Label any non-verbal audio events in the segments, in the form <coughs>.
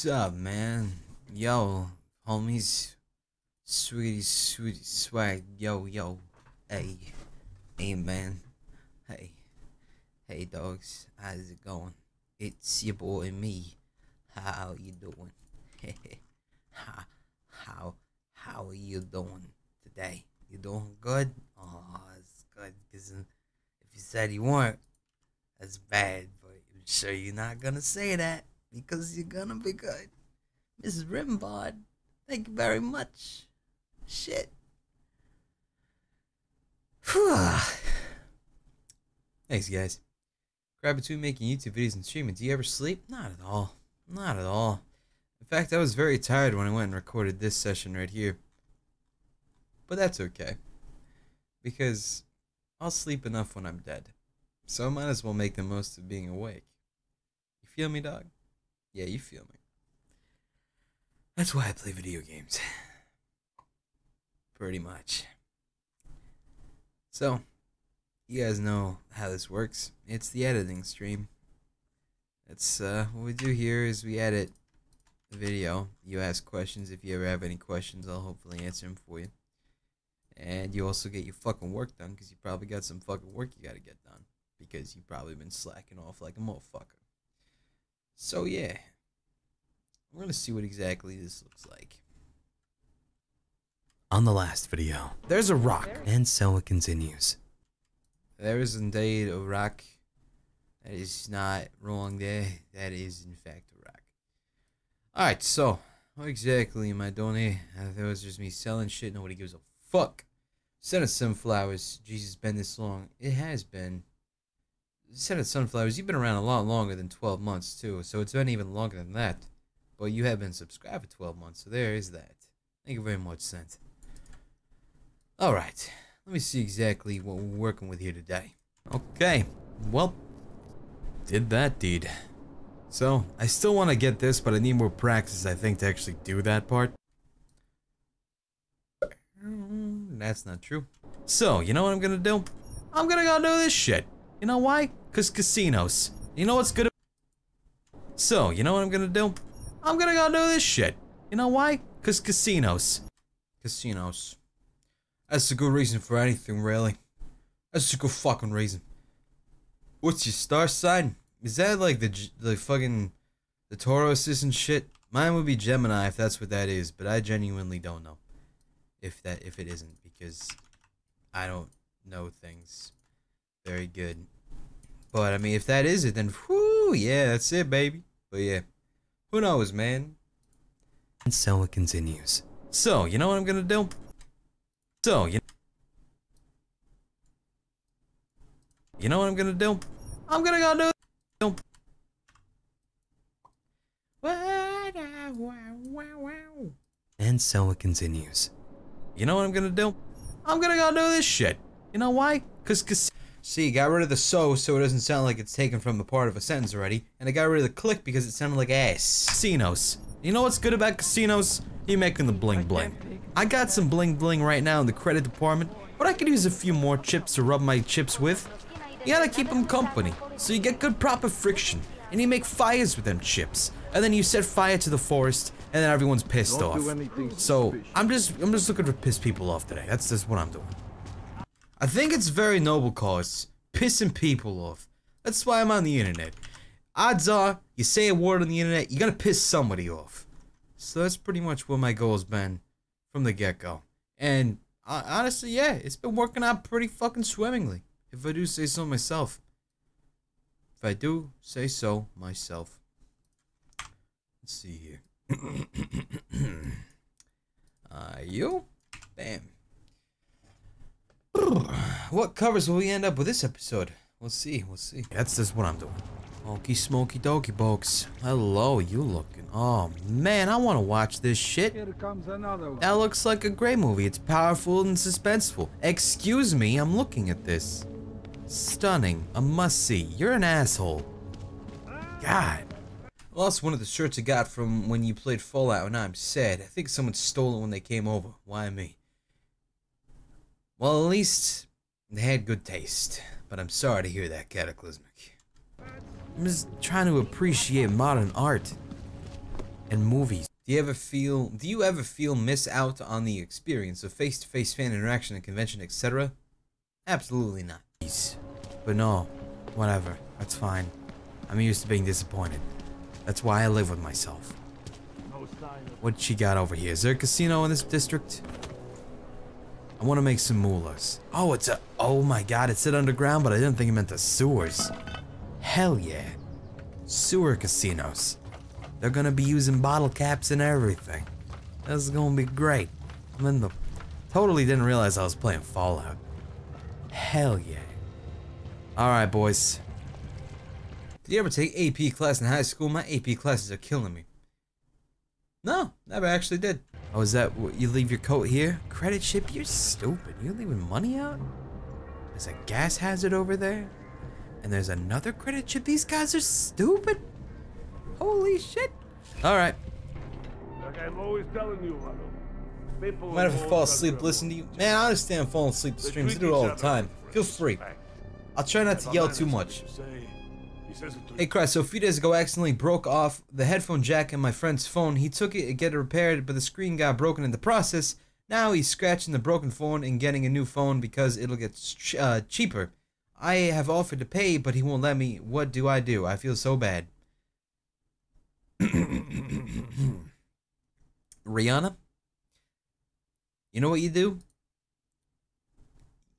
What's up, man? Yo, homies. Sweetie, sweetie, swag. Yo, yo. Hey. Hey, man. Hey. Hey, dogs. How's it going? It's your boy, me. How you doing? <laughs> how, how, how are you doing today? You doing good? Oh, it's good. Cause if you said you weren't, that's bad. But I'm sure you're not gonna say that because you're gonna be good. Mrs. Rimbod, thank you very much. Shit. <sighs> Thanks, guys. Grab between making YouTube videos and streaming. Do you ever sleep? Not at all. Not at all. In fact, I was very tired when I went and recorded this session right here. But that's okay. Because I'll sleep enough when I'm dead. So I might as well make the most of being awake. You feel me, dog? Yeah, you feel me. That's why I play video games. Pretty much. So, you guys know how this works. It's the editing stream. It's uh what we do here is we edit the video. You ask questions. If you ever have any questions, I'll hopefully answer them for you. And you also get your fucking work done because you probably got some fucking work you gotta get done because you've probably been slacking off like a motherfucker. So yeah, we're gonna see what exactly this looks like. On the last video, there's a rock, and so it continues. There is indeed a rock. That is not wrong there. That is in fact a rock. Alright, so what exactly am I doing here? I thought it was just me selling shit. Nobody gives a fuck. Send us some flowers. Jesus, been this long. It has been. Sending sunflowers. You've been around a lot longer than 12 months too. So it's been even longer than that. But you have been subscribed for 12 months. So there is that. Thank you very much, Sent. Alright. Let me see exactly what we're working with here today. Okay. Well, did that deed. So, I still want to get this, but I need more practice, I think, to actually do that part. That's not true. So, you know what I'm gonna do? I'm gonna go do this shit. You know why? Cause casinos. You know what's good? So, you know what I'm gonna do? I'm gonna go do this shit. You know why? Cause casinos. Casinos. That's a good reason for anything, really. That's a good fucking reason. What's your star sign? Is that like the the fucking the Taurus and shit? Mine would be Gemini if that's what that is, but I genuinely don't know if that if it isn't because I don't know things very good. But I mean, if that is it, then whoo, yeah, that's it, baby. But yeah, who knows, man? And so it continues. So you know what I'm gonna do? So you. You know what I'm gonna do? I'm gonna go do. And so it continues. You know what I'm gonna do? I'm gonna go do this shit. You know why? Cause, cause See, got rid of the so so it doesn't sound like it's taken from the part of a sentence already, and I got rid of the click because it sounded like ass. Casinos. You know what's good about casinos? You making the bling bling. I got some bling bling right now in the credit department, but I could use a few more chips to rub my chips with. You gotta keep them company, so you get good proper friction, and you make fires with them chips, and then you set fire to the forest, and then everyone's pissed off. So I'm just I'm just looking to piss people off today. That's just what I'm doing. I think it's very noble cause, pissing people off. That's why I'm on the internet. Odds are, you say a word on the internet, you're gonna piss somebody off. So that's pretty much what my goal has been from the get-go. And uh, honestly, yeah, it's been working out pretty fucking swimmingly. If I do say so myself. If I do say so myself. Let's see here. <coughs> uh, you? Bam. What covers will we end up with this episode? We'll see, we'll see. That's just what I'm doing. Okie smoky dokey folks. Hello, you looking. Oh man, I want to watch this shit. Here comes another one. That looks like a great movie. It's powerful and suspenseful. Excuse me, I'm looking at this. Stunning. A must see. You're an asshole. God. I lost one of the shirts I got from when you played Fallout and I'm sad. I think someone stole it when they came over. Why me? Well, at least they had good taste. But I'm sorry to hear that, Cataclysmic. I'm just trying to appreciate modern art. and movies. Do you ever feel do you ever feel miss out on the experience of face-to-face fan interaction at convention, etc.? Absolutely not. But no, whatever. That's fine. I'm used to being disappointed. That's why I live with myself. What she got over here? Is there a casino in this district? I want to make some moolahs. Oh, it's a... Oh my god, it said underground, but I didn't think it meant the sewers. Hell yeah. Sewer casinos. They're gonna be using bottle caps and everything. This is gonna be great. I'm in the... Totally didn't realize I was playing Fallout. Hell yeah. Alright, boys. Did you ever take AP class in high school? My AP classes are killing me. No, never actually did. Oh, is that what, you leave your coat here? Credit ship? You're stupid. You're leaving money out? There's a gas hazard over there. And there's another credit chip. These guys are stupid. Holy shit. All right. Like I'm always telling you, Rado. People Might if I fall asleep understand. listening to you. Man, I understand falling asleep to streams. I do it all the time. Feel free. I'll try not to yell too has much. Hey you. Chris, so a few days ago I accidentally broke off the headphone jack in my friend's phone. He took it to get it repaired, but the screen got broken in the process. Now he's scratching the broken phone and getting a new phone because it'll get ch- uh, cheaper. I have offered to pay, but he won't let me. What do I do? I feel so bad. <clears throat> Rihanna, you know what you do?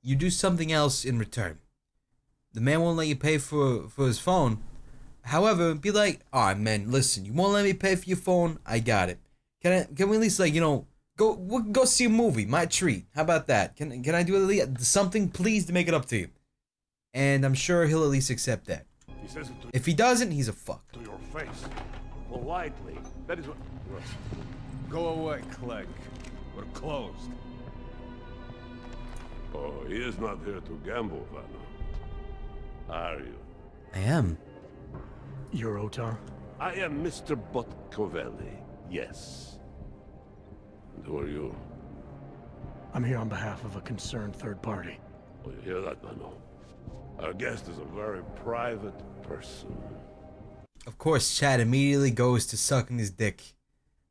You do something else in return. The man won't let you pay for for his phone. However, be like, all right, man, listen, you won't let me pay for your phone. I got it. Can I? Can we at least like you know go we'll go see a movie? My treat. How about that? Can can I do at least something, please, to make it up to you? And I'm sure he'll at least accept that. He says it to, If he doesn't, he's a fuck. to your face. Politely. That is what. Go away, Clegg. We're closed. Oh, he is not here to gamble, Vano. Are you? I am. You're Otar? I am Mr. Botkoveli, Yes. And who are you? I'm here on behalf of a concerned third party. Oh, you hear that, Vano? Our guest is a very private person. Of course, Chad immediately goes to sucking his dick.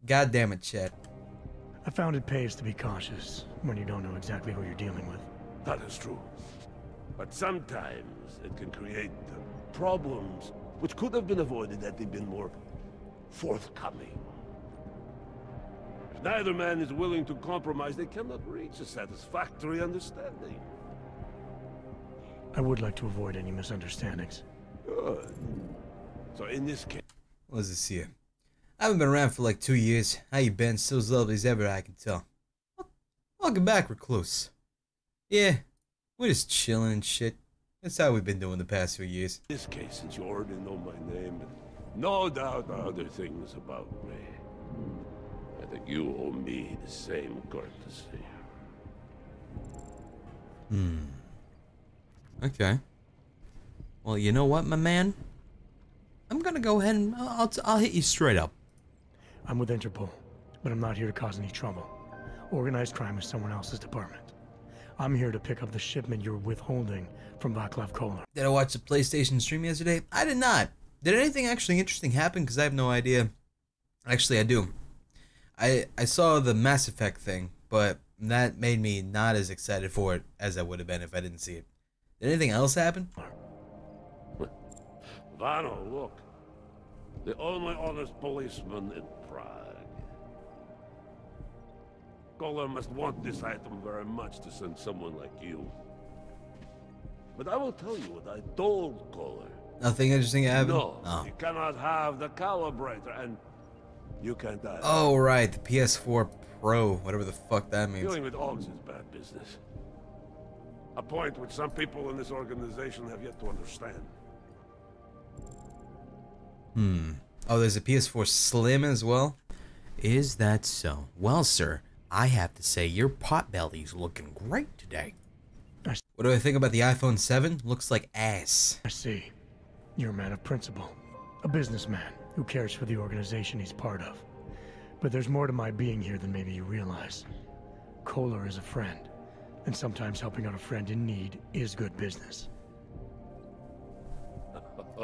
God damn it, Chad. I found it pays to be cautious when you don't know exactly who you're dealing with. That is true. But sometimes it can create uh, problems which could have been avoided had they been more forthcoming. If neither man is willing to compromise, they cannot reach a satisfactory understanding. I would like to avoid any misunderstandings. Good. So in this case, What's this here? I haven't been around for like two years. How you been? Still as lovely as ever, I can tell. Welcome back, recluse. Yeah, we're just chilling and shit. That's how we've been doing the past few years. in this case, since you already know my name, and no doubt other things about me, I think you owe me the same courtesy. Hmm. Okay. Well, you know what, my man? I'm gonna go ahead and I'll, I'll, I'll hit you straight up. I'm with Interpol, but I'm not here to cause any trouble. Organized crime is someone else's department. I'm here to pick up the shipment you're withholding from Vaclav Koller. Did I watch the PlayStation stream yesterday? I did not. Did anything actually interesting happen? Because I have no idea. Actually, I do. I I saw the Mass Effect thing, but that made me not as excited for it as I would have been if I didn't see it. Did anything else happen? Vano, look. The only honest policeman in Prague. Koller must want this item very much to send someone like you. But I will tell you what I told Koller. Nothing interesting happened? No, Oh. you cannot have the calibrator, and you can't either. Oh, right. The PS4 Pro. Whatever the fuck that means. Dealing with Augs is bad business. A point which some people in this organization have yet to understand. Hmm. Oh, there's a PS4 Slim as well? Is that so? Well, sir, I have to say your potbelly's looking great today. I, s- What do I think about the iPhone 7? Looks like ass. I see. You're a man of principle. A businessman who cares for the organization he's part of. But there's more to my being here than maybe you realize. Koller is a friend, and sometimes helping out a friend in need is good business. <laughs>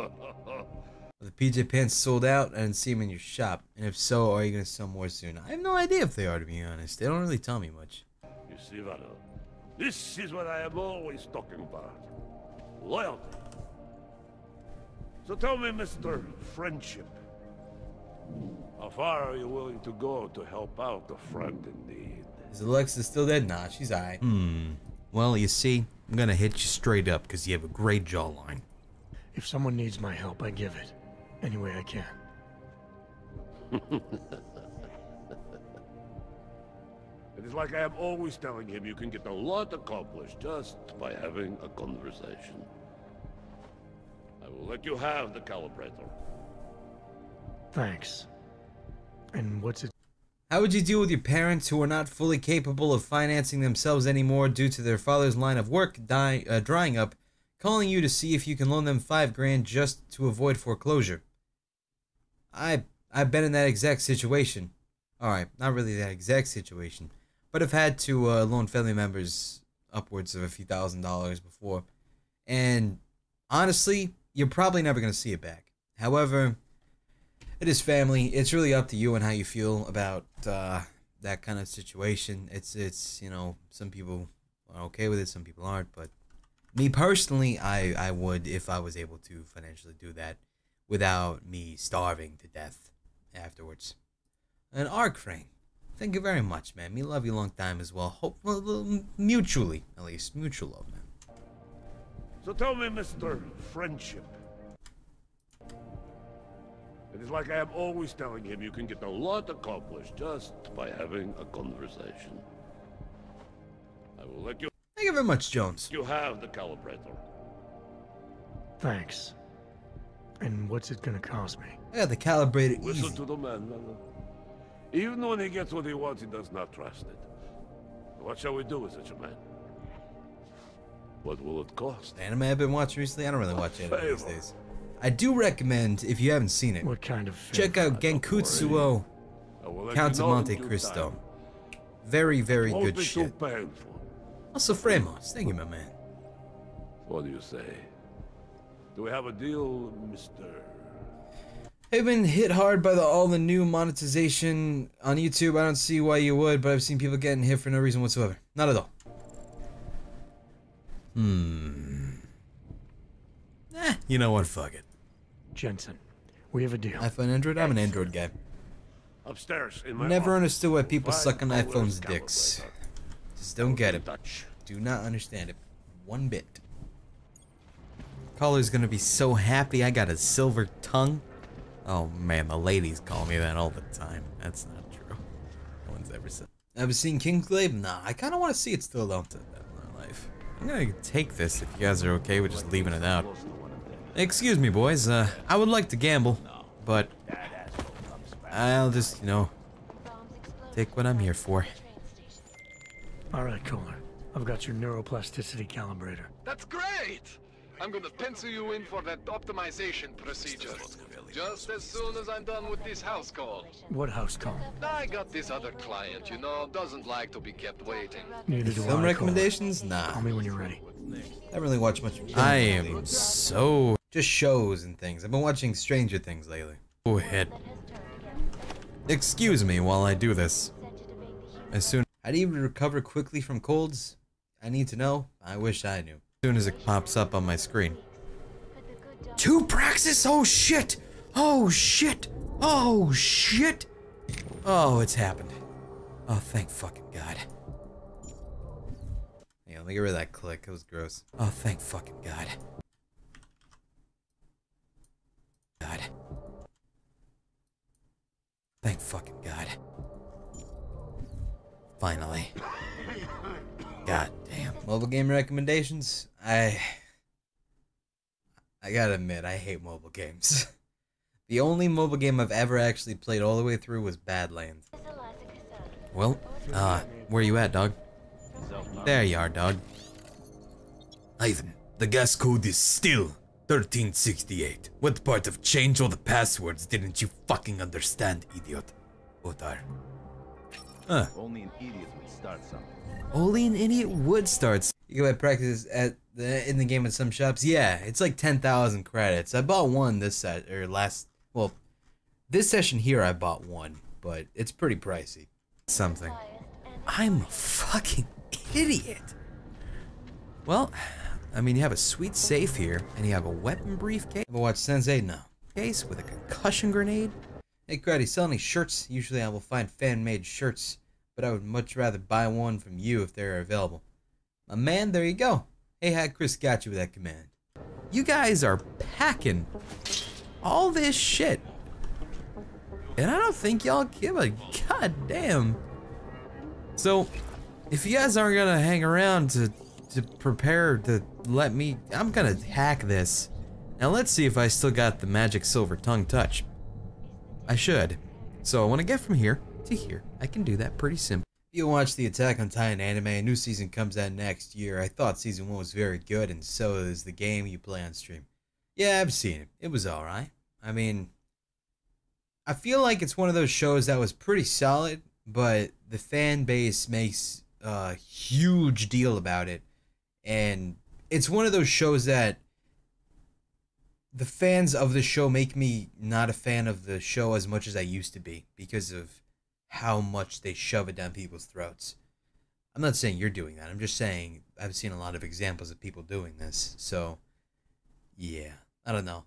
The PJ pants sold out? I didn't see them in your shop. And if so, are you gonna sell more soon? I have no idea if they are, to be honest. They don't really tell me much. You see, Vano, this is what I am always talking about. Loyalty. So tell me, Mr. Friendship, how far are you willing to go to help out a friend in need? Is Alexa still dead? Nah, she's alright. Hmm. Well, you see, I'm gonna hit you straight up because you have a great jawline. If someone needs my help, I give it. Any way I can. <laughs> It is like I am always telling him you can get a lot accomplished just by having a conversation. I will let you have the calibrator. Thanks. And what's it? How would you deal with your parents who are not fully capable of financing themselves anymore due to their father's line of work die, uh, drying up, calling you to see if you can loan them five grand just to avoid foreclosure? I I've been in that exact situation. All right, not really that exact situation, but I've had to uh, loan family members upwards of a few thousand dollars before, and honestly, you're probably never gonna see it back. However, it is family. It's really up to you and how you feel about uh, that kind of situation. It's it's you know some people are okay with it, some people aren't. But me personally, I I would if I was able to financially do that without me starving to death afterwards. An Arc Frame, thank you very much, man. Me love you long time as well. Hope well, mutually at least mutual love, man. So tell me, Mr. Friendship. It is like I am always telling him you can get a lot accomplished just by having a conversation. I will let you Thank you very much, Jones. you have the calibrator. Thanks. And what's it gonna cost me? I got the calibrated Listen easy. to the man, Lalo. Even when he gets what he wants, he does not trust it. What shall we do with such a man? What will it cost? The anime I've been watching recently, I don't really watch anime these days. I do recommend, if you haven't seen it, What kind of check out Gankutsuou I will let Count of Monte Cristo. time. Very, very Won't good be shit. too painful. Also, Fremos, thank you, my man. What do you say? Do we have a deal, Mister? I've been hit hard by the all the new monetization on YouTube. I don't see why you would, but I've seen people getting hit for no reason whatsoever. Not at all. Hmm. Eh, you know what? Fuck it. Jensen, we have a deal. iPhone, Android. I'm an Android guy. Upstairs in my Never office. understood why people Fine, suck on I'll wear a iPhones' dicks. calibrator. Just don't get it. Touch. Do not understand it. One bit. Koller's gonna be so happy I got a silver tongue. Oh man, the ladies call me that all the time. That's not true. No one's ever said. Ever seen Kingsglaive? Nah, I kind of want to see it still though. To that in my life. I'm gonna take this if you guys are okay with just leaving it out. Excuse me, boys. Uh, I would like to gamble, but I'll just, you know, take what I'm here for. All right, Koller. I've got your neuroplasticity calibrator. That's great! I'm gonna pencil you in for that optimization procedure. Just as soon as I'm done with this house call. What house call? I got this other client, you know, doesn't like to be kept waiting. Neither do I. Film Koller. recommendations? Nah. Call me when you're ready. I don't really watch much. I am so just shows and things. I've been watching Stranger Things lately. Go ahead. Excuse me while I do this. As soon how do you recover quickly from colds? I need to know. I wish I knew. As soon as it pops up on my screen. Two Praxis? Oh shit! Oh shit! Oh shit! Oh, it's happened. Oh, thank fucking God. Yeah, let me get rid of that click. It was gross. Oh, thank fucking God. God. Thank fucking God. Finally. God damn. Mobile game recommendations? I. I gotta admit, I hate mobile games. <laughs> the only mobile game I've ever actually played all the way through was Badlands. Well, uh, where you at, dog? There you are, dog. Ivan, the gas code is still 1368. What part of change all the passwords didn't you fucking understand, idiot? Otar. Huh. Only an idiot would start something. Only an idiot would start. You can practice at the, in the game at some shops. Yeah, it's like 10,000 credits. I bought one this set or last well, this session here I bought one, but it's pretty pricey. Something. I'm a fucking idiot. Well, I mean, you have a sweet safe here, and you have a weapon briefcase. Ever watch Sensei? No. Case with a concussion grenade? Hey, Grady, sell any shirts? Usually I will find fan-made shirts, but I would much rather buy one from you if they're available. My man, there you go. Hey, how Chris got you with that command. You guys are packing all this shit. And I don't think y'all give a goddamn. So, if you guys aren't gonna hang around to to prepare to let me, I'm gonna hack this. Now let's see if I still got the magic silver tongue touch. I should. So I want to get from here to here. I can do that pretty simple. If you watch the Attack on Titan anime, a new season comes out next year. I thought season one was very good, and so is the game you play on stream. Yeah, I've seen it. It was alright. I mean, I feel like it's one of those shows that was pretty solid, but the fan base makes a huge deal about it. And it's one of those shows that the fans of the show make me not a fan of the show as much as I used to be because of how much they shove it down people's throats. I'm not saying you're doing that. I'm just saying I've seen a lot of examples of people doing this. So, yeah, I don't know.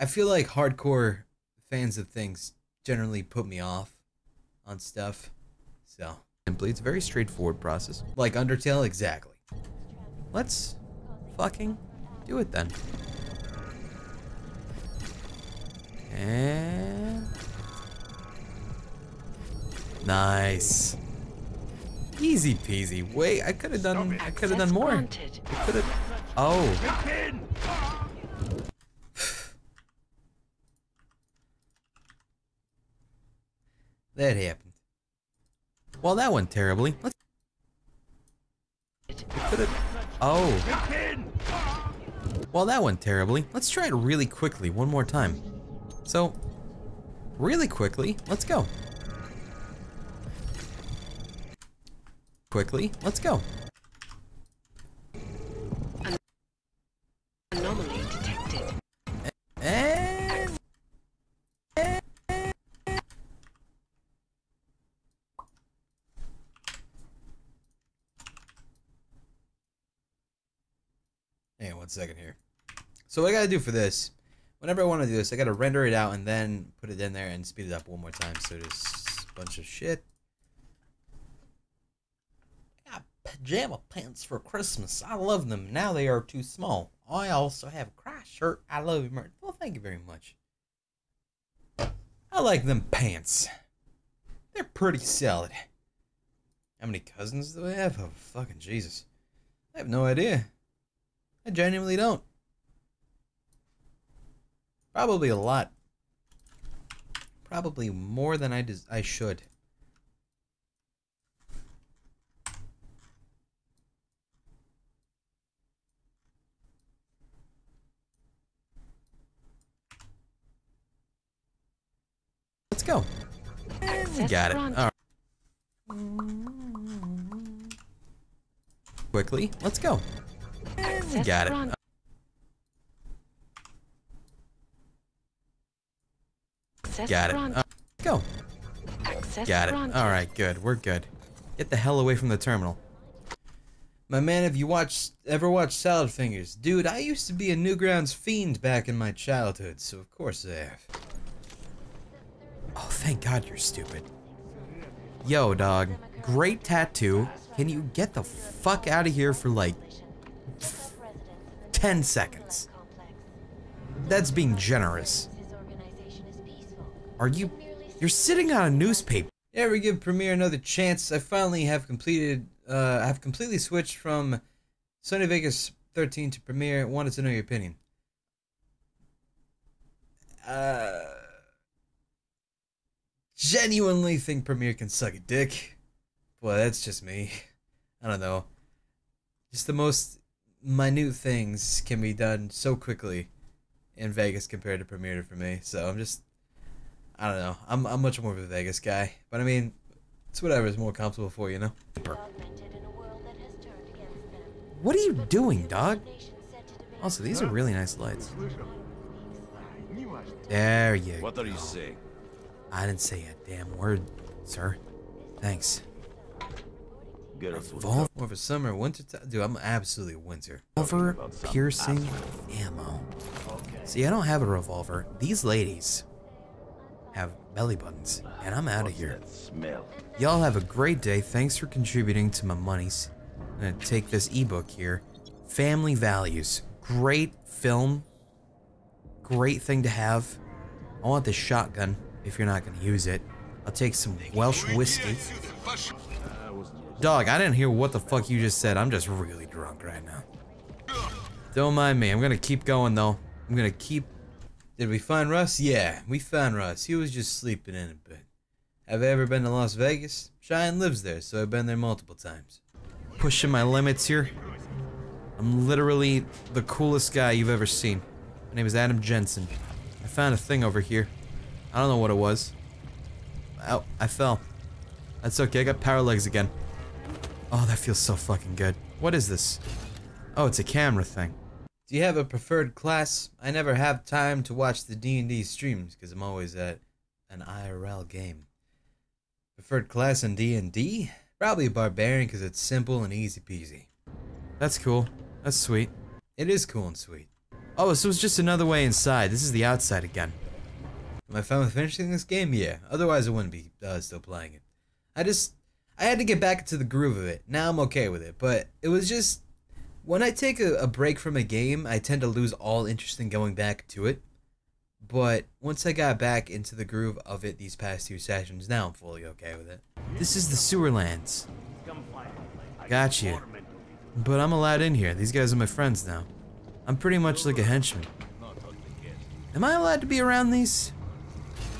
I feel like hardcore fans of things generally put me off on stuff. So, simply, it's a very straightforward process. Like Undertale, exactly. Let's fucking do it then. And nice. Easy peasy. Wait, I could have done. I could have done more. I could have. Oh. That happened. Well, that went terribly. Let's. Oh. Well, that went terribly. Let's try it really quickly one more time. So, really quickly, let's go. Quickly, let's go. Anomaly detected. And... Hang on one second here. So what I gotta do for this, whenever I want to do this, I gotta render it out and then put it in there and speed it up one more time. So there's a bunch of shit. I got pajama pants for Christmas. I love them. Now they are too small. Oh, I also have a cry shirt. I love you, Martin. Well, thank you very much. I like them pants. They're pretty solid. How many cousins do I have? Oh, fucking Jesus. I have no idea. I genuinely don't. Probably a lot. Probably more than I des- I should. Let's go. Access Got it. All right. Quickly, let's go. Got it. Got it. Uh, go. Access Got it. granted. All right, good. We're good. Get the hell away from the terminal. My man, have you watched ever watched Salad Fingers? Dude, I used to be a Newgrounds fiend back in my childhood, so of course I have. Oh, thank God you're stupid. Yo, dog. Great tattoo. Can you get the fuck out of here for like 10 seconds? That's being generous. Are you... You're sitting on a newspaper. Ever give Premiere another chance? I finally have completed... Uh, I have completely switched from Sony Vegas 13 to Premiere. Wanted to know your opinion. Uh... Genuinely think Premiere can suck a dick. Well, that's just me. I don't know. Just the most minute things can be done so quickly in Vegas compared to Premiere for me. So I'm just... I don't know. I'm I'm much more of a Vegas guy, but I mean, it's whatever is more comfortable for you, you know. What are you doing, dog? Also, these are really nice lights. There you go. What are you saying? I didn't say a damn word, sir. Thanks. Get us Revolver over summer, winter time. Dude, I'm absolutely winter. Revolver, piercing, ammo. See, I don't have a revolver. These ladies have belly buttons, and I'm out of here. Y'all have a great day. Thanks for contributing to my monies. I'm uh, gonna take this ebook here. Family Values. Great film. Great thing to have. I want this shotgun if you're not gonna use it. I'll take some Welsh whiskey. Dog, I didn't hear what the fuck you just said. I'm just really drunk right now. Don't mind me. I'm gonna keep going though. I'm gonna keep. Did we find Russ? Yeah, we found Russ. He was just sleeping in a bed. Have I ever been to Las Vegas? Cheyenne lives there, so I've been there multiple times. Pushing my limits here. I'm literally the coolest guy you've ever seen. My name is Adam Jensen. I found a thing over here. I don't know what it was. Oh, I fell. That's okay, I got power legs again. Oh, that feels so fucking good. What is this? Oh, it's a camera thing. Do you have a preferred class? I never have time to watch the D&D streams because I'm always at an IRL game. Preferred class in D&D? Probably a barbarian because it's simple and easy peasy. That's cool. That's sweet. It is cool and sweet. Oh, so it's just another way inside. This is the outside again. Am I fine with finishing this game? Yeah. Otherwise, I wouldn't be uh, still playing it. I just, I had to get back into the groove of it. Now I'm okay with it, but it was just when I take a, a break from a game, I tend to lose all interest in going back to it. But once I got back into the groove of it these past two sessions, now I'm fully okay with it. This is the Sewerlands. Got you. But I'm allowed in here. These guys are my friends now. I'm pretty much like a henchman. Am I allowed to be around these?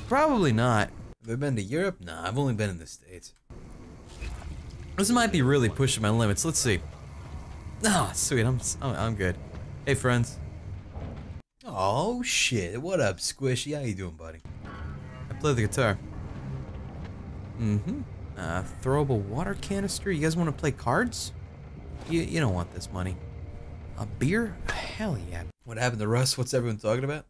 Probably not. Have I been to Europe? Nah, I've only been in the States. This might be really pushing my limits. Let's see. Oh, sweet. I'm I'm, I'm good. Hey, friends. Oh shit! What up, Squishy? How you doing, buddy? I play the guitar. Mm-hmm. Uh, throwable water canister. You guys want to play cards? You you don't want this money. A beer? Hell yeah. What happened to Russ? What's everyone talking about?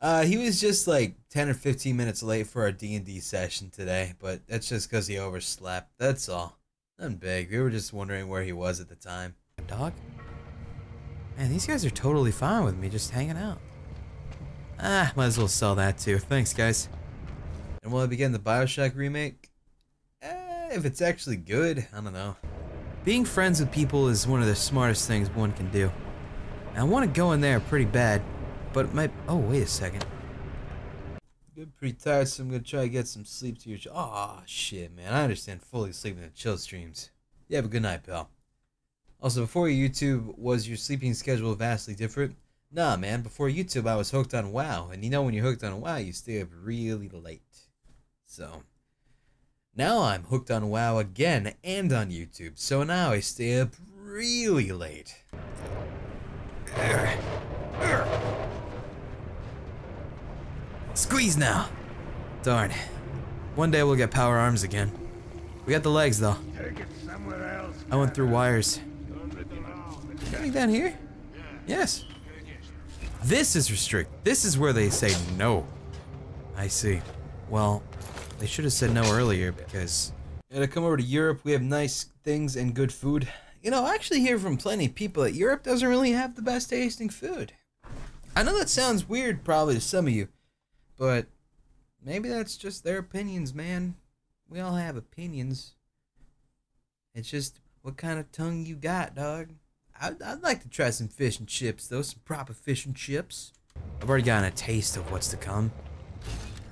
Uh, he was just like 10 or 15 minutes late for our D&D session today, but that's just because he overslept. That's all. Nothing big. We were just wondering where he was at the time. Dog? Man, these guys are totally fine with me just hanging out. Ah, might as well sell that too. <laughs> Thanks, guys. And will I begin the Bioshock remake? Eh, if it's actually good, I don't know. Being friends with people is one of the smartest things one can do. I want to go in there pretty bad, but my... Oh, wait a second. Good, pretty tired, so I'm gonna try to get some sleep to your... Aw, oh, shit, man. I understand fully sleeping in chill streams. You have a good night, pal. Also, before YouTube, was your sleeping schedule vastly different? Nah, man. Before YouTube, I was hooked on WoW. And you know when you're hooked on WoW, you stay up really late. So... Now I'm hooked on WoW again and on YouTube, so now I stay up really late. Squeeze now! Darn. One day we'll get power arms again. We got the legs though. Else, I went through wires. Anything down here? Yes. This is restrict. This is where they say no. I see. Well, they should have said no earlier because. Gotta come over to Europe. We have nice things and good food. You know, I actually hear from plenty of people that Europe doesn't really have the best tasting food. I know that sounds weird probably to some of you, but maybe that's just their opinions, man. We all have opinions. It's just what kind of tongue you got, dog. I'd, I'd like to try some fish and chips, though. Some proper fish and chips. I've already gotten a taste of what's to come.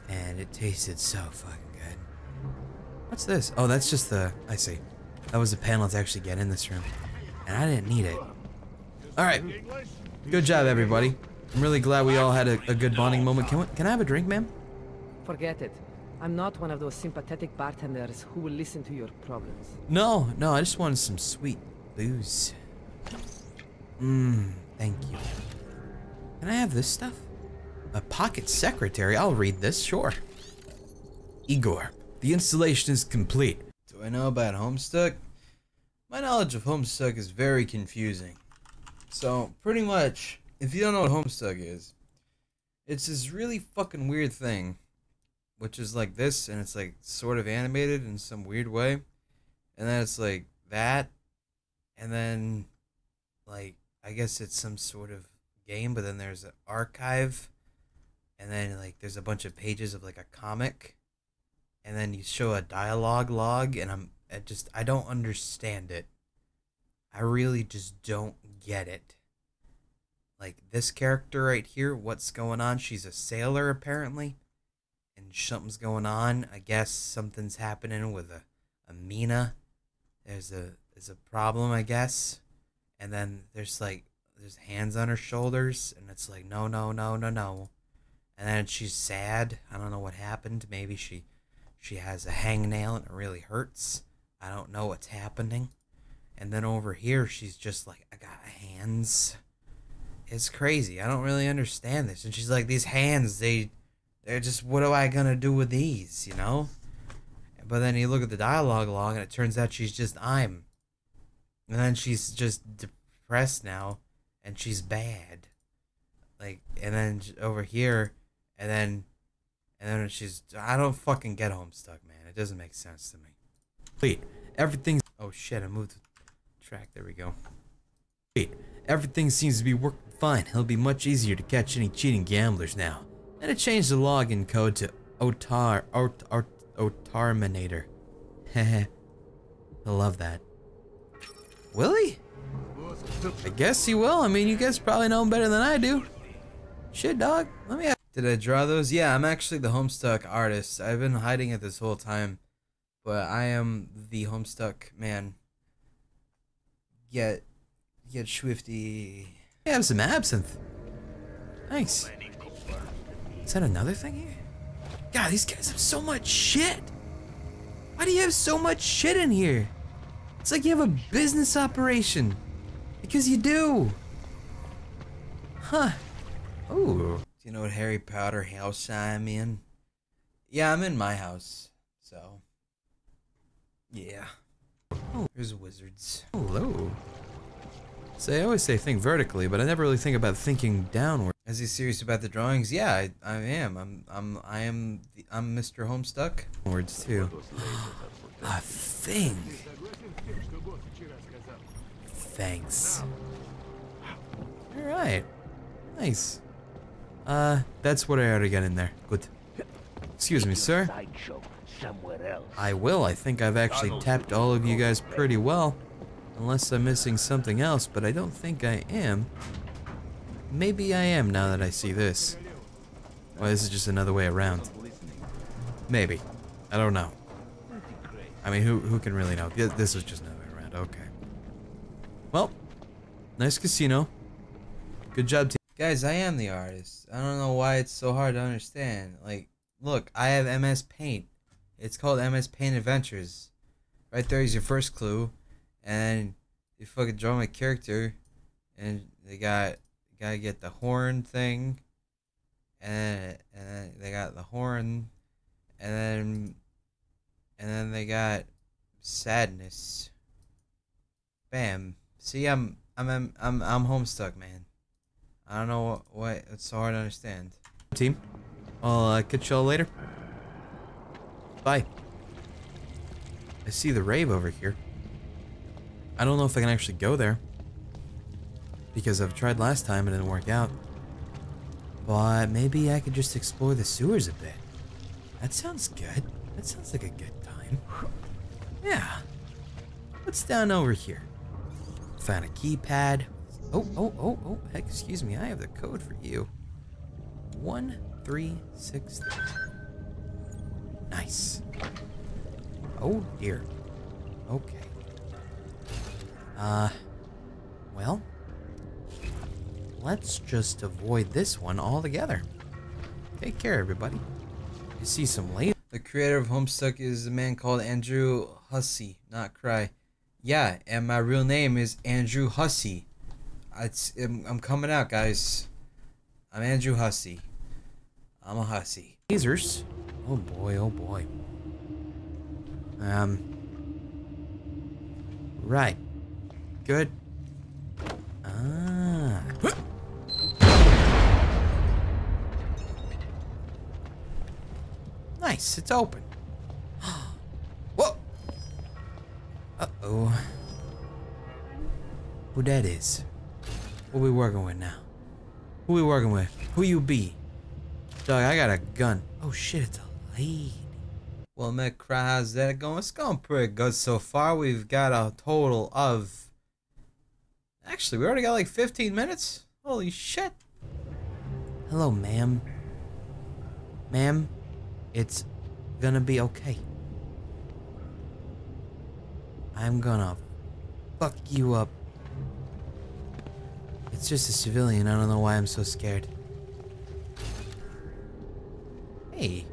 And it tasted so fucking good. What's this? Oh, that's just the... I see. That was the panel to actually get in this room. And I didn't need it. Alright. Good job, everybody. I'm really glad we all had a, a good bonding moment. Can, we, can I have a drink, ma'am? Forget it. I'm not one of those sympathetic bartenders who will listen to your problems. No, no, I just wanted some sweet booze. Mmm, thank you. Can I have this stuff? A pocket secretary? I'll read this, sure. Igor, the installation is complete. Do I know about Homestuck? My knowledge of Homestuck is very confusing. So, pretty much, if you don't know what Homestuck is, it's this really fucking weird thing, which is like this, and it's like sort of animated in some weird way, and then it's like that, and then, like, I guess it's some sort of game, but then there's an archive, and then like there's a bunch of pages of like a comic, and then you show a dialogue log, and I'm I just I don't understand it. I really just don't get it. Like this character right here, what's going on? She's a sailor apparently, and something's going on. I guess something's happening with a, a Mina. There's a there's a problem, I guess. And then there's like there's hands on her shoulders, and it's like no no no no no. And then she's sad. I don't know what happened. Maybe she she has a hangnail and it really hurts. I don't know what's happening. And then over here, she's just like, I got hands. It's crazy. I don't really understand this. And she's like, these hands, they, they're just, what am I gonna do with these, you know? But then you look at the dialogue log, and it turns out she's just I'm. And then she's just depressed now, and she's bad. Like, and then over here, and then, and then she's, I don't fucking get Homestuck, man. It doesn't make sense to me. Wait, everything's. Oh shit, I moved the track. There we go. Wait, everything seems to be working fine. It'll be much easier to catch any cheating gamblers now. And it changed the login code to Otar. Ot, Ot, Otarminator. Heh <laughs> I love that. Will he? I guess he will. I mean, you guys probably know him better than I do. Shit, dog. Let me. Did I draw those? Yeah, I'm actually the Homestuck artist. I've been hiding it this whole time but I am the Homestuck man. Get, get Swifty. I have some absinthe. Nice. Is that another thing here? God, these guys have so much shit. Why do you have so much shit in here? It's like you have a business operation. Because you do. Huh. Ooh. Do you know what Harry Potter house I'm in? Yeah, I'm in my house. So. Yeah. Oh, there's wizards. Hello. Say, I always say think vertically, but I never really think about thinking downward. Is he serious about the drawings? Yeah, I, I am. I'm, I'm, I am, the, I'm Mr. Homestuck. Words too. A thing. Thanks. All right. Nice. Uh, that's what I ought to get in there. Good. Excuse me, sir. I will. I think I've actually tapped all of you guys pretty well. Unless I'm missing something else, but I don't think I am. Maybe I am now that I see this. Well, this is just another way around. Maybe. I don't know. I mean, who who can really know? This was just another way around. Okay. Well, nice casino. Good job, team. Guys, I am the artist. I don't know why it's so hard to understand. Like, look, I have MS Paint. It's called MS Paint Adventures. Right there is your first clue, and you fucking draw my character, and they got gotta get the horn thing, and and they got the horn, and then and then they got sadness. Bam. See, I'm I'm I'm I'm, I'm homestuck, man. I don't know what, what it's so hard to understand. Team, I'll uh, catch y'all later. Bye. I see the rave over here. I don't know if I can actually go there. Because I've tried last time and it didn't work out. But maybe I could just explore the sewers a bit. That sounds good. That sounds like a good time. Yeah. What's down over here? Found a keypad. Oh, oh, oh, oh, heck, excuse me. I have the code for you. One, three, six, three. Nice. Oh dear. Okay. Uh, well, let's just avoid this one altogether. Take care, everybody. You see some late. The creator of Homestuck is a man called Andrew Hussie, not Cry. Yeah, and my real name is Andrew Hussie. It's, I'm coming out, guys. I'm Andrew Hussie. I'm a hussy. Lasers. Oh boy, oh boy. Um. Right. Good. Ah. Nice, it's open. <gasps> Whoa! Uh-oh. Who that is? What we working with now? Who we working with? Who you be? Dog, I got a gun. Oh shit, it's a lady. Well, Mick, how's that going? It's going pretty good so far. We've got a total of... Actually, we already got like 15 minutes. Holy shit. Hello, ma'am. Ma'am, it's gonna be okay. I'm gonna fuck you up. It's just a civilian. I don't know why I'm so scared. Hey.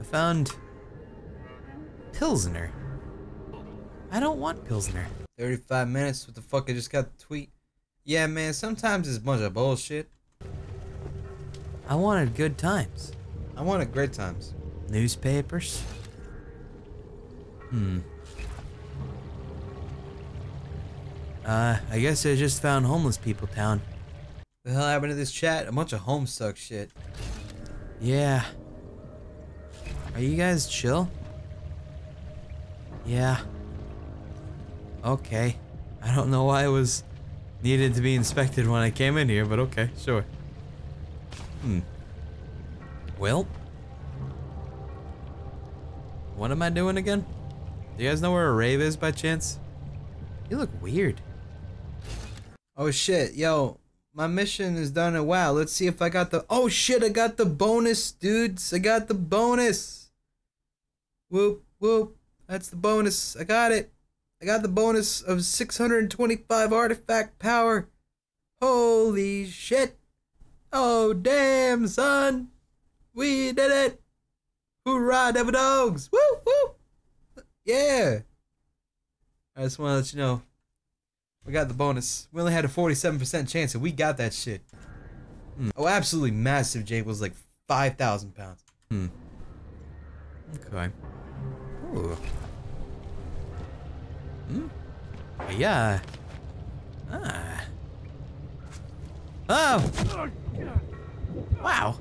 I found Pilsner. I don't want Pilsner. 35 minutes? What the fuck? I just got the tweet. Yeah, man, sometimes it's a bunch of bullshit. I wanted good times. I wanted great times. Newspapers? Hmm. Uh, I guess I just found homeless people town. The hell happened to this chat? A bunch of homestuck shit. Yeah. Are you guys chill? Yeah. Okay. I don't know why it was needed to be inspected when I came in here, but okay, sure. Hmm. Well. What am I doing again? Do you guys know where a rave is by chance? You look weird. Oh shit, yo, my mission is done and wow. Let's see if I got the Oh shit, I got the bonus, dudes. I got the bonus. Whoop, whoop. That's the bonus. I got it. I got the bonus of 625 artifact power. Holy shit. Oh damn, son. We did it. Hoorah, Devil Dogs. Woo, woo. Yeah. I just want to let you know. We got the bonus. We only had a 47% chance, and we got that shit. Hmm. Oh, absolutely massive Jake was like 5,000 pounds. Hmm. Okay. Ooh. Hmm? Yeah. Ah. Oh! Wow.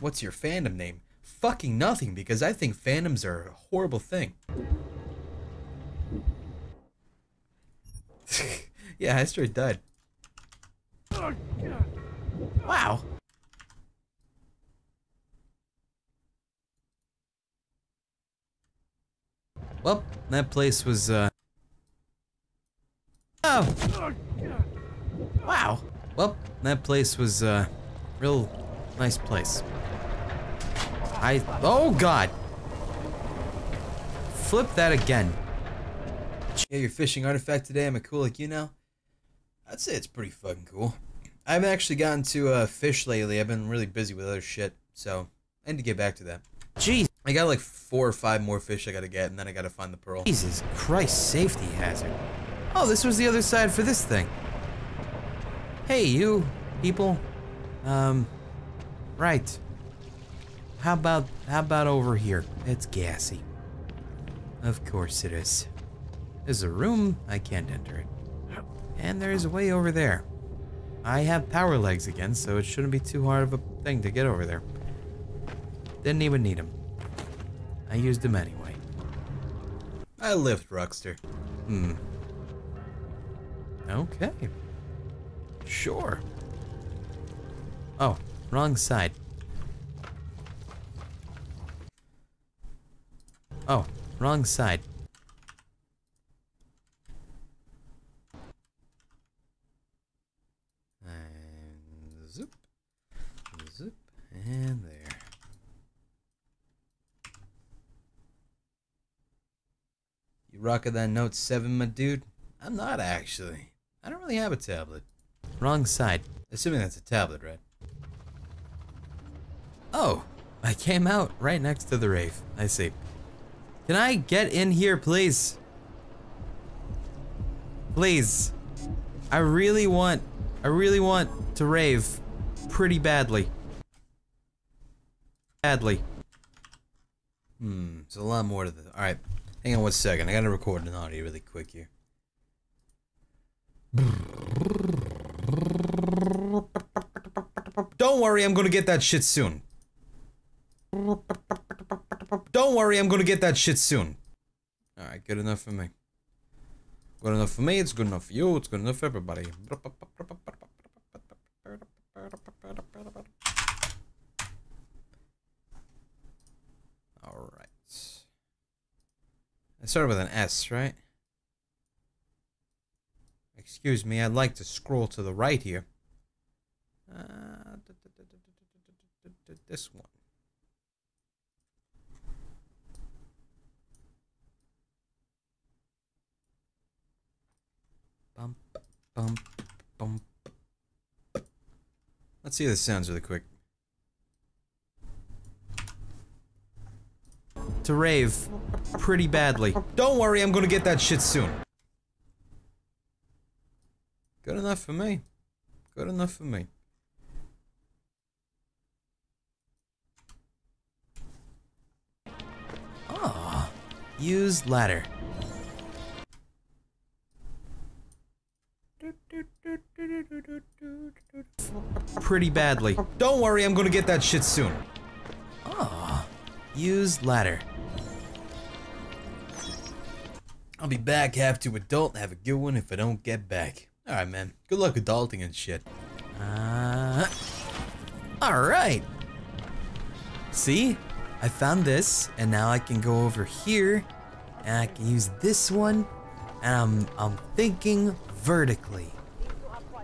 What's your fandom name? Fucking nothing, because I think fandoms are a horrible thing. <laughs> yeah, I straight died. Wow. Well, that place was, uh... Oh! Wow. Well, that place was, uh, real nice place. I, oh god! Flip that again. Yeah, your fishing artifact today, I'm I cool like you now? I'd say it's pretty fucking cool. I haven't actually gotten to uh, fish lately. I've been really busy with other shit, so I need to get back to that. Jeez. I got like four or five more fish I gotta get, and then I gotta find the pearl. Jesus Christ, safety hazard. Oh, this was the other side for this thing. Hey, you people. Um, right. How about, how about over here? It's gassy. Of course it is. There's a room, I can't enter it. And there's a way over there. I have power legs again, so it shouldn't be too hard of a thing to get over there. Didn't even need them. I used them anyway. I lift, Ruckster. Hmm. Okay. Sure. Oh, wrong side. Oh, wrong side. And zip, zip, and there. You rocking that Note 7, my dude? I'm not actually. I don't really have a tablet. Wrong side. Assuming that's a tablet, right? Oh, I came out right next to the rave. I see. Can I get in here, please? Please. I really want, I really want to rave pretty badly. Badly. Hmm, there's a lot more to this. Alright. Hang on one second. I gotta record an audio really quick here. Don't worry, I'm gonna get that shit soon. Don't worry, I'm gonna get that shit soon. Alright, good enough for me. Good enough for me, it's good enough for you, it's good enough for everybody. Alright. It started with an S, right? Excuse me, I'd like to scroll to the right here. Uh, this one. Bump, bump, bump. Let's see how this sounds really quick. To rave pretty badly. Don't worry, I'm gonna get that shit soon. Good enough for me. Good enough for me. Ah, use ladder. Pretty badly. Don't worry, I'm gonna get that shit soon. Ah, use ladder. I'll be back, have to adult, have a good one if I don't get back. Alright, man. Good luck adulting and shit. Uh, Alright. See? I found this, and now I can go over here, and I can use this one, and I'm, I'm thinking vertically.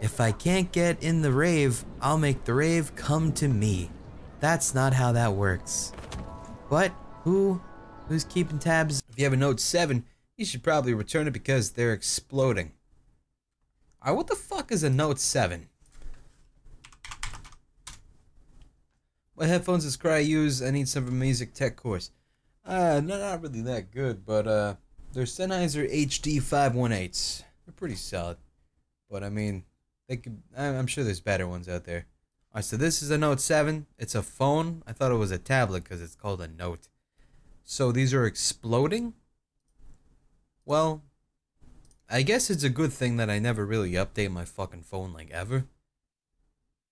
If I can't get in the rave, I'll make the rave come to me. That's not how that works. But who who's keeping tabs? If you have a Note 7, you should probably return it because they're exploding. Alright, what the fuck is a Note 7? What headphones does Cry use? I need some music tech course. Uh, no, not really that good, but uh, they're Sennheiser HD 518s. They're pretty solid. But I mean, they could, I'm sure there's better ones out there. Alright, so this is a Note 7. It's a phone. I thought it was a tablet because it's called a Note. So these are exploding? Well, I guess it's a good thing that I never really update my fucking phone like ever.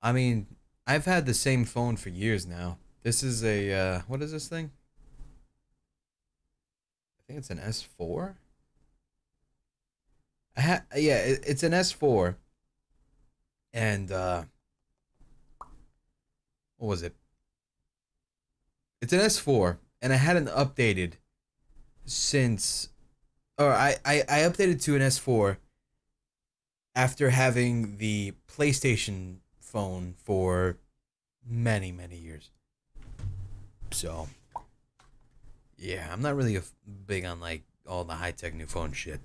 I mean, I've had the same phone for years now. This is a, uh, what is this thing? I think it's an S4? I ha yeah, it, it's an S4. And, uh, what was it? It's an S4, and I hadn't updated since or I, I, I updated to an S4 after having the PlayStation phone for many, many years. So, yeah, I'm not really a big on like all the high tech new phone shit.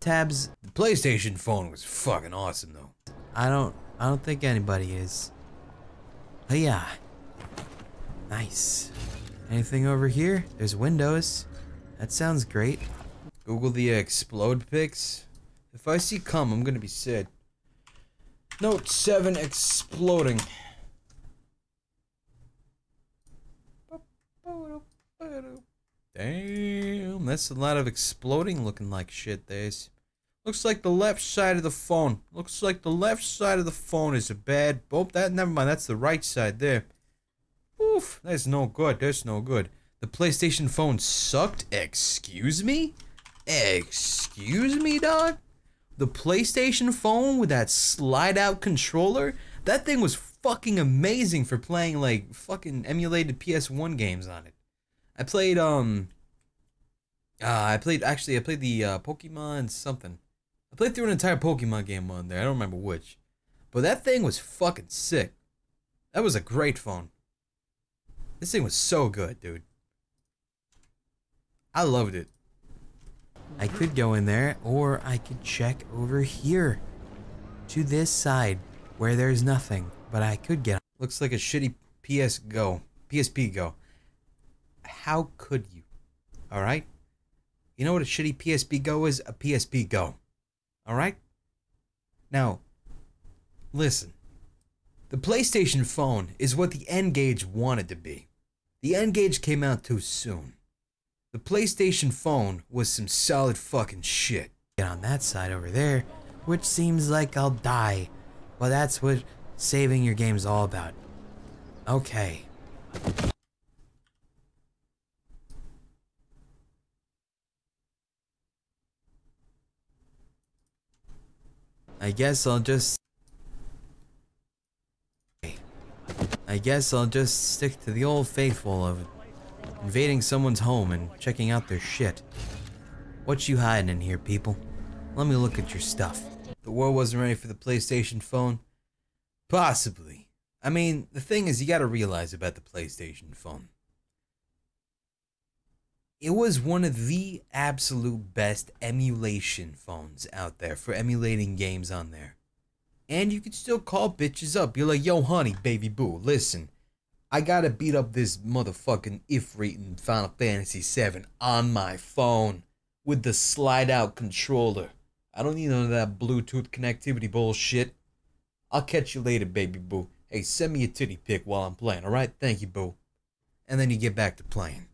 Tabs, the PlayStation phone was fucking awesome though. I don't, I don't think anybody is. Oh yeah, nice. Anything over here? There's windows. That sounds great. Google the explode pics. If I see cum, I'm gonna be sad. Note 7 exploding. Damn, that's a lot of exploding looking like shit days. Looks like the left side of the phone. Looks like the left side of the phone is a bad. Oh, that never mind. That's the right side there. Oof, that's no good. That's no good. The PlayStation phone sucked. Excuse me? Excuse me, dog? The PlayStation phone with that slide out controller? That thing was fucking amazing for playing like fucking emulated PS1 games on it. I played um uh, I played actually I played the uh, Pokemon something. I played through an entire Pokemon game on there. I don't remember which. But that thing was fucking sick. That was a great phone. This thing was so good, dude. I loved it. I could go in there, or I could check over here. To this side, where there's nothing. But I could get... Looks like a shitty PS Go. PSP Go. How could you? Alright? You know what a shitty PSP Go is? A PSP Go. Alright? Now, listen. The PlayStation phone is what the N-Gage wanted to be. The N-Gage came out too soon. The PlayStation phone was some solid fucking shit. Get on that side over there, which seems like I'll die. Well, that's what saving your game's all about. Okay. I guess I'll just... I guess I'll just stick to the old faithful of invading someone's home and checking out their shit. What you hiding in here, people? Let me look at your stuff. The world wasn't ready for the PlayStation phone? Possibly. I mean, the thing is, you gotta realize about the PlayStation phone. It was one of the absolute best emulation phones out there for emulating games on there. And you could still call bitches up. You're like, yo, honey, baby boo, listen. I gotta beat up this motherfucking Ifrit in Final Fantasy VII on my phone with the slide out controller. I don't need none of that Bluetooth connectivity bullshit. I'll catch you later, baby boo. Hey, send me a titty pic while I'm playing, alright? Thank you, boo. And then you get back to playing.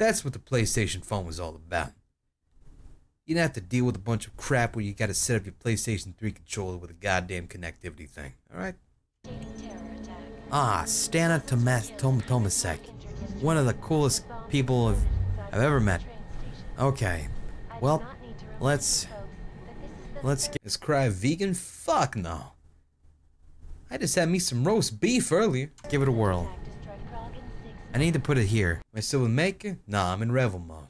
That's what the PlayStation phone was all about. You didn't have to deal with a bunch of crap where you gotta set up your PlayStation 3 controller with a goddamn connectivity thing, alright? Ah, Stana Tomas Tom Tomasek. One of the coolest people I've, I've ever met. Okay. Well, let's let's get this cry vegan? Fuck no. I just had me some roast beef earlier. Give it a whirl. I need to put it here. Am I still in Maker? Nah, I'm in Revel mode.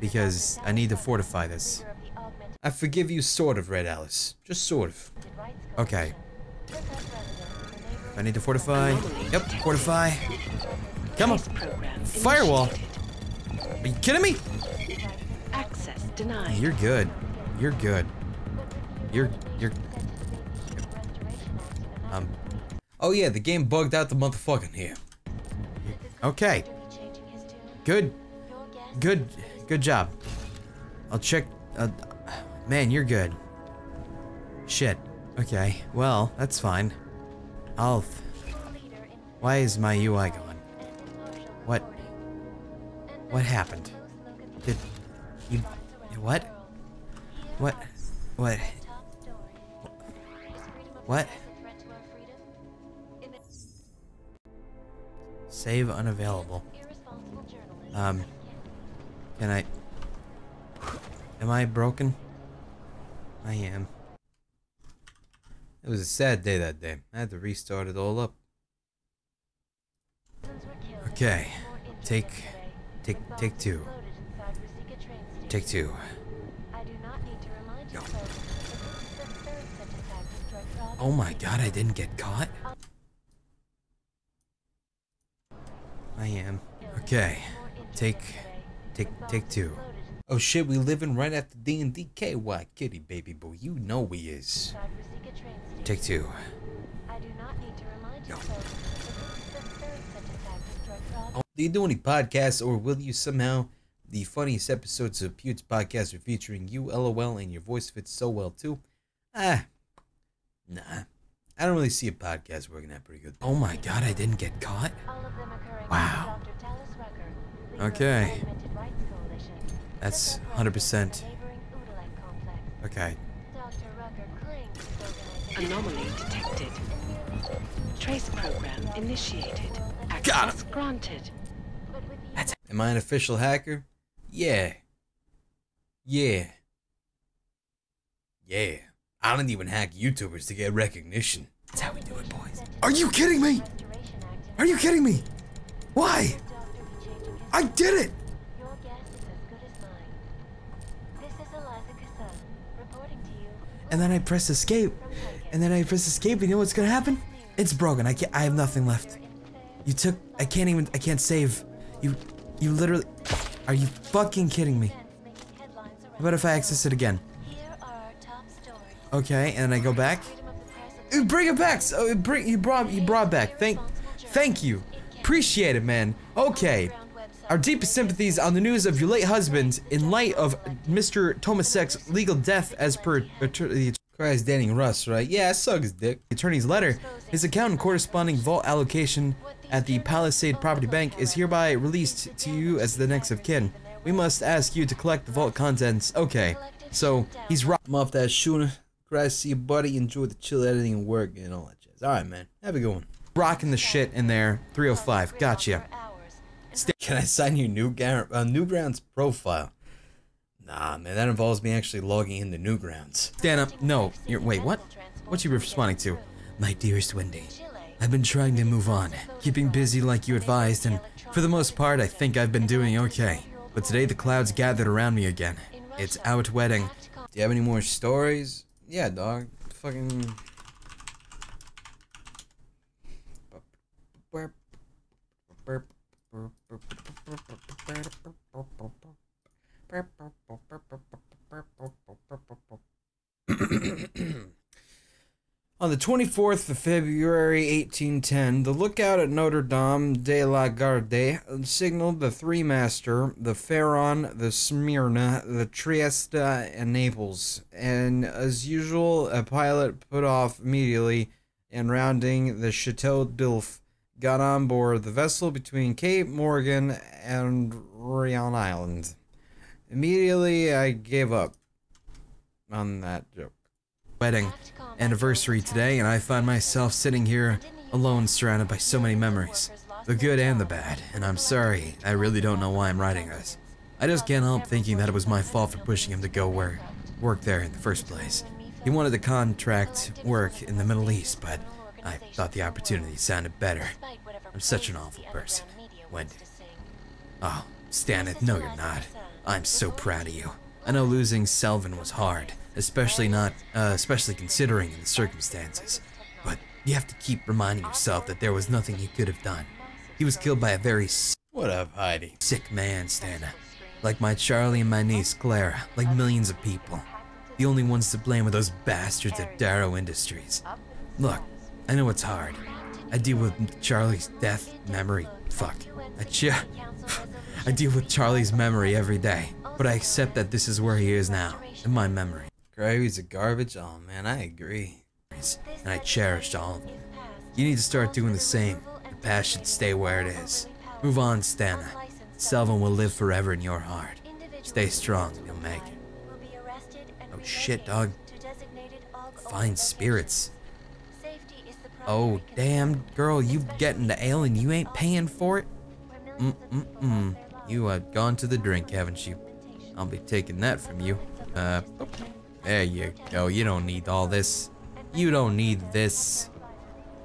Because I need to fortify this. I forgive you sort of, Red Alice. Just sort of. Okay. I need to fortify. Yep, fortify. Come on. Firewall. Are you kidding me? Access denied. You're good. You're good. You're you're um Oh yeah, the game bugged out the motherfucking here. Okay. Good. Good. Good job. I'll check uh, man, you're good. Shit. Okay. Well, that's fine. I'll Why is my UI gone? What What happened? Did you what? What? What? What? Save unavailable. Um, can I? Am I broken? I am. It was a sad day that day. I had to restart it all up. Okay, take, take, take two. Take two. Oh my god, I didn't get caught? I am. Okay. Take take take two. Oh shit, we living right after D&DK. Why, kitty baby boy. You know we is. Take two. Go. Oh, do you do any podcasts or will you somehow the funniest episodes of Pewds podcast are featuring you, LOL, and your voice fits so well too? Ah, nah. I don't really see a podcast working out pretty good. Oh my god, I didn't get caught? Wow. Okay. That's 100%. Okay. Anomaly detected. Trace program initiated. Got Access granted. Am I an official hacker? Yeah. Yeah. Yeah. I don't even hack YouTubers to get recognition. That's how we do it, boys. Are you kidding me? Are you kidding me? Why? I did it! Your guess is as good as mine. This is Eliza Cassan, reporting to you. And then I press escape. And then I press escape, and you know what's gonna happen? It's broken. I can't I have nothing left. You took I can't even I can't save. You you literally Are you fucking kidding me? Making headlines around. How about if I access it again? Here are our top stories. Okay, and then I go back. Bring it back. So bring you brought you brought back. Thank thank you. Appreciate it, man. Okay. Our deepest sympathies on the news of your late husband in light of Mr. Tomasek's legal death as per the Danny Russ, right? Yeah, I his dick. The attorney's letter, his account and corresponding vault allocation at the Palisade Property Bank is hereby released to you as the next of kin. We must ask you to collect the vault contents. Okay, so he's rocking off that shooter. Grass, see you, buddy. Enjoy the chill editing and work and all that jazz. All right, man. Have a good one. Rocking the shit in there. 305. Gotcha. Can I sign your new uh, Newgrounds profile? Nah, man, that involves me actually logging into Newgrounds. Stand up. No, you're wait. What? What you responding to? My dearest Wendy, I've been trying to move on, keeping busy like you advised, and for the most part, I think I've been doing okay. But today the clouds gathered around me again. It's out wedding. Do you have any more stories? Yeah, dog. Fucking. <coughs> <coughs> <coughs> On the 24th of February 1810, the lookout at Notre Dame de la Garde signaled the Three Master, the Pharaon, the Smyrna, the Trieste, and Naples. And as usual, a pilot put off immediately and rounding the Chateau d'If, got on board the vessel between Cape Morgion and Rion Island. Immediately, I gave up on that joke. Wedding anniversary today, and I find myself sitting here alone, surrounded by so many memories the good and the bad. And I'm sorry, I really don't know why I'm writing this. I just can't help thinking that it was my fault for pushing him to go where work there in the first place. He wanted to contract work in the Middle East, but I thought the opportunity sounded better. I'm such an awful person. Wendy. Oh, Stan it. No, you're not. I'm so proud of you. I know losing Selvin was hard, especially not, uh, especially considering the circumstances. But you have to keep reminding yourself that there was nothing he could have done. He was killed by a very what up, Heidi? Sick man, Stana. Like my Charlie and my niece Clara, like millions of people. The only ones to blame are those bastards at Darrow Industries. Look, I know it's hard. I deal with Charlie's death memory. Fuck. I ch- <laughs> I deal with Charlie's memory every day, but I accept that this is where he is now, in my memory. Gravy's a garbage? Oh man, I agree. And I cherished all of them. You need to start doing the same. The past should stay where it is. Move on, Stana. Selvin will live forever in your heart. Stay strong, you'll make it. Oh shit, dog. Fine spirits. Oh, damn, girl, you getting the ale and you ain't paying for it? Mm-mm-mm. You have gone to the drink, haven't you? I'll be taking that from you. Uh, there you go. You don't need all this. You don't need this.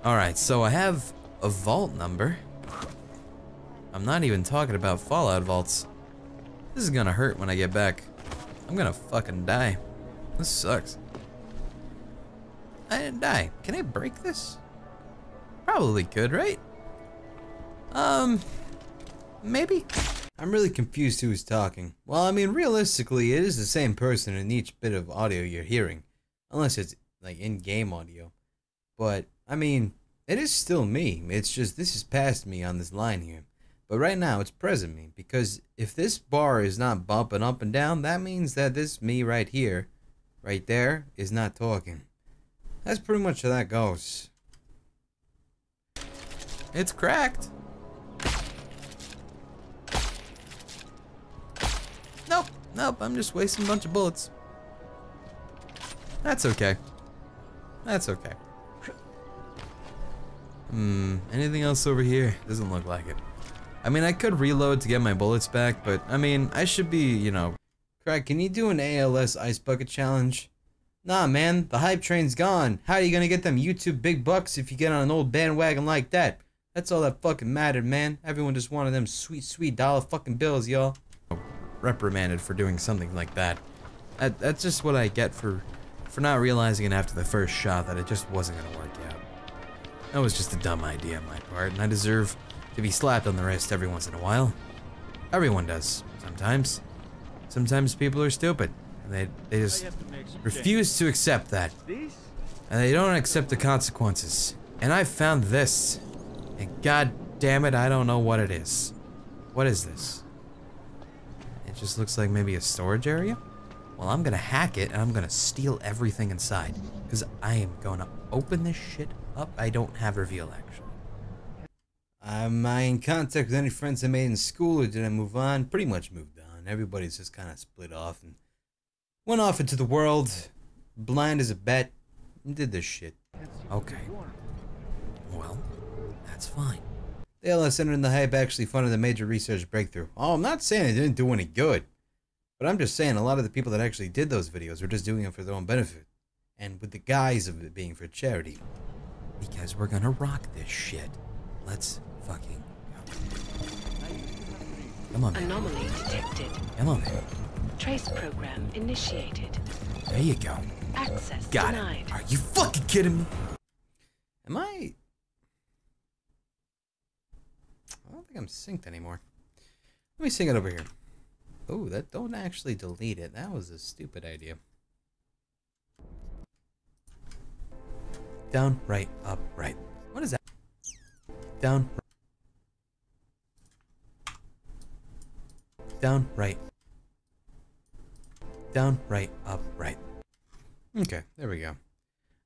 Alright, so I have a vault number. I'm not even talking about Fallout vaults. This is gonna hurt when I get back. I'm gonna fucking die. This sucks. I didn't die. Can I break this? Probably could, right? Um, maybe? I'm really confused who's talking. Well, I mean, realistically, it is the same person in each bit of audio you're hearing. Unless it's, like, in-game audio. But, I mean, it is still me. It's just, this is past me on this line here. But right now, it's present me. Because if this bar is not bumping up and down, that means that this me right here, right there, is not talking. That's pretty much how that goes. It's cracked. Nope, nope, I'm just wasting a bunch of bullets. That's okay. That's okay. Hmm, anything else over here? Doesn't look like it. I mean, I could reload to get my bullets back, but I mean, I should be, you know... Craig, can you do an ALS ice bucket challenge? Nah, man, the hype train's gone. How are you gonna get them YouTube big bucks if you get on an old bandwagon like that? That's all that fucking mattered, man. Everyone just wanted them sweet, sweet dollar fucking bills, y'all. Reprimanded for doing something like that. that. That's just what I get for, for not realizing it after the first shot that it just wasn't gonna work out. That was just a dumb idea on my part, and I deserve to be slapped on the wrist every once in a while. Everyone does, sometimes. Sometimes people are stupid, and they, they just refuse to accept that. And they don't accept the consequences. And I found this. And god damn it, I don't know what it is. What is this? Just looks like maybe a storage area? Well, I'm gonna hack it and I'm gonna steal everything inside. Because I am gonna open this shit up. I don't have reveal, actually. Am I uh, in contact with any friends I made in school, or did I move on? Pretty much moved on. Everybody's just kind of split off and went off into the world, blind as a bat, and did this shit. Okay. Well, that's fine. The LS Center and the Hype actually funded a major research breakthrough. Oh, I'm not saying it didn't do any good. But I'm just saying a lot of the people that actually did those videos were just doing it for their own benefit. And with the guise of it being for charity. Because we're gonna rock this shit. Let's fucking go. Come on, man. Anomaly detected. Come on, man. Trace program initiated. There you go. Access Got denied. it. Are you fucking kidding me? Am I? I don't think I'm synced anymore. Let me sync it over here. Oh, that don't actually delete it. That was a stupid idea. Down, right, up, right. What is that? Down. Down, right. Down, right, up, right. Okay, there we go.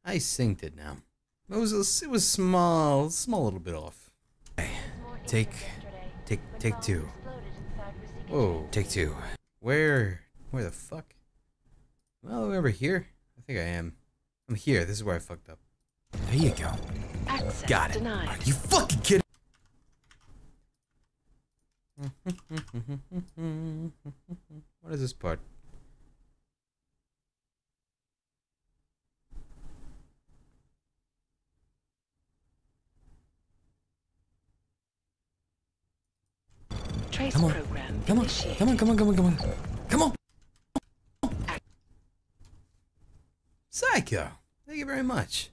I synced it now. It was a, it was small, small little bit off. Okay, take, take, take two. Whoa, take two. Where, where the fuck? Well, over here. I think I am. I'm here. This is where I fucked up. There you go. Access Got it. denied. Are you fucking kidding? <laughs> what is this part? Trace Come on. program Come on, initiated. come on, come on, come on, come on. Come on. Psycho. Thank you very much.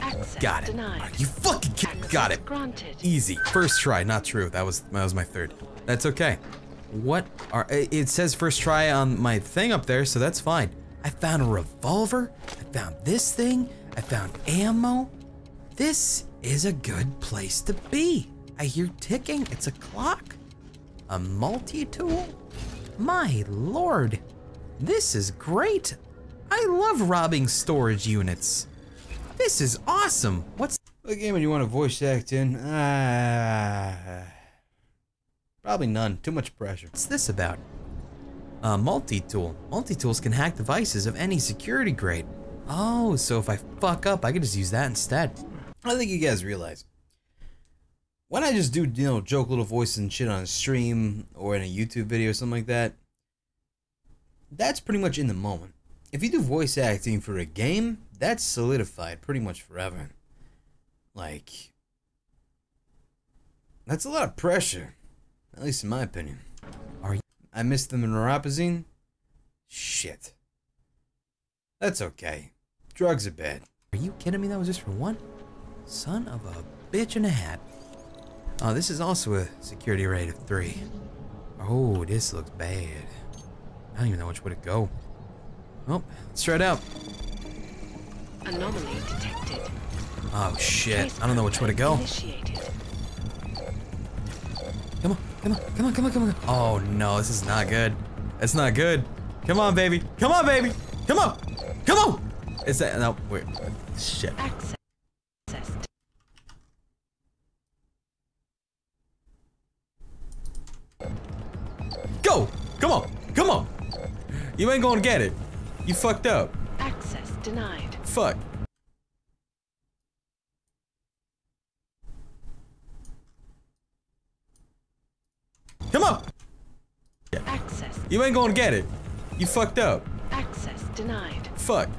Access Got it. denied. Are you fucking kidding? Access Got it. Granted. Easy. First try. Not true. That was that was my third. That's okay. What are it it says first try on my thing up there, so that's fine. I found a revolver. I found this thing. I found ammo. This is a good place to be. I hear ticking. It's a clock. A multi-tool? My lord. This is great. I love robbing storage units. This is awesome. What's what game would you want to voice act in? Ah, probably none. Too much pressure. What's this about? A multi-tool. Multi-tools can hack devices of any security grade. Oh, so if I fuck up, I can just use that instead. I think you guys realize when I just do, you know, joke little voices and shit on a stream or in a YouTube video or something like that, that's pretty much in the moment. If you do voice acting for a game, that's solidified pretty much forever. Like, that's a lot of pressure, at least in my opinion. Are you? I missed them in Rapazine? Shit. That's okay. Drugs are bad. Are you kidding me? That was just for one? Son of a bitch in a hat. Oh, this is also a security rate of three. Oh, this looks bad. I don't even know which way to go. Oh, let's try it out. Anomaly detected. Oh shit, I don't know which way to go. Initiated. Come on, come on, come on, come on, come on. Oh no, this is not good. It's not good. Come on, baby. Come on, baby. Come on. Come on. Is that no? Wait. Shit. Access. Go. Come on. Come on. You ain't gonna get it. You fucked up. Access denied. Fuck. Come on. Access. You ain't gonna get it. You fucked up. Access denied. Fuck.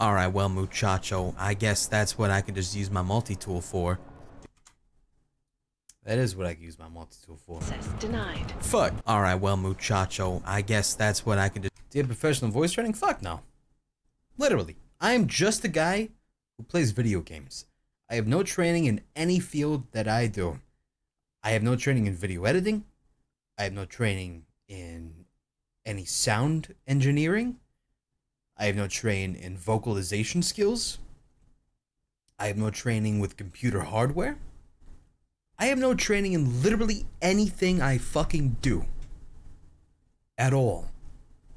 Alright, well, muchacho, I guess that's what I could just use my multi-tool for. That is what I can use my multi-tool for. Access denied. Fuck. Alright, well, muchacho, I guess that's what I can just... Do you have professional voice training? Fuck no. Literally. I am just a guy who plays video games. I have no training in any field that I do. I have no training in video editing. I have no training in any sound engineering. I have no training in vocalization skills. I have no training with computer hardware. I have no training in literally anything I fucking do. At all.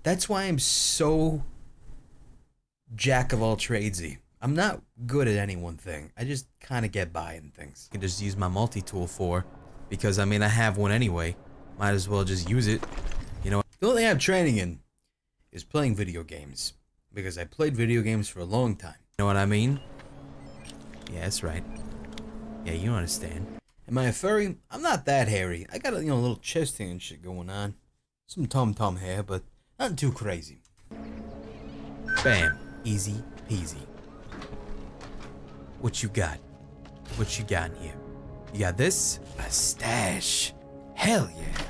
That's why I'm so jack of all tradesy. I'm not good at any one thing. I just kind of get by in things. I can just use my multi-tool for, because I mean I have one anyway. Might as well just use it. You know, the only thing I'm training in is playing video games. Because I played video games for a long time. You know what I mean? Yeah, that's right. Yeah, you understand. Am I a furry? I'm not that hairy. I got a you know little chest hair and shit going on. Some tom tom hair, but not too crazy. Bam. Easy peasy. What you got? What you got in here? You got this? A stash. Hell yeah.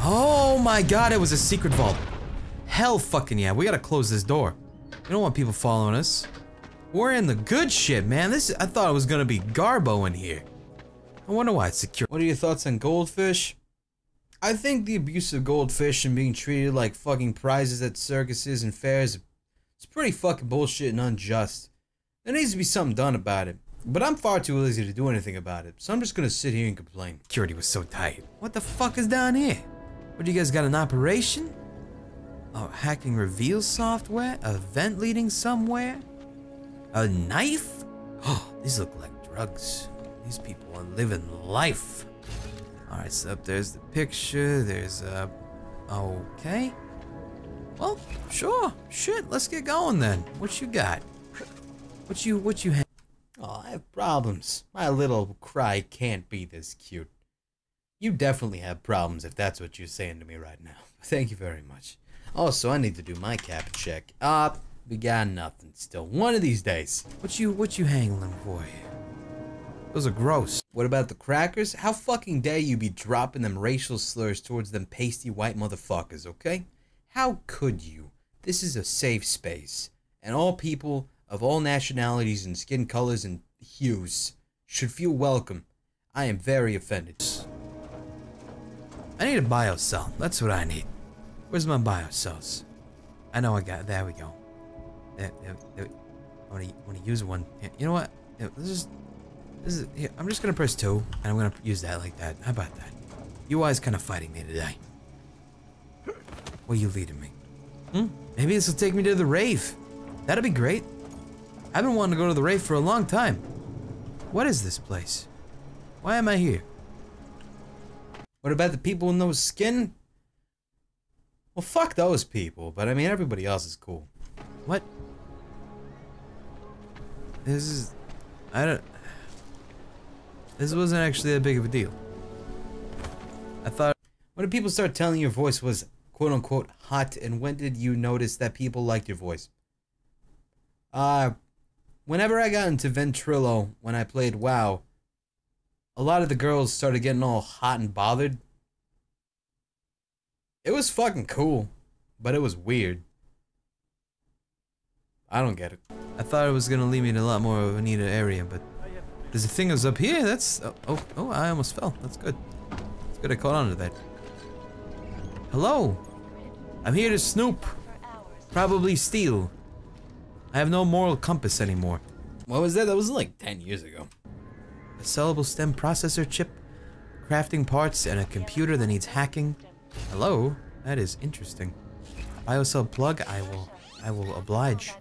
Oh my god, it was a secret vault. Hell fucking yeah. We gotta close this door. We don't want people following us. We're in the good shit, man. This I thought it was gonna be Garbo in here. I wonder why it's secure. What are your thoughts on goldfish? I think the abuse of goldfish and being treated like fucking prizes at circuses and fairs is pretty fucking bullshit and unjust. There needs to be something done about it. But I'm far too lazy to do anything about it, so I'm just gonna sit here and complain. Security was so tight. What the fuck is down here? What, do you guys got an operation? Oh, hacking reveal software? A vent leading somewhere? A knife? Oh, <gasps> these look like drugs. These people are living life. Alright, so up there's the picture. There's a... Okay. Well, sure. Shit, let's get going then. What you got? What you, what you ha- Oh, I have problems. My little cry can't be this cute. You definitely have problems if that's what you're saying to me right now. <laughs> Thank you very much. Also, I need to do my cap check. Ah, we got nothing still. One of these days. What you, what you hangling for here? Those are gross. What about the crackers? How fucking dare you be dropping them racial slurs towards them pasty white motherfuckers, okay? How could you? This is a safe space, and all people of all nationalities and skin colors and hues should feel welcome. I am very offended. I need a biocell. That's what I need. Where's my biocells? I know I got. There we go. I want to use one. You know what? This is this is. I'm just gonna press two, and I'm gonna use that like that. How about that? UI's kind of fighting me today. Where you leading me? Hmm? Maybe this will take me to the rave. That'd be great. I've been wanting to go to the rave for a long time. What is this place? Why am I here? What about the people in those skin? Well, fuck those people, but I mean, everybody else is cool. What? This is. I don't. This wasn't actually that big of a deal. I thought. When did people start telling your voice was quote unquote hot, and when did you notice that people liked your voice? Uh, whenever I got into Ventrilo when I played WoW, a lot of the girls started getting all hot and bothered. It was fucking cool, but it was weird. I don't get it. I thought it was gonna lead me to a lot more of a neater area, but there's a thing that's up here. That's oh oh, oh I almost fell. That's good. It's good I caught on to that. Hello, I'm here to snoop. Probably steal. I have no moral compass anymore. What was that? That was like 10 years ago. A sellable stem processor chip, crafting parts, and a computer that needs hacking. Hello? That is interesting. Biocell plug, I will I will oblige.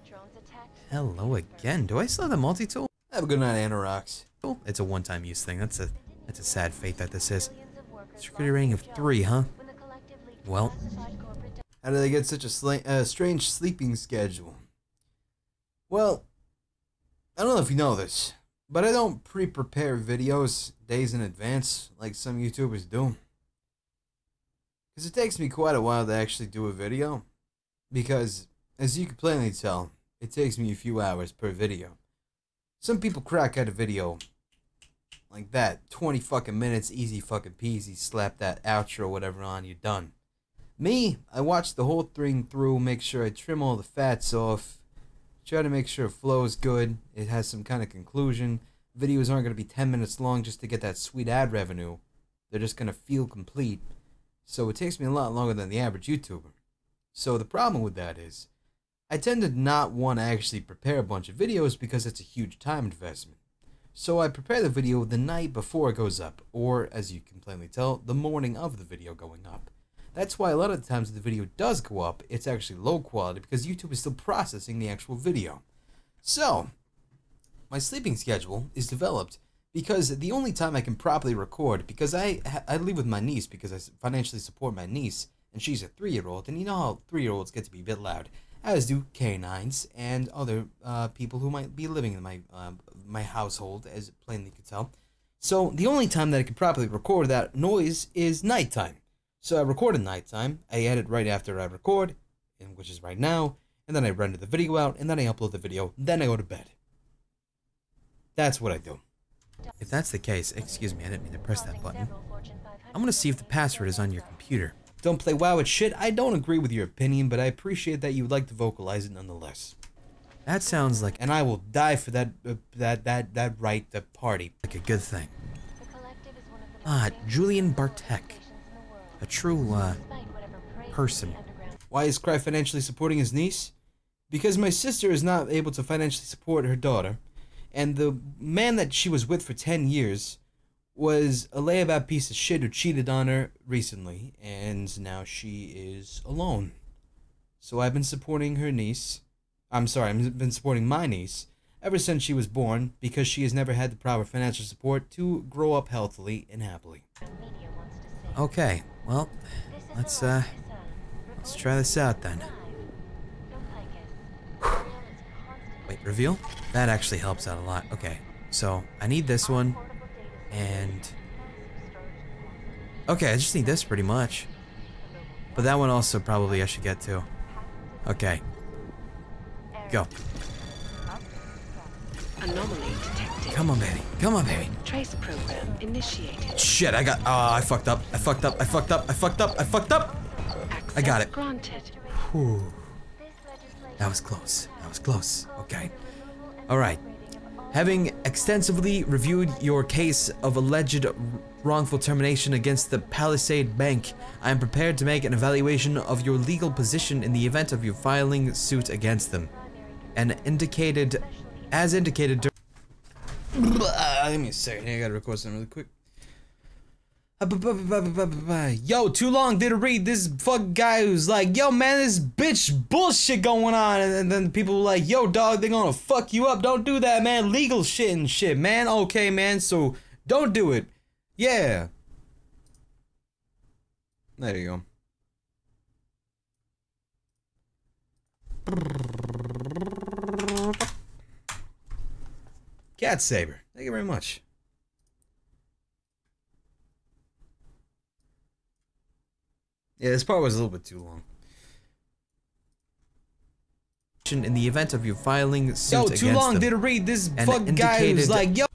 Hello again. Do I still have the multi-tool? Have a good night, Anorox. It's a one-time use thing. That's a that's a sad fate that this is. Security rating of three, huh? Well, how do they get such a sla- uh, strange sleeping schedule? Well, I don't know if you know this, but I don't pre-prepare videos days in advance like some YouTubers do. Because it takes me quite a while to actually do a video. Because, as you can plainly tell, it takes me a few hours per video. Some people crack at a video like that, 20 fucking minutes, easy fucking peasy, slap that outro, whatever on, you're done. Me, I watch the whole thing through, make sure I trim all the fats off, try to make sure it flows good, it has some kind of conclusion. Videos aren't going to be 10 minutes long just to get that sweet ad revenue. They're just going to feel complete. So it takes me a lot longer than the average YouTuber. So the problem with that is, I tend to not want to actually prepare a bunch of videos because it's a huge time investment. So I prepare the video the night before it goes up, or as you can plainly tell, the morning of the video going up. That's why a lot of the times the video does go up, it's actually low quality because YouTube is still processing the actual video. So, my sleeping schedule is developed because the only time I can properly record, because I I live with my niece because I financially support my niece, and she's a three-year-old, and you know how three-year-olds get to be a bit loud, as do canines and other uh, people who might be living in my uh, my household, as plainly could tell. So the only time that I can properly record that noise is nighttime. So I record at nighttime, I edit right after I record, which is right now, and then I render the video out, and then I upload the video, then I go to bed. That's what I do. If that's the case, excuse me, I didn't mean to press that button. I'm gonna see if the password is on your computer. Don't play WoW with shit, I don't agree with your opinion, but I appreciate that you would like to vocalize it nonetheless. That sounds like, and I will die for that, uh, that, that, that right to party. Like a good thing. Ah, Julian Bartek. A true, uh, person. Why is Cry financially supporting his niece? Because my sister is not able to financially support her daughter, and the man that she was with for 10 years was a layabout piece of shit who cheated on her recently, and now she is alone. So I've been supporting her niece. I'm sorry, I've been supporting my niece ever since she was born because she has never had the proper financial support to grow up healthily and happily. Okay, well, let's uh let's try this out then. Wait, reveal? That actually helps out a lot. Okay, so I need this one and Okay, I just need this pretty much. But that one also probably I should get to. Okay. Go. Anomaly detected. Come on, baby. Come on, baby. Trace program initiated. Shit, I got. Oh, I fucked up. I fucked up. I fucked up. I fucked up. I fucked up. Access I got it. Granted. Whew. That was close. That was close. Okay. All right. Having extensively reviewed your case of alleged wrongful termination against the Palisade Bank, I am prepared to make an evaluation of your legal position in the event of you filing suit against them. And indicated, as indicated. dur- Uh, Give me a second. I gotta record something really quick. Uh, yo, too long didn't read this fuck guy who's like, yo man, this bitch bullshit going on, and, then people were like, yo dog, they're gonna fuck you up. Don't do that, man. Legal shit and shit, man. Okay, man. So don't do it. Yeah. There you go. Cat saber. Thank you very much. Yeah, this part was a little bit too long. In the event of you filing suit Yo, too long them, didn't read this fuck guy like, yo.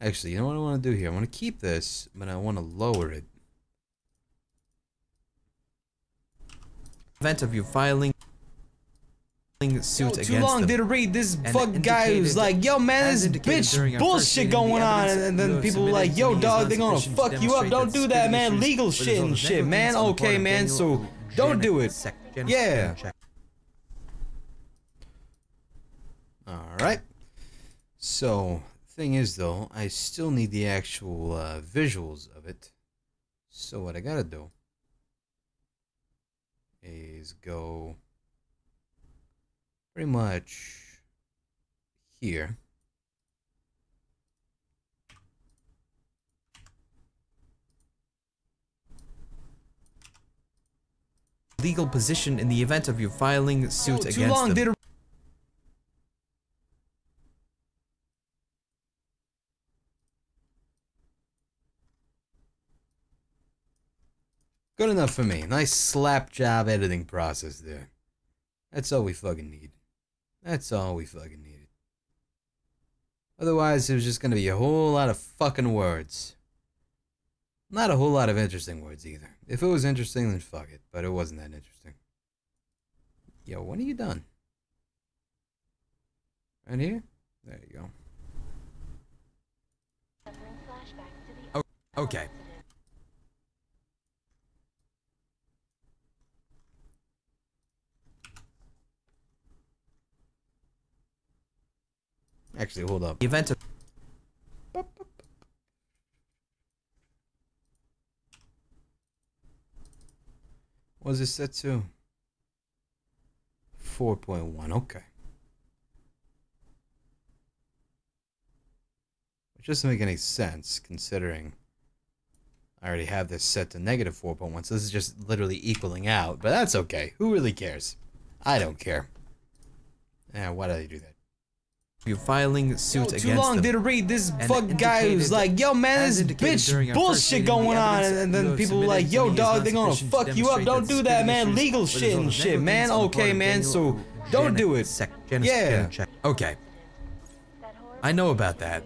Actually, you know what I want to do here? I want to keep this, but I want to lower it. Event of you filing suit Yo, against too long them. didn't read this And fuck guy who's like, yo man, this bitch during our first bullshit going on, and, then people were like, yo dog, they're gonna fuck you up. Don't do that, man. Legal shit and shit, man. negligence on the part Okay, man. So don't do it. Yeah. All right. So, thing is though, I still need the actual uh, visuals of it. So what I gotta do is go pretty much here. Legal position in the event of you filing suit oh, Yo, against long them. Good enough for me. Nice slap job editing process there. That's all we fucking need. That's all we fucking needed. Otherwise, it was just gonna be a whole lot of fucking words. Not a whole lot of interesting words either. If it was interesting, then fuck it. But it wasn't that interesting. Yo, when are you done? Right here? There you go. Oh, okay. Actually, hold up. The event of What is it set to? 4.1, okay. Which doesn't make any sense considering I already have this set to negative 4.1, so this is just literally equaling out, but that's okay. Who really cares? I don't care. Yeah, why did I do that? You're filing suit Too against long them. did it read this And fuck guy who's like, yo man, this bitch bullshit going on, and then people were like, yo dog, they're gonna fuck you up. Don't do that, man. Legal shit and shit, man. negligence on the Okay, man. So don't do it. Yeah. Okay, I know about that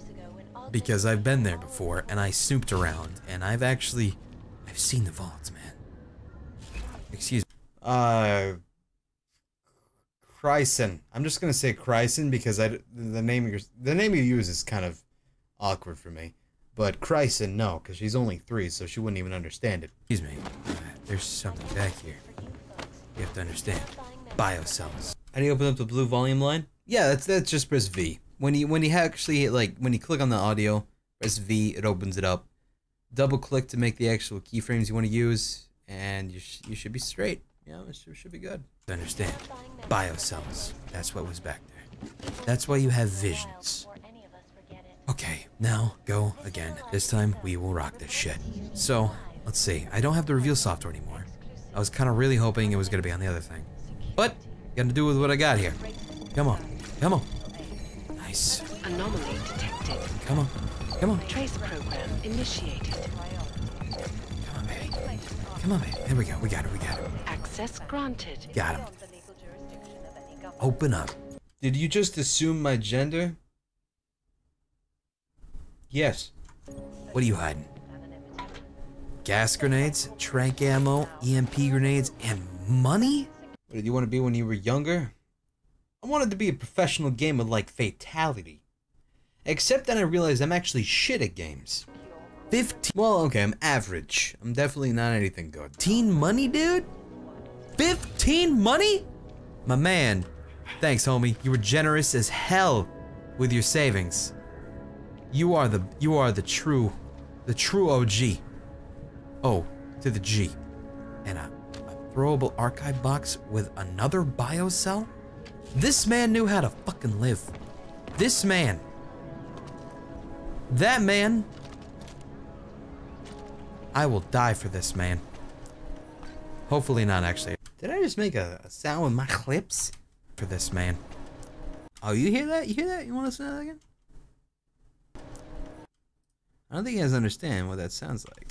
because I've been there before and I snooped around and I've actually I've seen the vaults, man. Excuse me. Uh, Chryson. I'm just gonna say Chryson because I the name you the name you use is kind of awkward for me. But Chryson, no, because she's only three, so she wouldn't even understand it. Excuse me. Uh, there's something back here. You have to understand. Biocells. How do you open up the blue volume line? Yeah, that's that's just press V. When you when you actually like when you click on the audio, press V, it opens it up. Double click to make the actual keyframes you want to use, and you sh you should be straight. Yeah, it should, should be good. Understand? Biocells. That's what was back there. That's why you have visions. Okay, now go again. This time we will rock this shit. So let's see. I don't have the reveal software anymore. I was kind of really hoping it was gonna be on the other thing, but gotta do with what I got here. Come on, come on. Nice. Anomaly detected. Come on, come on. Trace program initiated. Come on, man. Come on, baby. There we go. We got it. We got it. Access granted. Got him. Open up. Did you just assume my gender? Yes. What are you hiding? Gas grenades, trank ammo, EMP grenades, and money? What did you want to be when you were younger? I wanted to be a professional gamer like Fatality. Except then I realized I'm actually shit at games. 15 Well, okay, I'm average. I'm definitely not anything good. Teen money, dude? 15 money? My man. Thanks, homie. You were generous as hell with your savings. You are the you are the true the true OG. Oh, to the G. And a, a throwable archive box with another biocell? This man knew how to fucking live. This man. That man. I will die for this man. Hopefully not actually. Did I just make a, a sound with my clips? For this man. Oh, you hear that? You hear that? You want to say that again? I don't think you guys understand what that sounds like.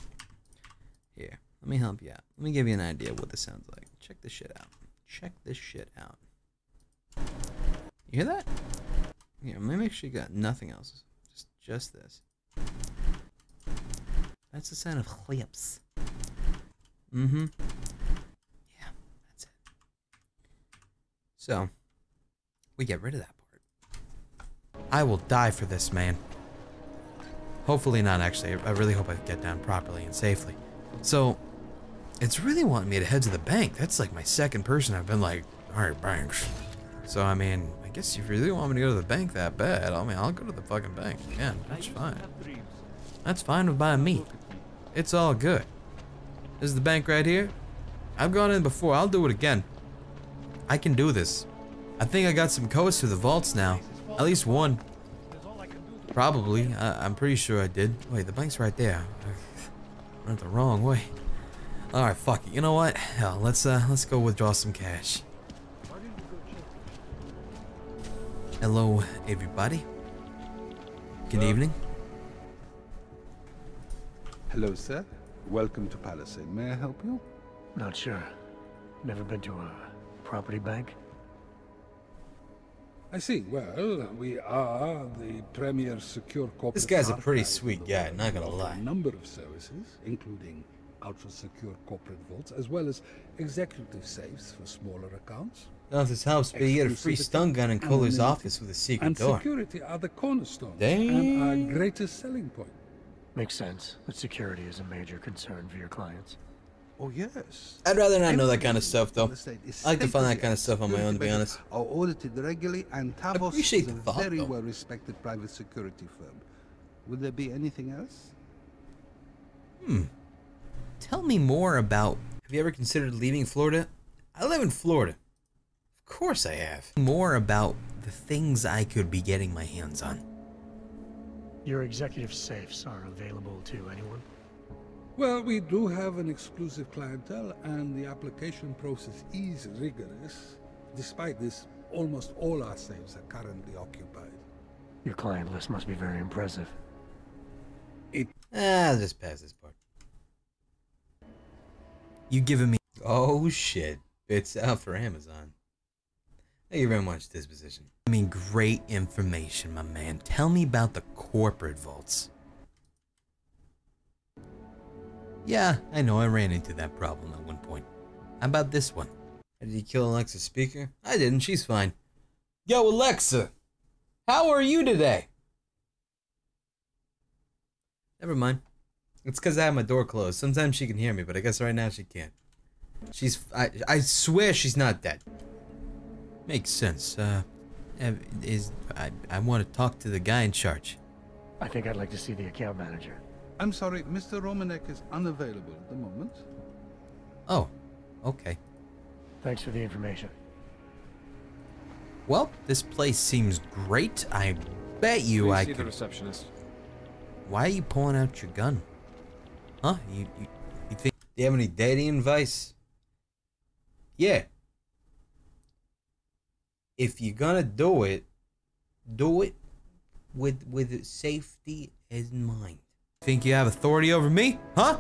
Here, let me help you out. Let me give you an idea what this sounds like. Check this shit out. Check this shit out. You hear that? Here, let me make sure you got nothing else. Just, just this. That's the sound of lips. Mm-hmm. Yeah, that's it. So, we get rid of that part. I will die for this man. Hopefully not actually. I really hope I get down properly and safely. So, it's really wanting me to head to the bank. That's like my second person I've been like, alright, banks. So, I mean, I guess you really want me to go to the bank that bad, I mean, I'll go to the fucking bank. Yeah, that's fine. That's fine with by me. It's all good. This is the bank right here. I've gone in before. I'll do it again. I can do this. I think I got some codes to the vaults now. At least one. Probably. I I'm pretty sure I did. Wait, the bank's right there. <laughs> Went the wrong way. All right, fuck it. You know what? Hell, let's uh, let's go withdraw some cash. Hello, everybody. Good evening. Hello, sir. Welcome to Palisade. May I help you? Not sure. Never been to a property bank. I see. Well, we are the premier secure corporate. This guy's a pretty sweet guy, not gonna lie. A number of services, including ultra-secure corporate vaults, as well as executive safes for smaller accounts. Now, if this helps, but you get a free stun gun in Koller's office with a secret and door. security are the cornerstones Dang. and our greatest selling point. Makes sense that security is a major concern for your clients. Oh yes. I'd rather not know that kind of stuff, though. on the site is I like to find that kind of stuff on my own, to be Security honest. measures Are audited regularly, and Tarvos appreciate is a thought, very though. well-respected private security firm. Would there be anything else? Hmm. Tell me more about. Have you ever considered leaving Florida? I live in Florida. Of course I have. More about the things I could be getting my hands on. Your executive safes are available to anyone? Well, we do have an exclusive clientele, and the application process is rigorous. Despite this, almost all our safes are currently occupied. Your client list must be very impressive. Ah, I'll just pass this part. You giving me? Oh shit! It's out for Amazon. Thank you very much, disposition. I mean, great information, my man. Tell me about the corporate vaults. Yeah, I know I ran into that problem at one point. How about this one? Did you kill Alexa's speaker? I didn't. She's fine. Yo, Alexa, how are you today? Never mind. It's because I have my door closed. Sometimes she can hear me, but I guess right now she can't. She's. I, I swear she's not dead. Makes sense. Uh, is I, I want to talk to the guy in charge. I think I'd like to see the account manager. I'm sorry, Mr. Romanek is unavailable at the moment. Oh, okay. Thanks for the information. Well, this place seems great. I bet you Please I see the receptionist. Why are you pulling out your gun? Huh? You, you, you think? Do you have any dating advice? Yeah. If you're gonna do it, do it with with safety in mind. Think you have authority over me? Huh?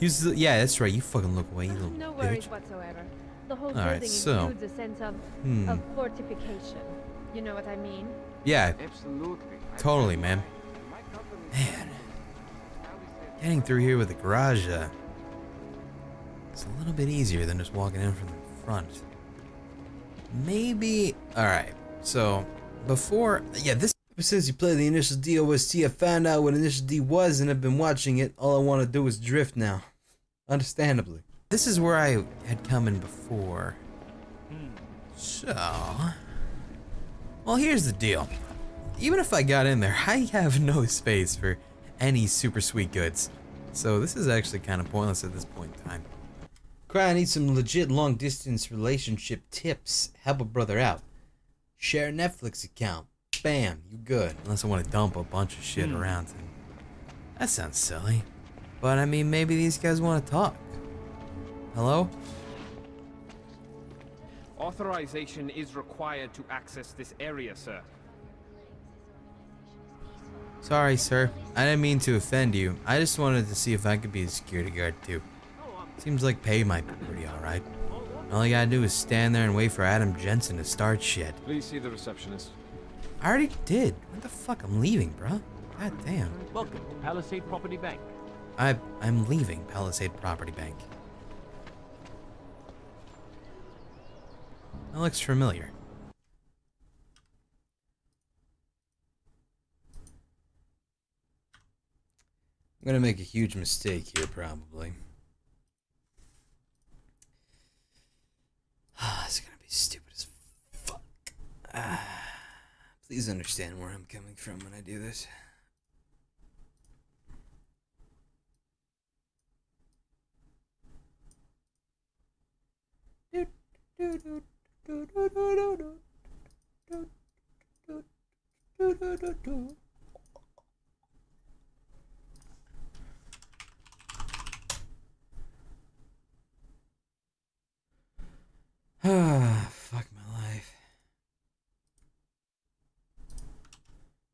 Use the, yeah, that's right. You fucking look away, you little No bitch. worries whatsoever. The whole All right, building so- includes a sense of, Hmm. of fortification. You know what I mean? Yeah, Absolutely. totally, man. Man, getting through here with the garage, uh, it's a little bit easier than just walking in from the front. Maybe. All right. So before, yeah, this. Since you played the initial D OST, I found out what initial D was, and I've been watching it. All I want to do is drift now. Understandably. This is where I had come in before. So, well, here's the deal. Even if I got in there, I have no space for any super sweet goods. So this is actually kind of pointless at this point in time. Cry, I need some legit long distance relationship tips. Help a brother out. Share a Netflix account. Bam, you good. Unless I want to dump a bunch of shit hmm. around. And that sounds silly. But I mean, maybe these guys want to talk. Hello? Authorization is required to access this area, sir. Sorry, sir. I didn't mean to offend you. I just wanted to see if I could be a security guard too. Seems like pay might be pretty alright. All I gotta do is stand there and wait for Adam Jensen to start shit. Please see the receptionist. I already did. What the fuck? I'm leaving, bro. God damn. Welcome to Palisade Property Bank. I I'm leaving Palisade Property Bank. That looks familiar. I'm gonna make a huge mistake here, probably. It's gonna be stupid as fuck. Ah, please understand where I'm coming from when I do this. Ah, fuck my life.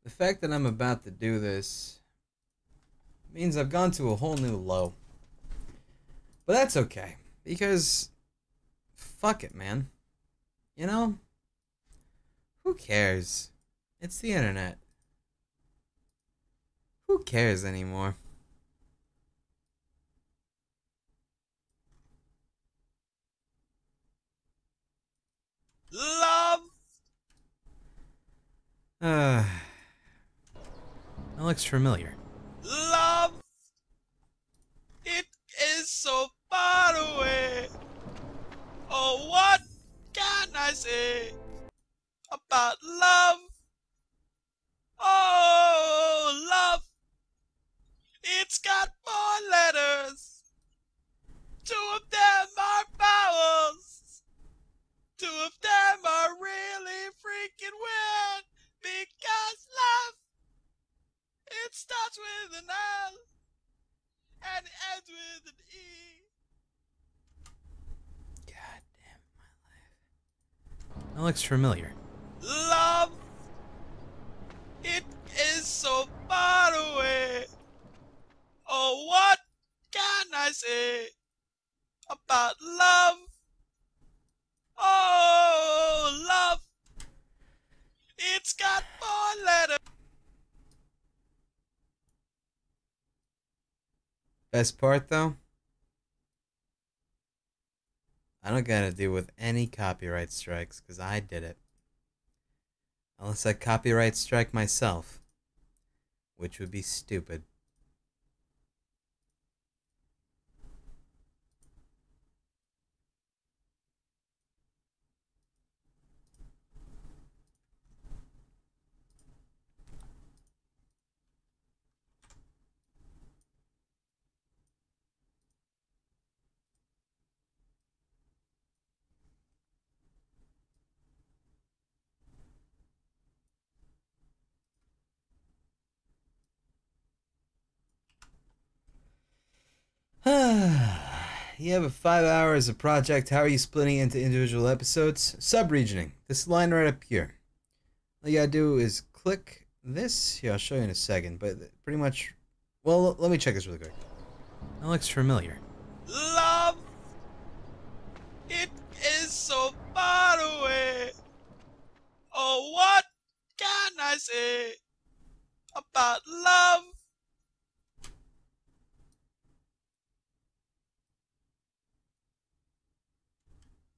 The fact that I'm about to do this means I've gone to a whole new low. But that's okay, because fuck it, man. You know? Who cares? It's the internet. Who cares anymore? Love. Uh, <sighs> that looks familiar. Love. It is so far away. Oh, what can I say about love? Oh, love. It's got four letters. Two of them are vowels. Two of them are really freaking weird because love. It starts with an L and it ends with an E. God damn my life. That looks familiar. Love. It is so far away. Oh, what can I say about love? Oh, love. It's got four letters. Best part though? I don't gotta deal with any copyright strikes because I did it. Unless I copyright strike myself, which would be stupid. <sighs> you have a five hours of project. How are you splitting it into individual episodes? Sub-regioning. This line right up here. All you gotta do is click this. Here, I'll show you in a second. But pretty much, well, let me check this really quick. That looks familiar. Love. It is so far away. Oh, what can I say about love?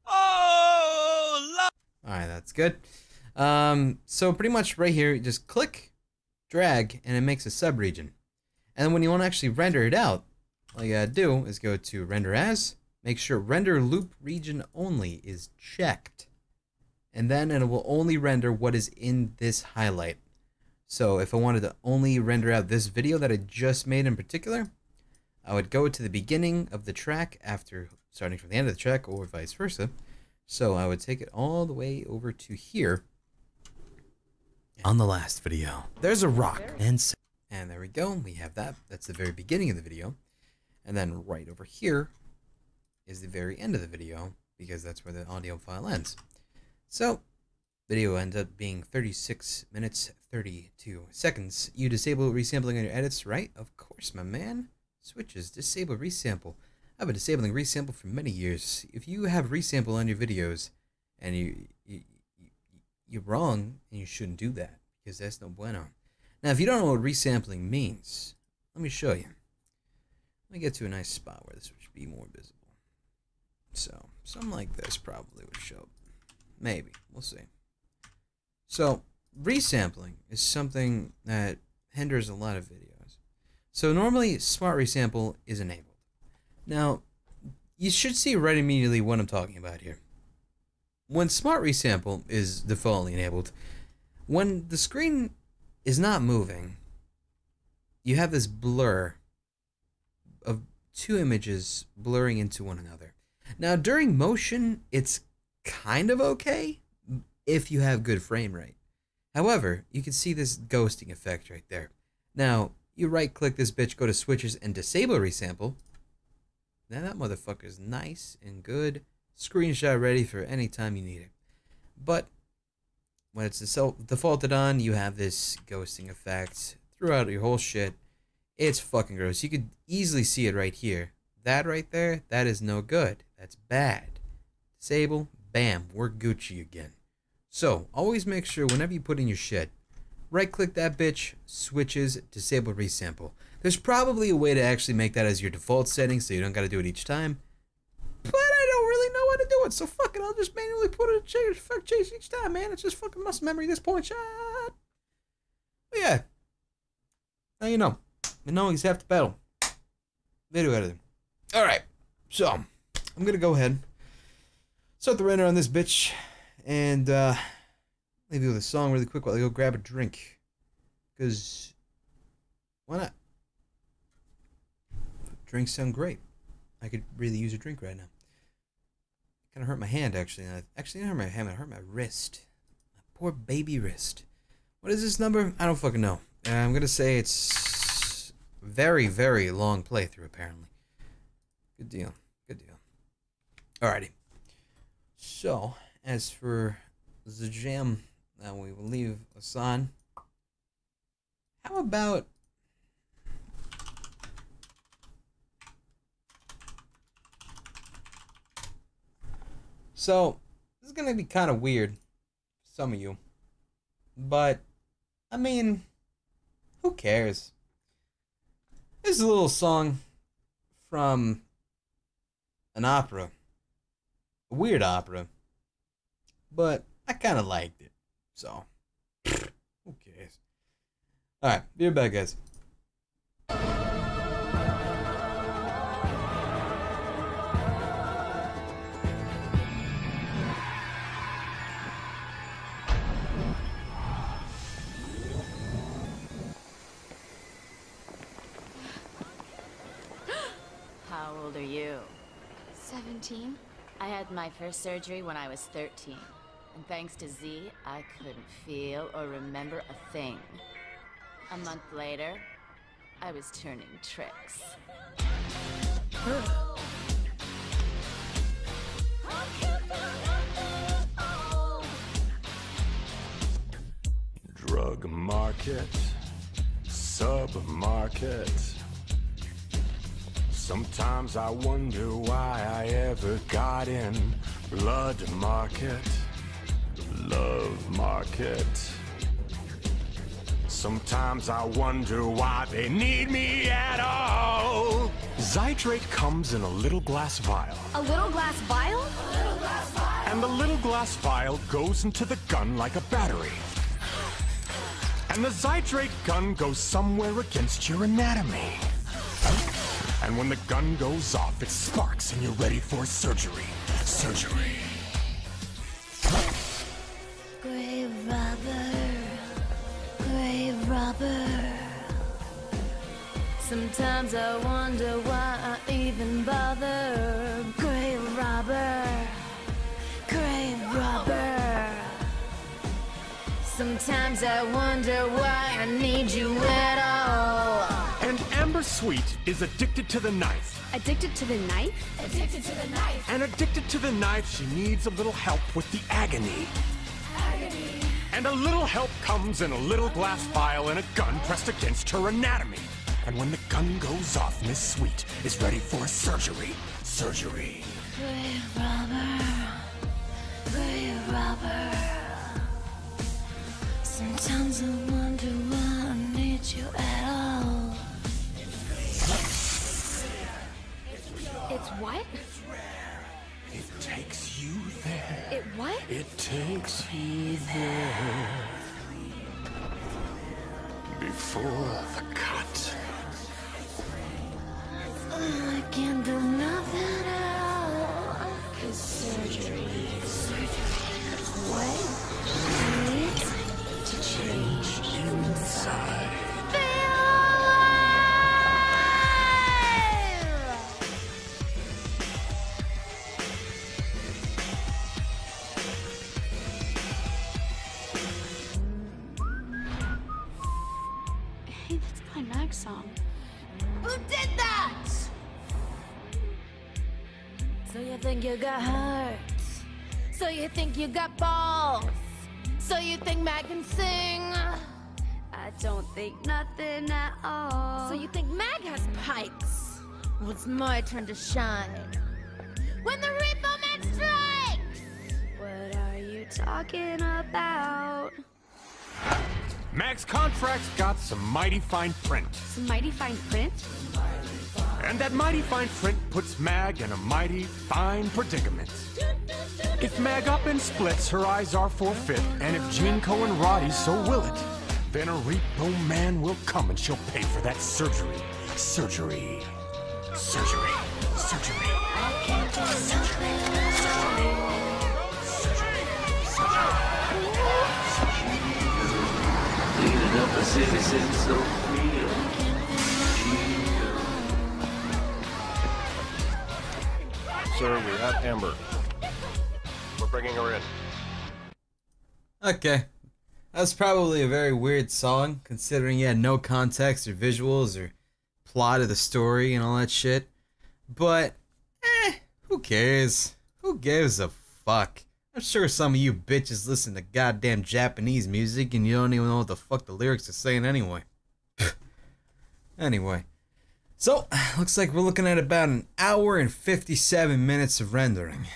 Oh. All right, that's good. Um, so pretty much right here, you just click, drag, and it makes a subregion. And when you want to actually render it out, all you gotta do is go to render as, make sure render loop region only is checked. And then it will only render what is in this highlight. So if I wanted to only render out this video that I just made in particular, I would go to the beginning of the track after starting from the end of the track or vice versa. So I would take it all the way over to here on the last video. There's a rock and and there we go. We have that. That's the very beginning of the video. And then right over here is the very end of the video because that's where the audio file ends. So video ends up being 36 minutes 32 seconds. You disable resampling on your edits, right? Of course, my man. Switches disable resample. I've been disabling resample for many years. If you have resample on your videos and you, you, you you're wrong and you shouldn't do that because that's no bueno. Now, if you don't know what resampling means, let me show you. Let me get to a nice spot where this would be more visible. So, something like this probably would show. up. Maybe. We'll see. So, resampling is something that hinders a lot of videos. So, normally, smart resample is enabled. Now, you should see right immediately what I'm talking about here. When Smart Resample is defaultly enabled, when the screen is not moving, you have this blur of two images blurring into one another. Now, during motion, it's kind of okay if you have good frame rate. However, you can see this ghosting effect right there. Now, you right click this bitch, go to switches, and disable resample. Now that motherfucker's nice and good. Screenshot ready for any time you need it. But when it's defaulted on, you have this ghosting effect throughout your whole shit. It's fucking gross. You could easily see it right here. That right there, that is no good. That's bad. Disable, bam, we're Gucci again. So, always make sure whenever you put in your shit, right click that bitch, switches, disable resample. There's probably a way to actually make that as your default setting so you don't gotta do it each time. But I don't really know how to do it, so fuck it, I'll just manually put it change fuck chase each time, man. It's just fucking muscle memory this point. Shot. But yeah. Now you know. You know you have to pedal. Video editing. Alright. So I'm gonna go ahead. Start the render on this bitch. And uh leave you with a song really quick while I go grab a drink. Because, why not? Drinks sound great. I could really use a drink right now. Kind of hurt my hand, actually. Actually, it hurt my hand. It hurt my wrist. My poor baby wrist. What is this number? I don't fucking know. Uh, I'm going to say it's very, very long playthrough, apparently. Good deal. Good deal. Alrighty. So, as for the jam that we will leave aside, how about So, this is going to be kind of weird for some of you. But, I mean, who cares? This is a little song from an opera. A weird opera. But I kind of liked it. So, who cares? Alright, be right back, guys. How old are you? 17? I had my first surgery when I was 13. And thanks to Z, I couldn't feel or remember a thing. A month later, I was turning tricks. Drug market, submarket. Sometimes I wonder why I ever got in. Blood market, love market. Sometimes I wonder why they need me at all. Zydrate comes in a little glass vial. A little glass vial? And the little glass vial goes into the gun like a battery. And the Zydrate gun goes somewhere against your anatomy. And when the gun goes off, it sparks and you're ready for surgery. Surgery. Robber. Grave robber. Sometimes I wonder why I even bother. Grave robber. Grave robber. Sometimes I wonder why I need you at all. And Amber Sweet is addicted to the knife. Addicted to the knife? Addicted to the knife. And addicted to the knife, she needs a little help with the agony. Agony. And a little help comes in a little glass vial and a gun pressed against her anatomy. And when the gun goes off, Miss Sweet is ready for surgery. Surgery. Grave robber. Grave robber. Sometimes I wonder why I need you at all. It's what? It what? It takes you there. Before the cut. I can't do nothing at all. Cause surgery. Surgery. What? Need to change inside. Well, it's my turn to shine. When the Repo Man strikes! What are you talking about? Mag's contract's got some mighty fine print. Some mighty fine print? And that mighty fine print puts Mag in a mighty fine predicament. If Mag up and splits, her eyes are forfeit. And if GeneCo and Rotti so will it, then a repo man will come and she'll pay for that surgery. Surgery. Surgery. Surgery. Surgery. Surgery. The citizens of Rio. Sir, we have Amber. We're bringing her in. Okay. That's probably a very weird song, considering you had no context or visuals or plot of the story and all that shit. But, eh, who cares? Who gives a fuck? I'm sure some of you bitches listen to goddamn Japanese music and you don't even know what the fuck the lyrics are saying anyway. <laughs> anyway. So, <sighs> looks like we're looking at about an hour and 57 minutes of rendering.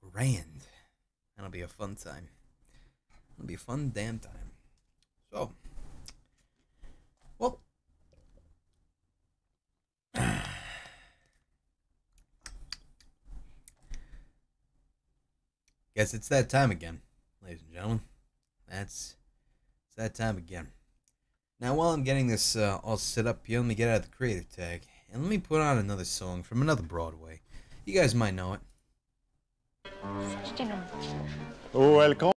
Grand. That'll be a fun time. It'll be a fun damn time. So, <sighs> guess it's that time again, ladies and gentlemen. That's it's that time again. Now, while I'm getting this uh, all set up here, let me get out of the creative tag and let me put on another song from another Broadway. You guys might know it. Welcome.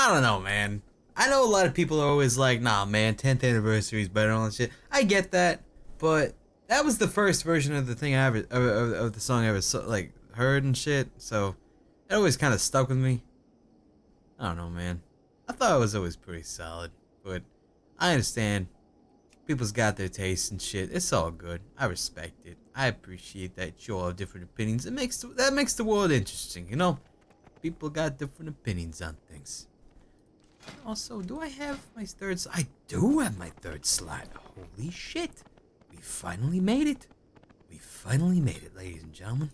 I don't know, man. I know a lot of people are always like, nah, man, 10th anniversary is better that shit. I get that, but that was the first version of the thing I ever, of, of, of the song I ever, like, heard and shit, so it always kind of stuck with me. I don't know, man. I thought it was always pretty solid, but I understand. People's got their tastes and shit. It's all good. I respect it. I appreciate that you all have different opinions. It makes that makes the world interesting, you know. People got different opinions on things. Also, do I have my third? slot? I do have my third slot. Holy shit! We finally made it. We finally made it, ladies and gentlemen.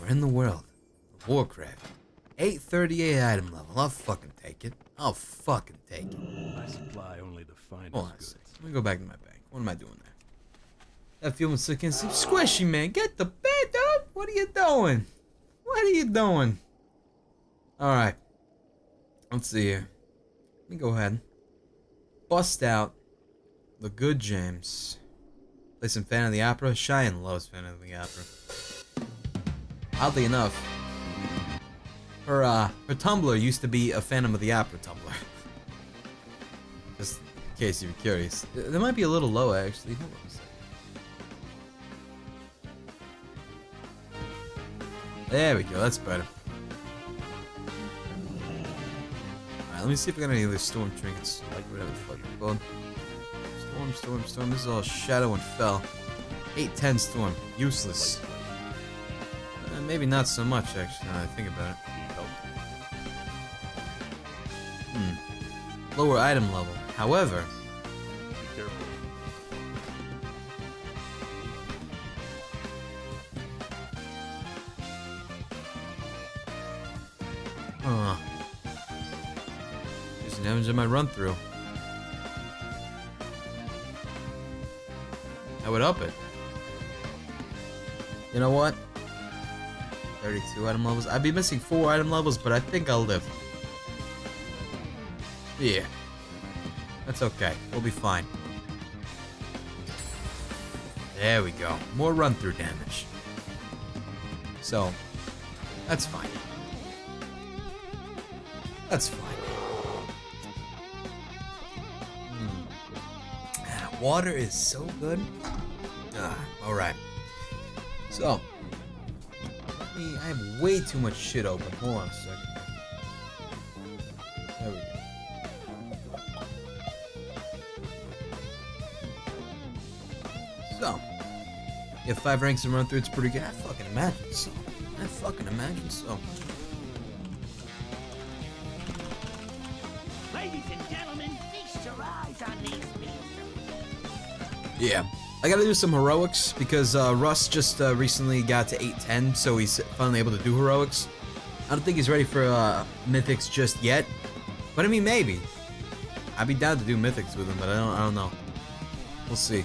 We're in the world of Warcraft. 838 item level. I'll fucking take it. I'll fucking take it. I supply only the finest Hold on goods. Let me go back to my bank. What am I doing there? That feeling sick and sick. Squishy, man. Get the bed up. What are you doing? What are you doing? Alright. Let's see here. Let me go ahead. Bust out the good James. Play some Phantom of the Opera. Cheyenne loves Phantom of the Opera. Oddly enough, her uh her Tumblr used to be a Phantom of the Opera Tumblr. <laughs> Just in case you're curious. That might be a little low actually. Hold on a. There we go, that's better. Alright, let me see if I got any other storm trinkets. Like whatever the fuck they're called. Storm, storm, storm. This is all shadow and fell. 810 storm. Useless. Uh, maybe not so much actually now I think about it. Hmm. Lower item level. However, in my run through. I would up it. You know what? 32 item levels. I'd be missing 4 item levels, but I think I'll live. Yeah. That's okay. We'll be fine. There we go. More run through damage. So, that's fine. That's fine. Water is so good. Ah, all right. So, me. I have way too much shit open. Hold on a second. There we go. So, if five ranks and run through, it's pretty good. I fucking imagine so. I fucking imagine so. Yeah. I gotta do some heroics because uh, Russ just uh, recently got to 810, so he's finally able to do heroics. I don't think he's ready for uh, mythics just yet, but I mean maybe. I'd be down to do mythics with him, but I don't. I don't know. We'll see.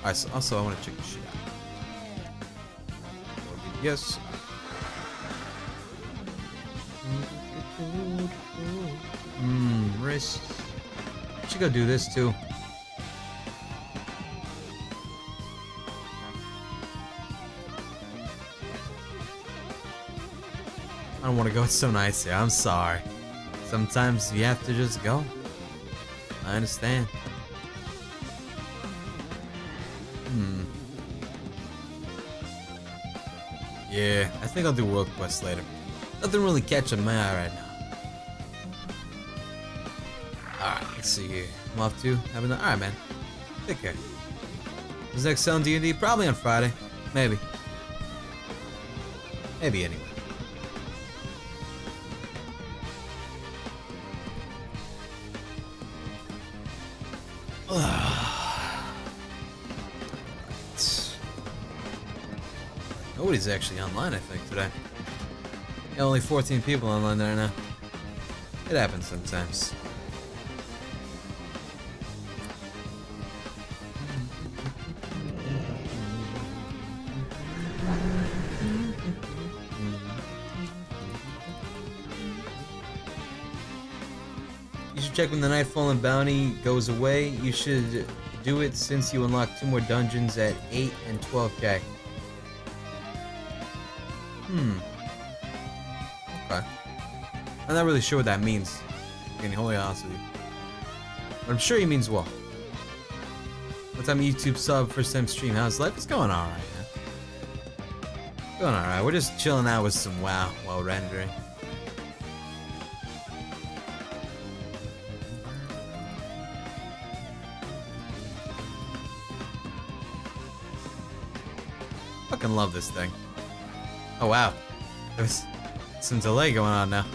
Alright. So also, I want to check the shit out. Yes. Mmm, wrist. Should go do this too. Don't want to go. So nice here. I'm sorry. Sometimes you have to just go. I understand. Hmm. Yeah, I think I'll do World Quest later. Nothing really catching my eye right now. Alright, let's see here. I'm off to have a Alright, man. Take care. Who's next selling D&D? Probably on Friday. Maybe. Maybe anyway. Actually online, I think, today. Yeah, only 14 people online there now. It happens sometimes. You should check when the Nightfall and Bounty goes away. You should do it since you unlock two more dungeons at 8 and 12k. Not really sure what that means. In holy honesty. But I'm sure he means well. What time YouTube sub, first time stream, how's life? It's going alright. Going alright. We're just chilling out with some WoW while rendering. Fucking love this thing. Oh wow. There's some delay going on now.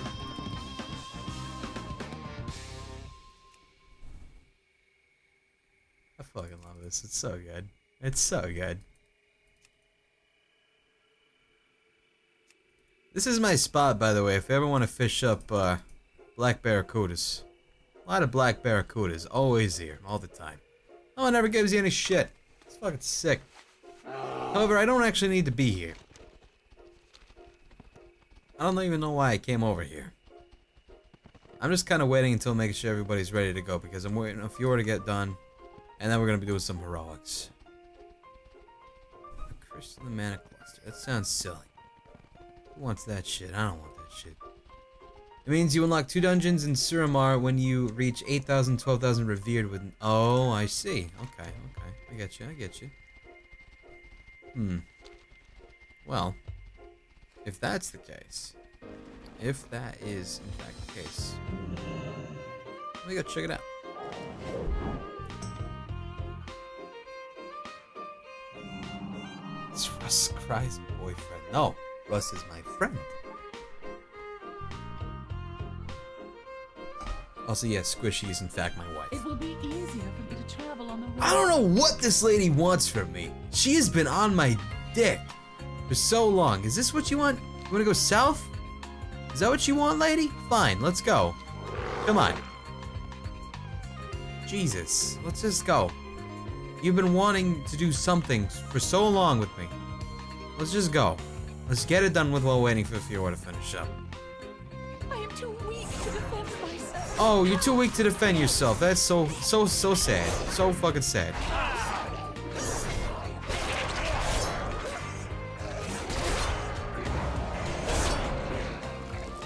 So good. It's so good. This is my spot, by the way, if you ever want to fish up uh, black barracudas. A lot of black barracudas, always here, all the time. No one ever gives you any shit. It's fucking sick. However, I don't actually need to be here. I don't even know why I came over here. I'm just kind of waiting until making sure everybody's ready to go because I'm waiting for Fiora to get done. And then we're going to be doing some heroics. A Crystal Mana Cluster. That sounds silly. Who wants that shit? I don't want that shit. It means you unlock two dungeons in Suramar when you reach 8,000, 12,000 revered with... Oh, I see. Okay, okay. I get you, I get you. Hmm. Well, if that's the case, if that is in fact the case, let me go check it out. It's Russ Cry's boyfriend. No, Russ is my friend. Also, yes, Squishy is in fact my wife. It will be easier for me to travel on the road. I don't know what this lady wants from me. She has been on my dick for so long. Is this what you want? You want to go south? Is that what you want, lady? Fine, let's go. Come on. Jesus, let's just go. You've been wanting to do something for so long with me. Let's just go. Let's get it done with while waiting for Fiora to finish up. I am too weak to defend myself. Oh, you're too weak to defend yourself. That's so, so, so sad. So fucking sad.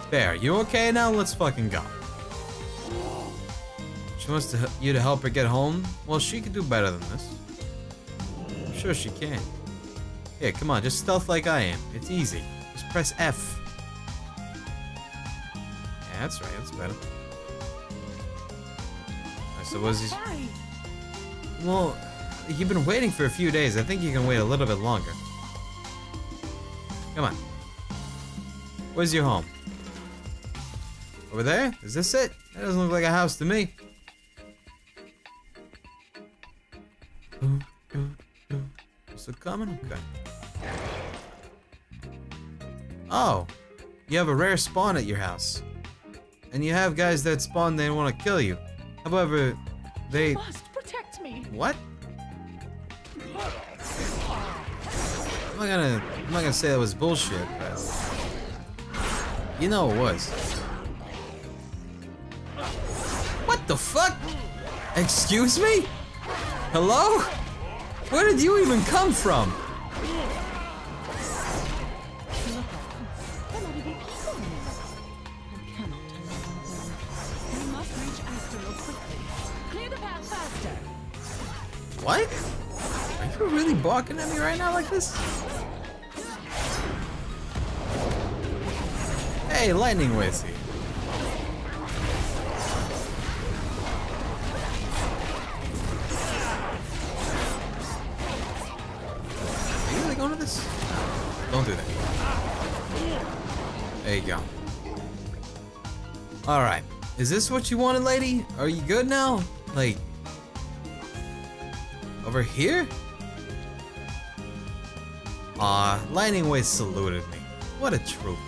There, you okay now? Let's fucking go. She wants to, you to help her get home? Well, she could do better than this. I'm sure she can. Here, come on, just stealth like I am. It's easy. Just press F. Yeah, that's right, that's better. I suppose he's... Well, you've been waiting for a few days. I think you can wait a little bit longer. Come on. Where's your home? Over there? Is this it? That doesn't look like a house to me. Is it coming? Okay. Oh, you have a rare spawn at your house. And you have guys that spawn they want to kill you. However, they... must protect me. What? I'm not gonna... I'm not gonna say that was bullshit, but... You know it was. What the fuck? Excuse me? Hello? Where did you even come from? What? Are you really barking at me right now like this? Hey, Lightning Whiskey. Is this what you wanted, lady? Are you good now? Like... Over here? Aw, Lightning Way saluted me. What a trooper.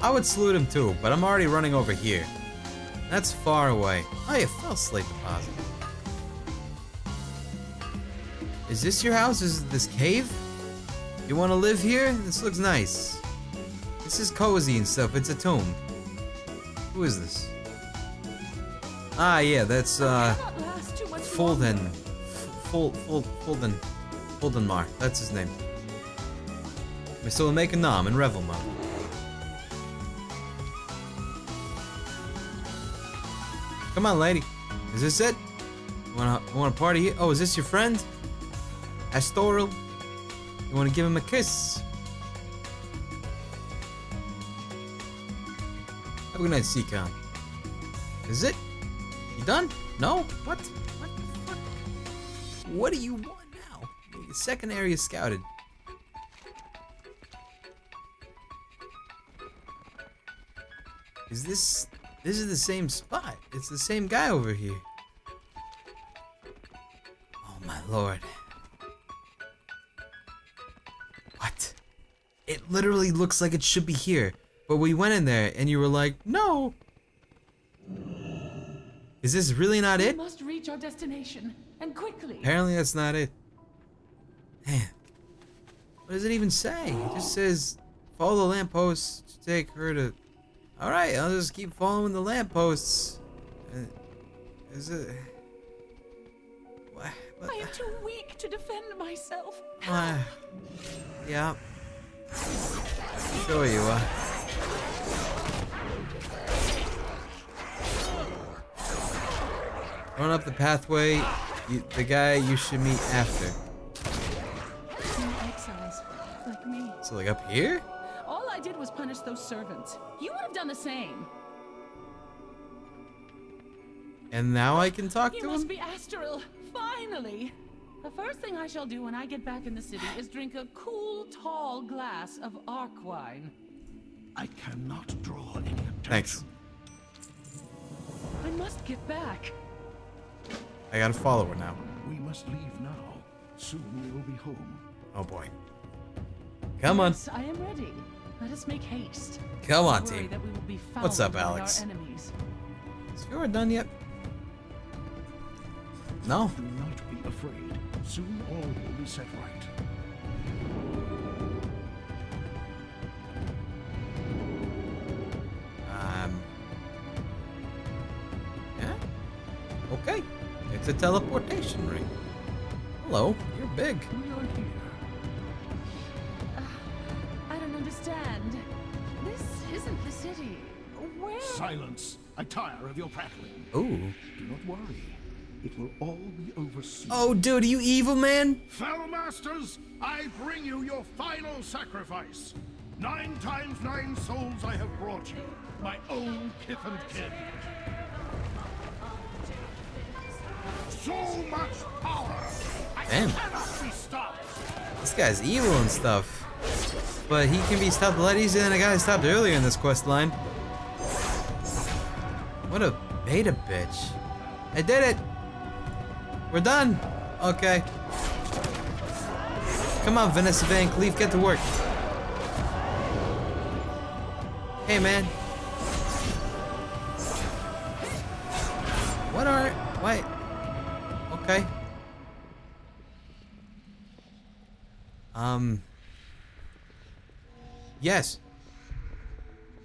I would salute him too, but I'm already running over here. That's far away. Oh, you felslate deposit. Is this your house? Is this cave? You want to live here? This looks nice. This is cozy and stuff. It's a tomb. Who is this? Ah, yeah, that's, uh... Folden. Fol Fol That's his name. We still make a en revel man. Come on, lady. Is this it? Wanna, wanna party here? Oh, is this your friend? Astoril? You wanna give him a kiss? Have a good night, Seacon. Is it? You done? No? What? What the fuck? What do you want now? The second area scouted. Is this... This is the same spot. It's the same guy over here. Oh my lord. What? It literally looks like it should be here. But we went in there and you were like, no. Is this really not We it? must reach our destination, and quickly. Apparently that's not it. Man. What does it even say? It just says, follow the lampposts to take her to... Alright, I'll just keep following the lampposts. Uh, is it... What? I am too weak to defend myself. Uh, yeah. Sure you are. Run up the pathway. You, the guy you should meet after. Exiles, like me. So like up here? All I did was punish those servants. You would have done the same. And now I can talk You to must be Asteril, finally. The first thing I shall do when I get back in the city is drink a cool, tall glass of arcwine. I cannot draw any attention. Thanks. I must get back. I gotta follow her now. We must leave now. Soon we will be home. Oh boy. Come on. Yes, I am ready. Let us make haste. Come on, team. that we will be What's up, Alex? Our enemies. Is Fiora done yet? No? Do not be afraid. Soon all will be set right. A teleportation ring. Hello, you're big. We are here. I don't understand. This isn't the city. Where? Silence! I tire of your prattling. Ooh. Do not worry. It will all be over soon. Oh, dude, are you evil, man? Fellow masters, I bring you your final sacrifice. Nine times nine souls I have brought you. My own kith and kin. So much power! Damn. cannot be stopped! This guy's evil and stuff. But he can be stopped a lot easier than a guy stopped earlier in this quest line. What a beta bitch. I did it! We're done! Okay. Come on, Vanessa VanCleef, get to work. Hey, man. What are... Wait. Okay. Um... Yes.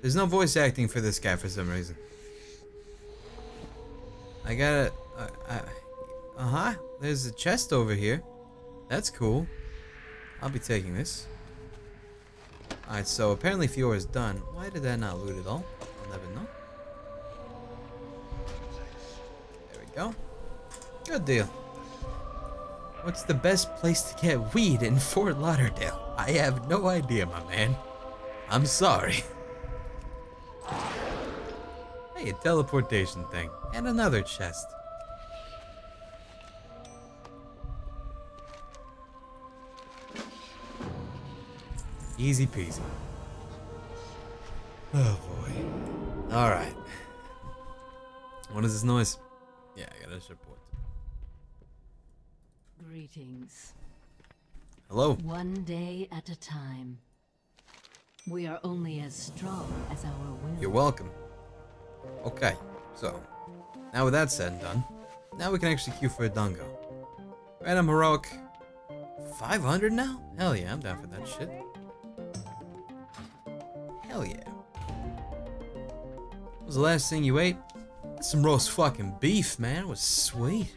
There's no voice acting for this guy for some reason. I gotta... Uh, uh, uh-huh. There's a chest over here. That's cool. I'll be taking this. Alright, so apparently Fiora's done. Why did that not loot at all? I'll never know. There we go. Good deal. What's the best place to get weed in Fort Lauderdale? I have no idea, my man. I'm sorry. Hey, a teleportation thing. And another chest. Easy peasy. Oh boy. Alright. What is this noise? Yeah, I gotta report. Greetings. Hello. One day at a time. We are only as strong as our will. You're welcome. Okay, so now with that said and done, now we can actually queue for a Dungo. Random heroic. 500 now? Hell yeah, I'm down for that shit. Hell yeah. What was the last thing you ate? Some roast fucking beef, man. It was sweet.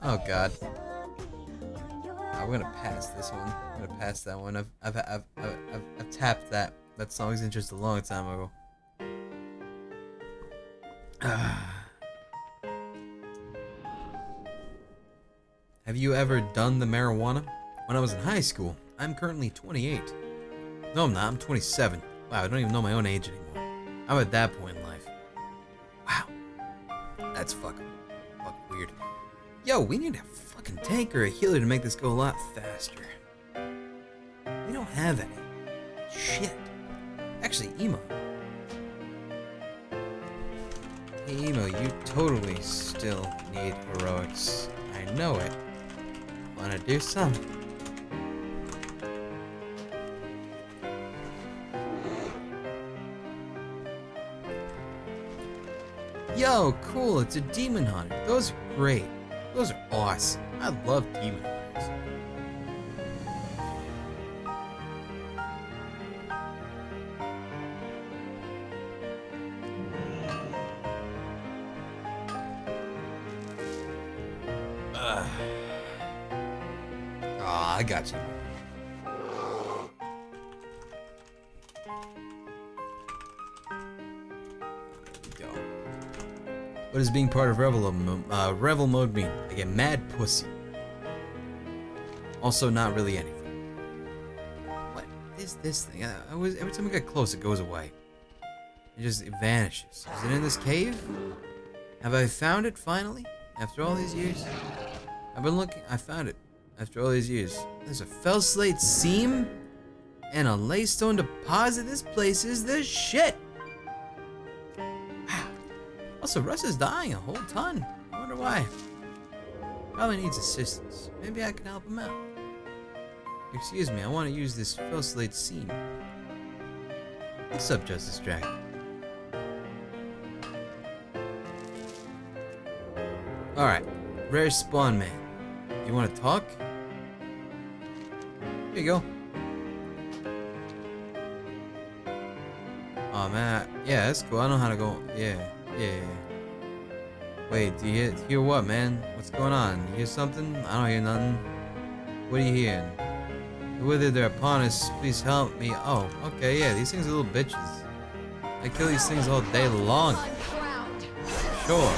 Oh god. I'm gonna pass this one. I'm gonna pass that one. I've I've I've I've, I've, I've tapped that that song's interest a long time ago. <sighs> Have you ever done the marijuana? When I was in high school, I'm currently 28. No, I'm not. I'm 27. Wow, I don't even know my own age anymore. I'm at that point in life. Wow, that's fuck. fucking weird. Yo, we need to fucking tank or a healer to make this go a lot faster. We don't have any. Shit. Actually, Emo. Hey, Emo, you totally still need heroics. I know it. Wanna do some? Yo, cool, it's a demon hunter. Those are great. Those are awesome. I love demon being part of Revel, mo- uh, Revel mode mean? I get mad pussy. Also, not really anything. What is this thing? I, I was every time I get close, it goes away. It just it vanishes. Is it in this cave? Have I found it finally? After all these years? I've been looking. I found it. After all these years. There's a felslate seam and a leystone deposit. This place is the shit. Also, Russ is dying a whole ton. I wonder why. Probably needs assistance. Maybe I can help him out. Excuse me, I want to use this felslate seam. What's up, Justice Jack? Alright, rare spawn man. You want to talk? Here you go. Oh man, yeah, that's cool. I know how to go. Yeah, yeah. Wait, do you hear, hear what, man? What's going on? You hear something? I don't hear nothing. What are you hearing? Whether they're upon us, please help me. Oh, okay, yeah, these things are little bitches. I kill these things all day long. Sure.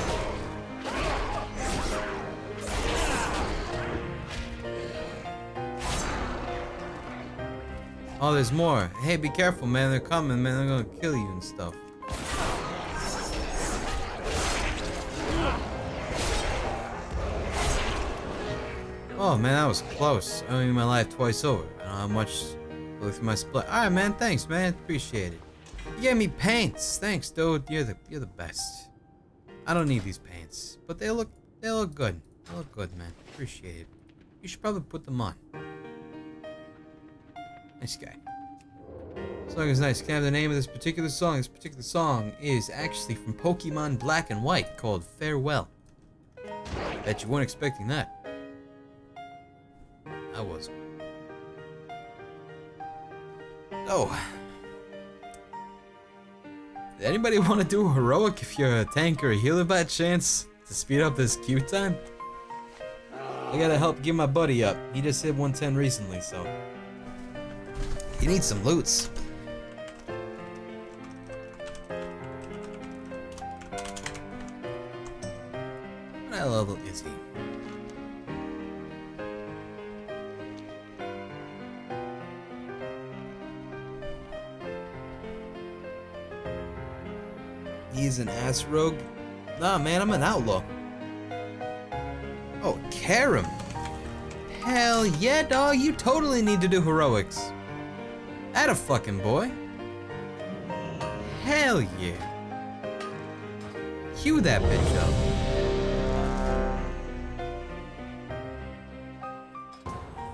Oh, there's more. Hey, be careful, man. They're coming, man. They're gonna kill you and stuff. Oh, man, that was close. I only my life twice over. I don't have much go through my split. Alright, man. Thanks, man. Appreciate it. You gave me paints. Thanks, dude. You're the you're the best. I don't need these paints, but they look they look good. They look good, man. Appreciate it. You should probably put them on. Nice guy. Song is nice. Can I have the name of this particular song? This particular song is actually from Pokemon Black and White called Farewell. Bet you weren't expecting that. I was. Oh. Did anybody <laughs> want to do heroic if you're a tank or a healer by chance to speed up this queue time? I gotta help get my buddy up. He just hit 110 recently, so he needs some loots. What level is he? An ass rogue? Nah, man, I'm an outlaw. Oh, Karam. Hell yeah, dog. You totally need to do heroics. That a fucking boy. Hell yeah. Queue that bitch up.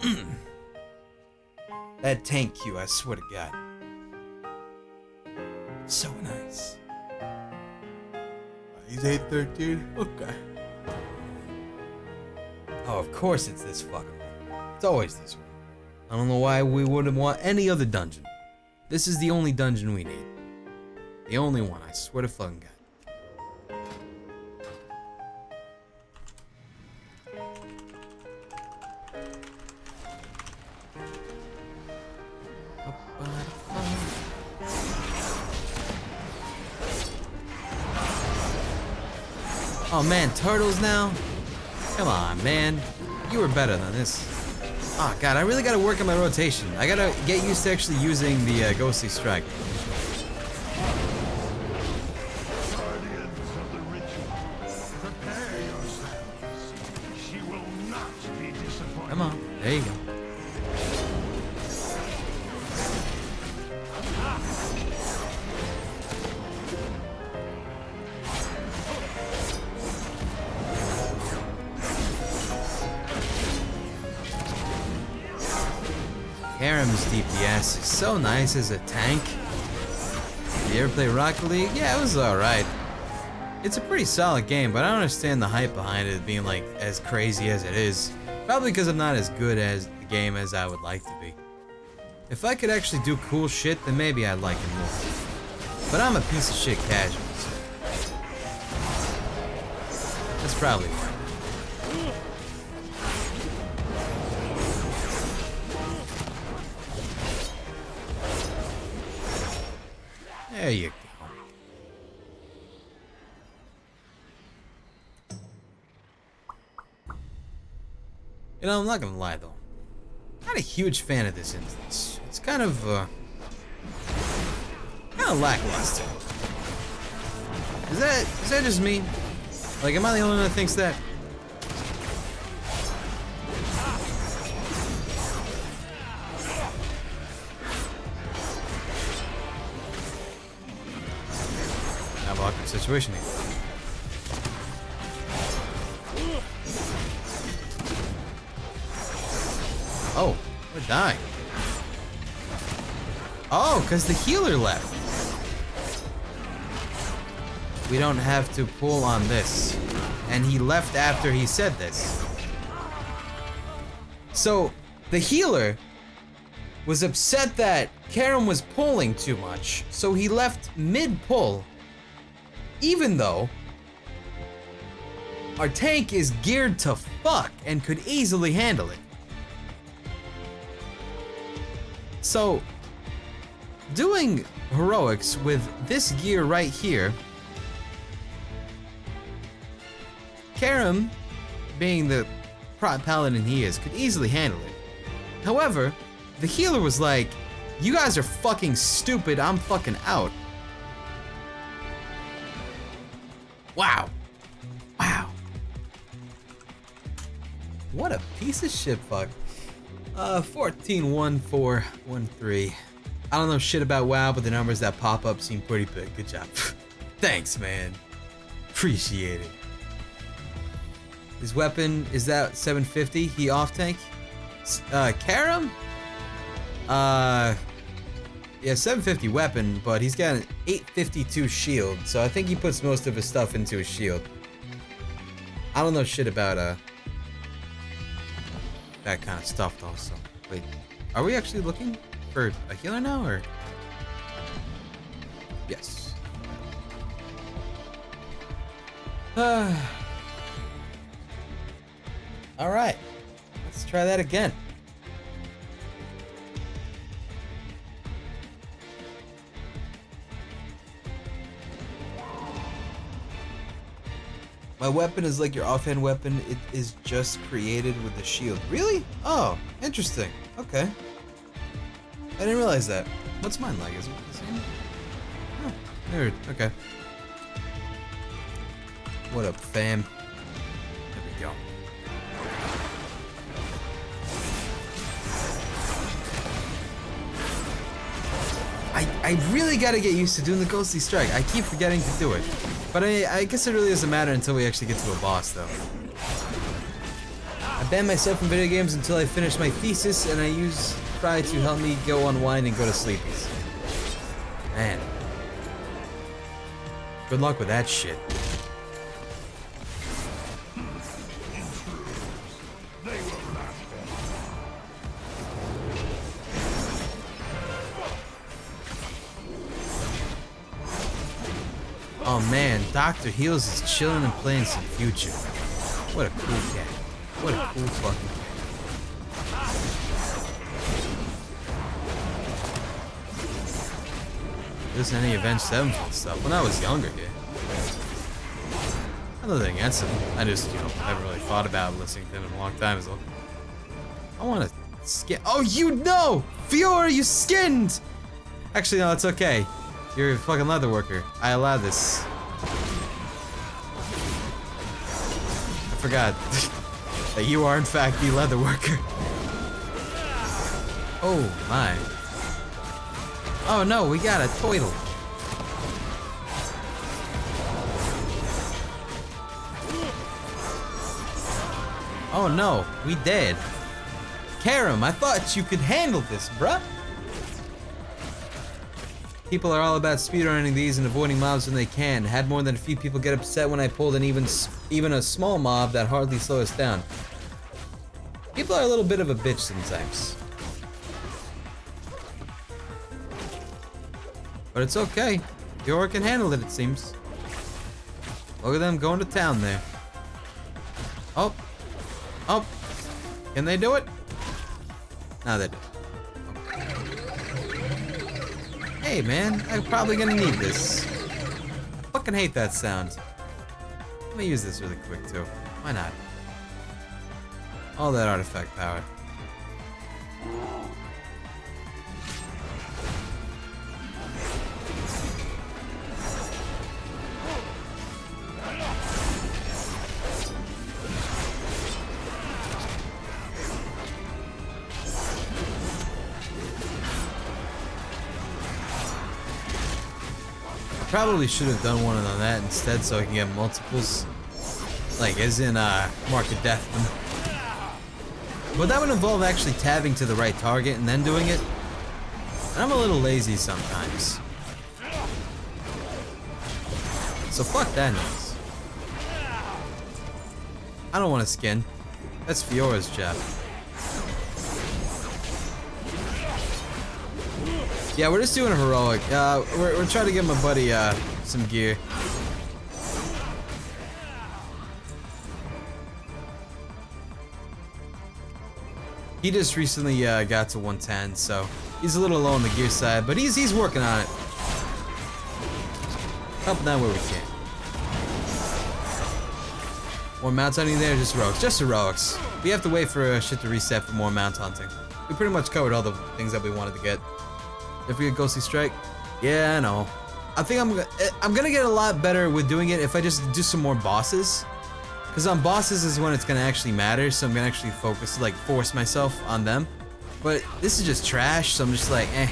<clears throat> that tank queue, I swear to God. He's 813? Okay. Oh, of course it's this fucking one. It's always this one. I don't know why we wouldn't want any other dungeon. This is the only dungeon we need. The only one, I swear to fucking God. Oh man, turtles now? Come on, man. You were better than this. Oh god, I really gotta work on my rotation. I gotta get used to actually using the uh, ghostly strike. Nice as a tank. You ever play Rocket League? Yeah, it was alright. It's a pretty solid game, but I don't understand the hype behind it being like as crazy as it is. Probably because I'm not as good as the game as I would like to be. If I could actually do cool shit, then maybe I'd like it more. But I'm a piece of shit casual. So. That's probably why. Know, I'm not gonna lie though. Not a huge fan of this instance. It's kind of, uh, kind of lackluster. Is that, is that just me? Like, am I the only one that thinks that? Have awkward situation here. Dying. Oh, because the healer left. We don't have to pull on this. And he left after he said this. So, the healer was upset that Karam was pulling too much, so he left mid-pull. Even though our tank is geared to fuck and could easily handle it. So, doing heroics with this gear right here, Karam, being the prot paladin he is, could easily handle it. However, the healer was like, you guys are fucking stupid, I'm fucking out. Wow. Wow. What a piece of shit fuck. Uh, 141413. I don't know shit about WoW, but the numbers that pop up seem pretty big. Good job. <laughs> Thanks, man. Appreciate it. His weapon is that 750. He off tank. Uh, Karam. Uh, yeah, 750 weapon, but he's got an 852 shield, so I think he puts most of his stuff into his shield. I don't know shit about uh that kind of stuff though. So wait, are we actually looking for a healer now, or yes? Uh, <sighs> all right, let's try that again. My weapon is like your offhand weapon. It is just created with the shield. Really? Oh, interesting. Okay. I didn't realize that. What's mine like? Is it the same? Oh. Okay. What up, fam? There we go. I, I really gotta get used to doing the ghostly strike. I keep forgetting to do it. But I, I guess it really doesn't matter until we actually get to a boss, though. I banned myself from video games until I finish my thesis, and I use try to help me go unwind and go to sleepies. Man. Good luck with that shit. Dr. Heals is chilling and playing some future. What a cool cat. What a cool fucking cat. This any Avenged Sevenfold stuff when I was younger, yeah. Nothing against him. I just, you know, haven't really thought about listening to him in a long time. So I want to skin. Oh, you know! Fiora, you skinned! Actually, no, it's okay. You're a fucking leather worker. I allow this. Forgot that you are, in fact, the leather worker. Oh, my. Oh, no, we got a toidle. Oh no, we dead. Karam, I thought you could handle this, bruh. People are all about speedrunning these and avoiding mobs when they can. Had more than a few people get upset when I pulled an even even a small mob that hardly slow us down. People are a little bit of a bitch sometimes. But it's okay. Fiora can handle it, it seems. Look at them going to town there. Oh. Oh. Can they do it? No, they do. Hey, man. I'm probably gonna need this. I fucking hate that sound. Let me use this really quick, too. Why not? All that artifact power. Probably should have done one on that instead so I can get multiples. Like, as in, uh, Mark of Death. <laughs> But that would involve actually tabbing to the right target and then doing it. And I'm a little lazy sometimes. So fuck that noise. I don't want to skin. That's Fiora's job. Yeah, we're just doing a heroic. Uh, we're, we're trying to give my buddy uh, some gear. He just recently uh, got to 110, so he's a little low on the gear side, but he's he's working on it. Helping out where we can. More mount hunting there, just heroics. Just heroics. We have to wait for uh, shit to reset for more mount hunting. We pretty much covered all the things that we wanted to get. If we get Ghostly Strike, yeah, I know. I think I'm gonna I'm gonna get a lot better with doing it if I just do some more bosses. Cause on bosses is when it's gonna actually matter, so I'm gonna actually focus, like force myself on them. But this is just trash, so I'm just like, eh.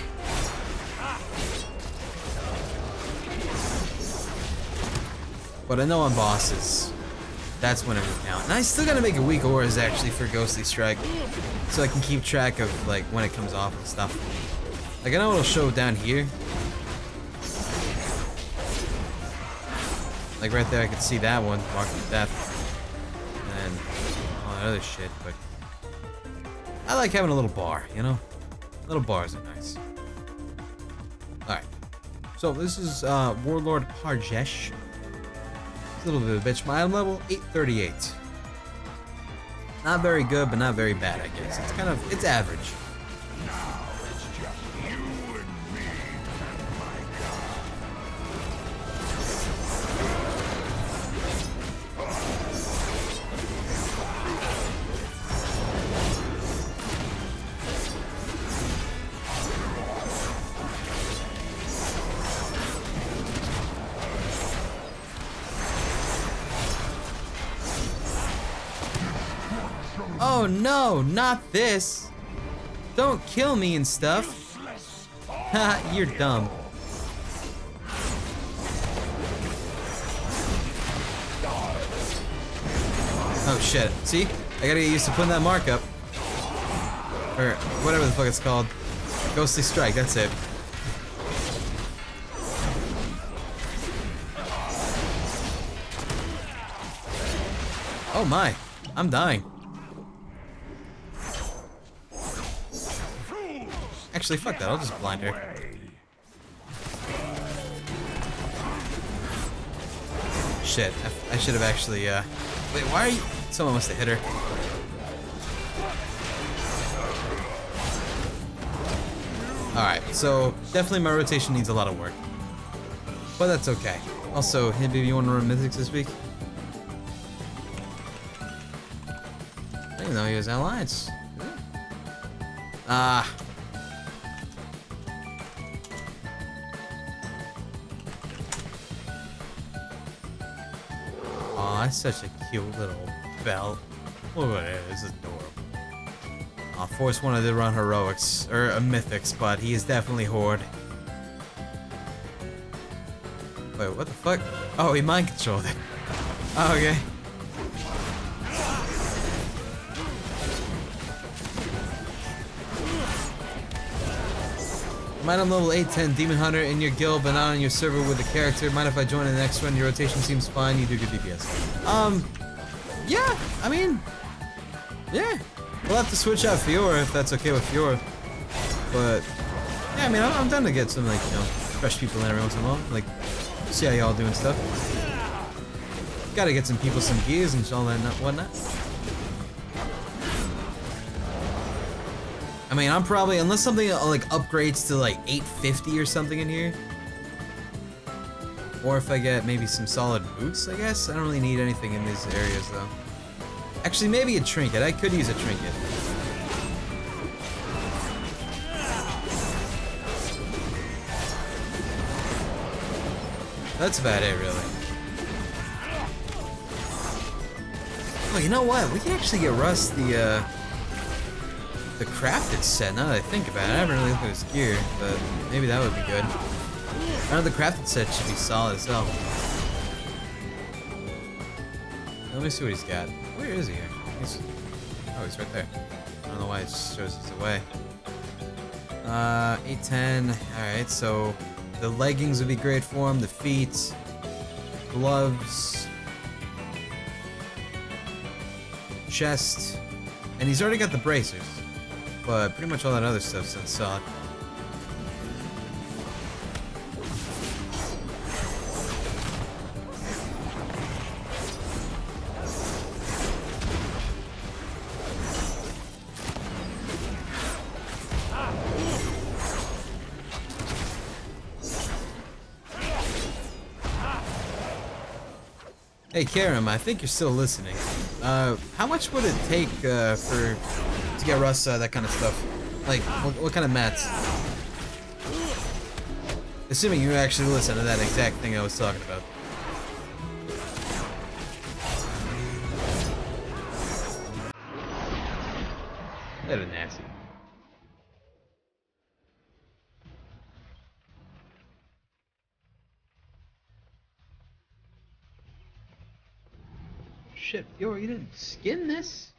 But I know on bosses, that's when it will count. And I still gotta make a WeakAuras actually for Ghostly Strike, so I can keep track of like when it comes off and stuff. Like I know it'll show down here. Like right there, I can see that one, Mark of Death. And all that other shit, but I like having a little bar, you know? Little bars are nice. Alright. So this is uh, Warlord Parjesh. A little bit of a bitch. My level, 838. Not very good, but not very bad, I guess. It's kind of, it's average. No, not this. Don't kill me and stuff. <laughs> Ha, you're dumb. Oh shit. See? I gotta get used to putting that mark up. Or whatever the fuck it's called. Ghostly Strike, that's it. Oh my, I'm dying. Actually, fuck that. I'll just blind her. Shit. I, I should have actually, uh... Wait, why are you... Someone must have hit her. Alright, so definitely my rotation needs a lot of work. But that's okay. Also, hey baby, you want to run Mythics this week? I didn't know he was Alliance. Ah, That's such a cute little belt. Look at it, it's adorable. Aw, Force wanted to run heroics, or a mythics, but he is definitely Horde. Wait, what the fuck? Oh, he mind controlled it. Oh, <laughs> okay. Might I'm level 810 Demon Hunter in your guild, but not on your server with the character. Mind if I join in the next one? Your rotation seems fine. You do good DPS. Um, yeah. I mean, yeah. We'll have to switch out Fiora if that's okay with Fiora. But yeah, I mean, I'm, I'm down to get some like you know fresh people in every once in a while. Like, see how y'all doing stuff. Got to get some people some gears and all that and whatnot. I mean, I'm probably, unless something uh, like upgrades to like 850 or something in here. Or if I get maybe some solid boots, I guess. I don't really need anything in these areas though. Actually, maybe a trinket. I could use a trinket. That's about it, really. Oh, you know what? We can actually get Russ the, uh, the crafted set, now that I think about it. I haven't really looked at his gear, but maybe that would be good. I know the crafted set should be solid as hell. Let me see what he's got. Where is he? He's, oh, he's right there. I don't know why it just shows he's away. Uh, 810. Alright, so the leggings would be great for him, the feet, gloves, chest, and he's already got the bracers. But pretty much all that other stuff's solid. Hey Karam, I think you're still listening. Uh, how much would it take uh, for to get Russ uh, that kind of stuff? Like, what, what kind of mats? Assuming you actually listen to that exact thing I was talking about. That is nasty. Shit, yo, you didn't skin this?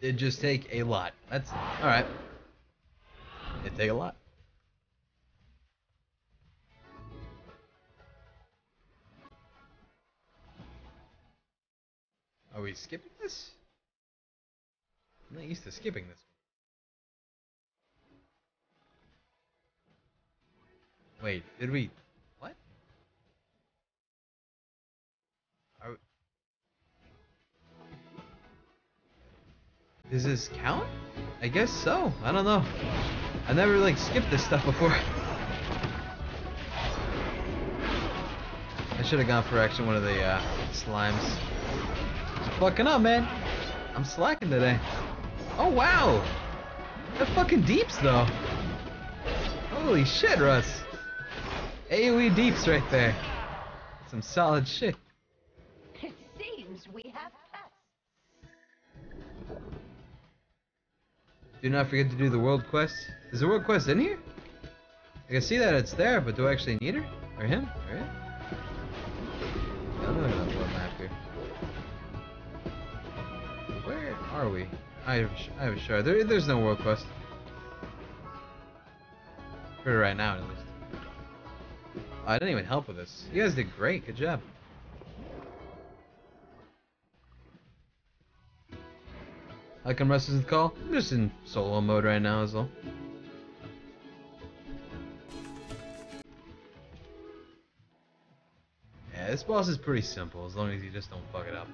It'd just take a lot. That's alright. It'd take a lot. Are we skipping this? I'm not used to skipping this. Wait, did we... Does this count? I guess so. I don't know. I never like skipped this stuff before. I should have gone for actually one of the uh, slimes. Fucking up, man. I'm slacking today. Oh wow, that fucking deeps though. Holy shit, Russ. AOE deeps right there. Some solid shit. Do not forget to do the world quest. Is the world quest in here? I can see that it's there, but do I actually need her? Or him? Or it? I'm world map here. Where are we? I have, I have a shard. There, there's no world quest. For right now, at least. Oh, I didn't even help with this. You guys did great. Good job. I can rest in the call. I'm just in solo mode right now as well. Yeah, this boss is pretty simple as long as you just don't fuck it up.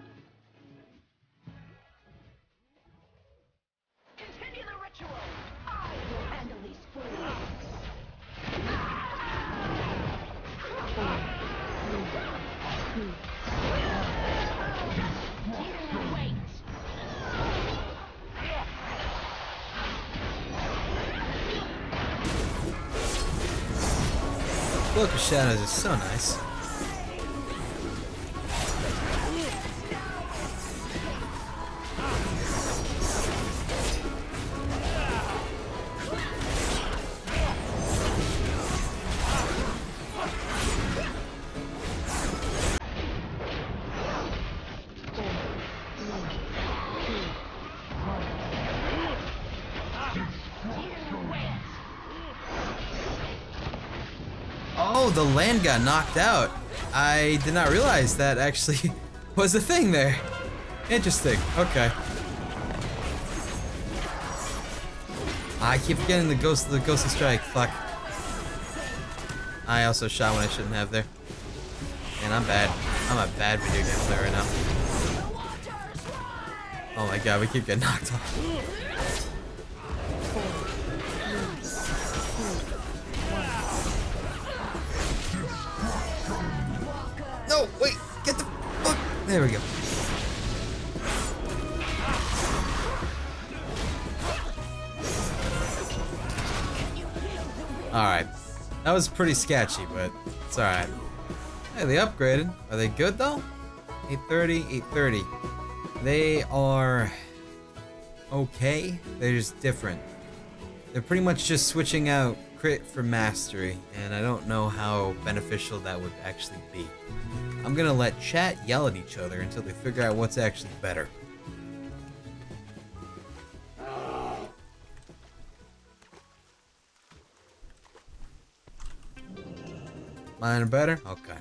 Of Shadows is so nice. The land got knocked out. I did not realize that actually <laughs> was a thing there. Interesting. Okay. I keep getting the ghost the ghost of strike. Fuck. I also shot when I shouldn't have there. And I'm bad. I'm a bad video game player right now. Oh my god, we keep getting knocked off. There we go. Alright. That was pretty sketchy, but it's alright. Hey, they upgraded. Are they good though? 830, 830. They are okay. They're just different. They're pretty much just switching out crit for mastery, and I don't know how beneficial that would actually be. I'm gonna let chat yell at each other until they figure out what's actually better. Mine are better? Okay.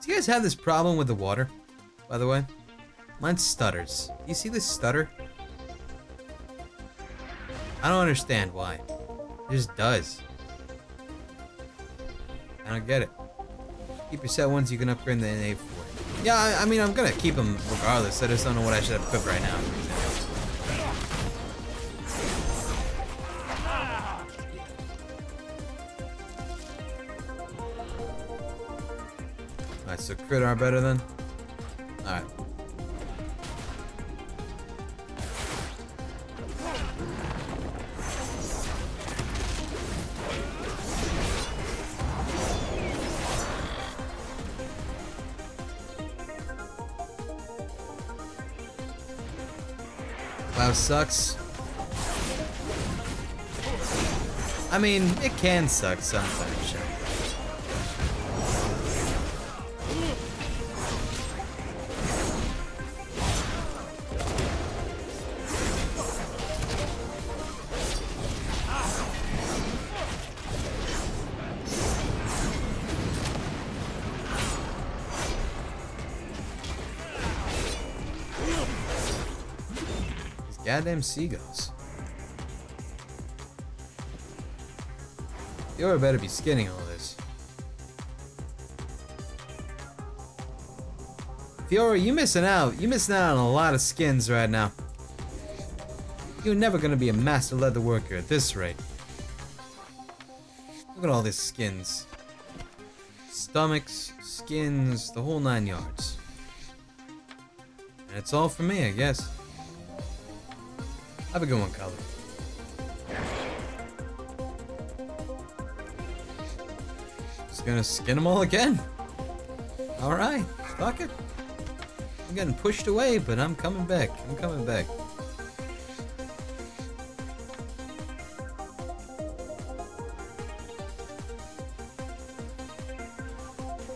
Do you guys have this problem with the water, by the way? Mine stutters. You see this stutter? I don't understand why. It just does. I don't get it. Keep your set ones you can upgrade the NA for. Yeah, I, I mean, I'm gonna keep them regardless. I just don't know what I should equip right now. Alright, so crit are better then? Sucks. I mean, it can suck sometimes, goddamn seagulls. You better be skinning all this. Fiora, you missing out. You missing out on a lot of skins right now. You're never gonna be a master leather worker at this rate. Look at all these skins. Stomachs, skins, the whole nine yards. And it's all for me, I guess. Have a good one, Color. Just gonna skin them all again. Alright, fuck it. I'm getting pushed away, but I'm coming back. I'm coming back.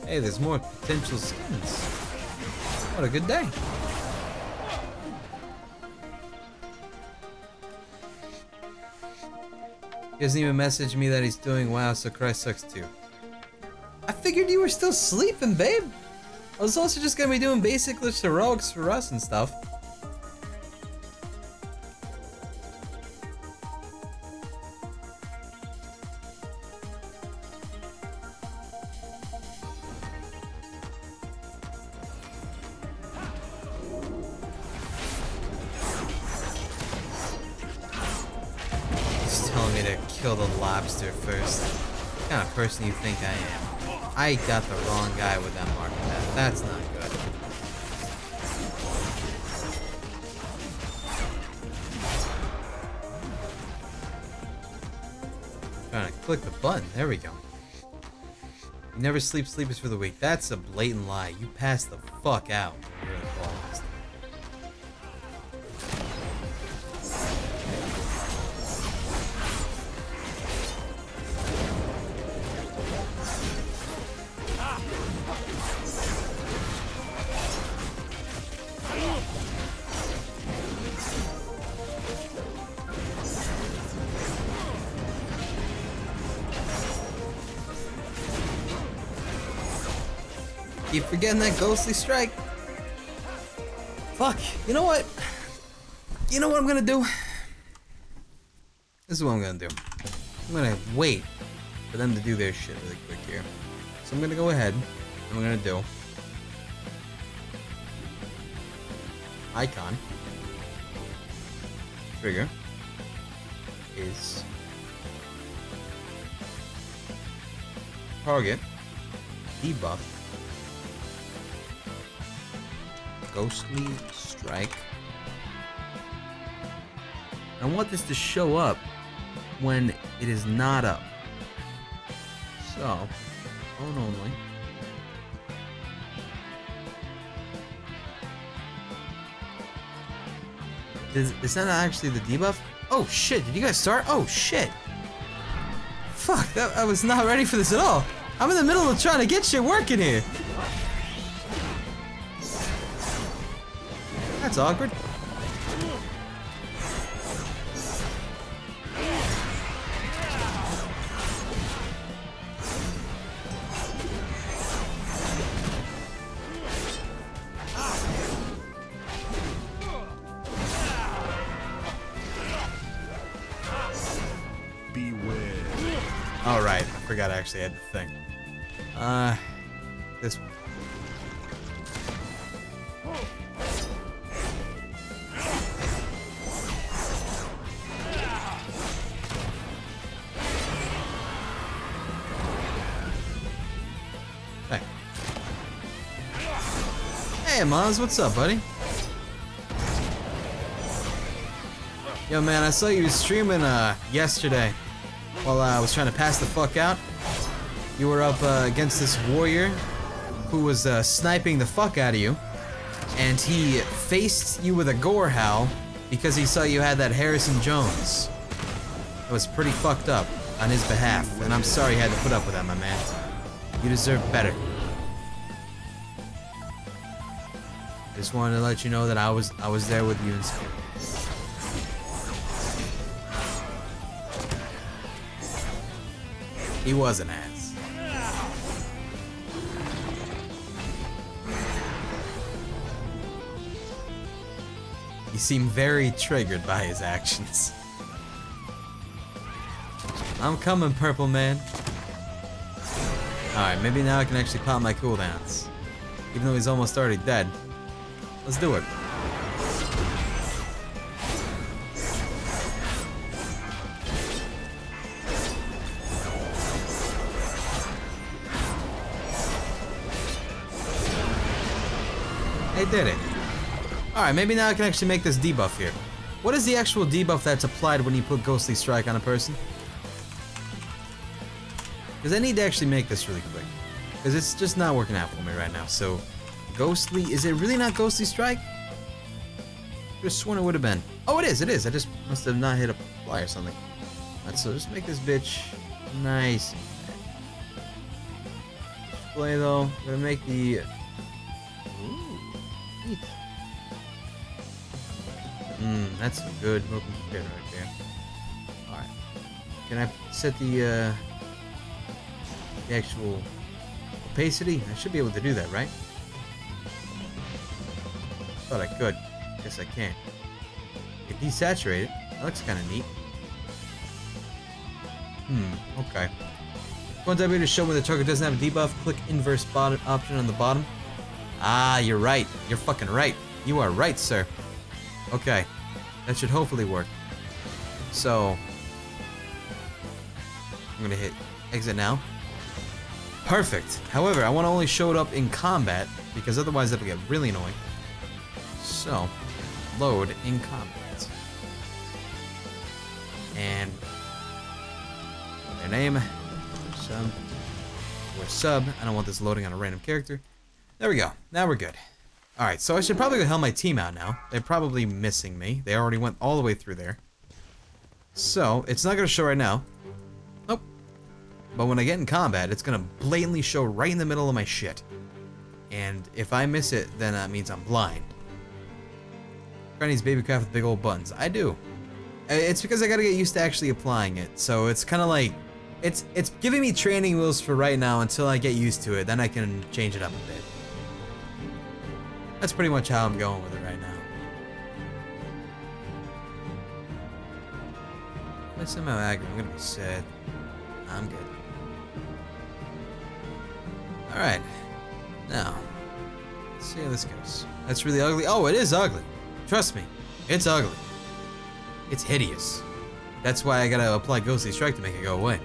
Hey, there's more potential skins. What a good day. He doesn't even message me that he's doing wow, so Christ sucks too. I figured you were still sleeping, babe. I was also just gonna be doing basic heroics for us and stuff. person you think I am. I got the wrong guy with that mark. That, that's not good. I'm trying to click the button. There we go. You never sleep, sleep is for the weak. That's a blatant lie. You passed the fuck out. Forgetting that ghostly strike. Fuck. You know what? You know what I'm gonna do? This is what I'm gonna do. I'm gonna wait for them to do their shit really quick here. So I'm gonna go ahead. and I'm gonna do icon trigger is target debuff ghostly strike I want this to show up when it is not up so phone only Is, is that actually the debuff? Oh shit, did you guys start? Oh shit! Fuck, that, I was not ready for this at all. I'm in the middle of trying to get shit working here. That's awkward. Beware. Alright, I forgot I actually had the thing. Uh, What's up, buddy? Yo, man, I saw you streaming uh yesterday while uh, I was trying to pass the fuck out. You were up uh, against this warrior who was uh, sniping the fuck out of you, and he faced you with a Gorehowl because he saw you had that Harrison Jones. It was pretty fucked up on his behalf, and I'm sorry you had to put up with that, my man. You deserve better. Just wanted to let you know that I was I was there with you in spirit. He was an ass. He seemed very triggered by his actions. I'm coming, Purple Man. Alright, maybe now I can actually pop my cooldowns. Even though he's almost already dead. Let's do it. I did it. Alright, maybe now I can actually make this debuff here. What is the actual debuff that's applied when you put Ghostly Strike on a person? Because I need to actually make this really quick. Because it's just not working out for me right now. So, Ghostly, is it really not Ghostly Strike? Just sworn it would have been. Oh, it is, it is. I just must have not hit a fly or something. Alright, so just make this bitch nice. Display though, I'm gonna make the. Mmm, that's a good looking kid right there. Alright. Can I set the, uh, the actual opacity? I should be able to do that, right? Thought I could. Guess I can't. Get desaturated. That looks kind of neat. Hmm, okay. One time to show when the target doesn't have a debuff, click inverse bottom option on the bottom. Ah, you're right. You're fucking right. You are right, sir. Okay. That should hopefully work. So... I'm gonna hit exit now. Perfect. However, I want to only show it up in combat, because otherwise that'll get really annoying. So, load in combat. And... Their name. Sub. Or sub. I don't want this loading on a random character. There we go. Now we're good. Alright, so I should probably go help my team out now. They're probably missing me. They already went all the way through there. So, it's not going to show right now. Nope. But when I get in combat, it's going to blatantly show right in the middle of my shit. And if I miss it, then that means I'm blind. Granny's baby craft with big old buttons. I do. It's because I gotta get used to actually applying it. So it's kind of like, it's it's giving me training wheels for right now until I get used to it. Then I can change it up a bit. That's pretty much how I'm going with it right now. I somehow aggro, I'm gonna be sad. I'm good. Alright. Now, let's see how this goes. That's really ugly. Oh, it is ugly. Trust me, it's ugly. It's hideous. That's why I gotta apply Ghostly Strike to make it go away.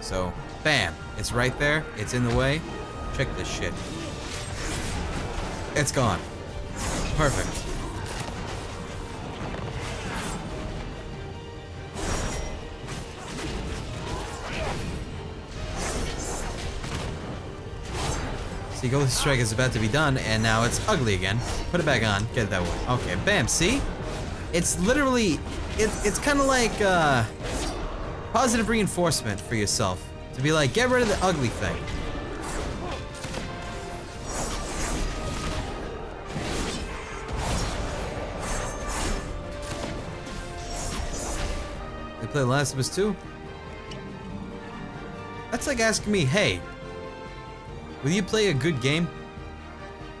So, bam. It's right there. It's in the way. Check this shit. It's gone. Perfect. See, Ghostly Strike is about to be done, and now it's ugly again. Put it back on. Get it that way. Okay, bam. See? It's literally, it, it's kind of like uh, positive reinforcement for yourself. To be like, get rid of the ugly thing. They play Last of Us 2? That's like asking me, hey, will you play a good game?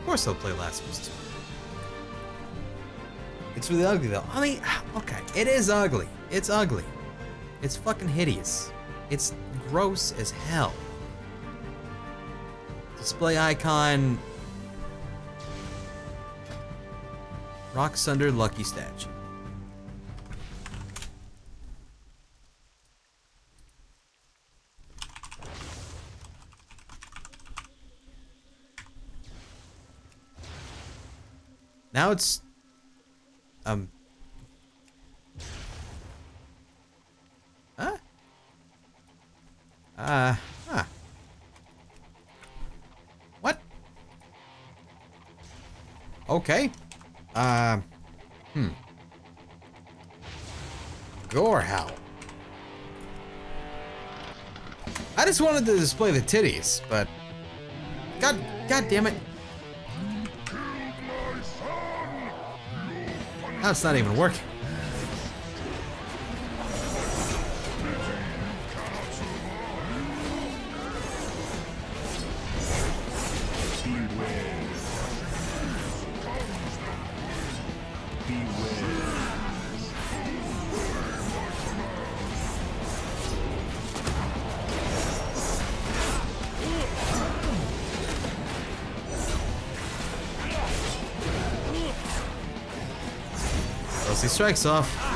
Of course I'll play Last of Us 2. It's really ugly though. I mean, <sighs> okay, it is ugly. It's ugly. It's fucking hideous. It's gross as hell. Display icon. Rock Sunder Lucky Statue. Now it's um. Huh? Uh, huh. What? Okay. Uh, hmm. Gorehowl. I just wanted to display the titties, but God, God damn it. It's not even working. Strikes off.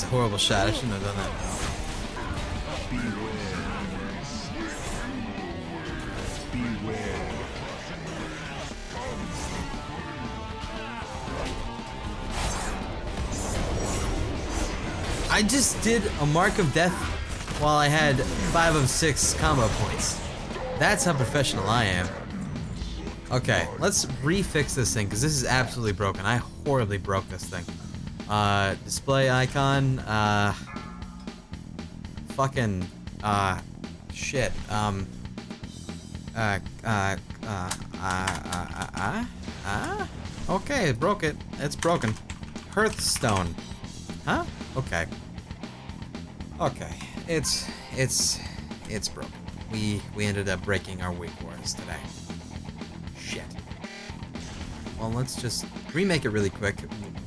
Was a horrible shot. I shouldn't have done that. I just did a mark of death while I had five of six combo points. That's how professional I am. Okay, let's refix this thing because this is absolutely broken. I horribly broke this thing. Uh, display icon. Uh, fucking. Uh, shit. Um. Uh. Uh. Uh. Uh. Uh. Uh. uh? Okay, broke it. It's broken. Hearthstone. Huh? Okay. Okay. It's. It's. It's broken. We we ended up breaking our weak warriors today. Shit. Well, let's just remake it really quick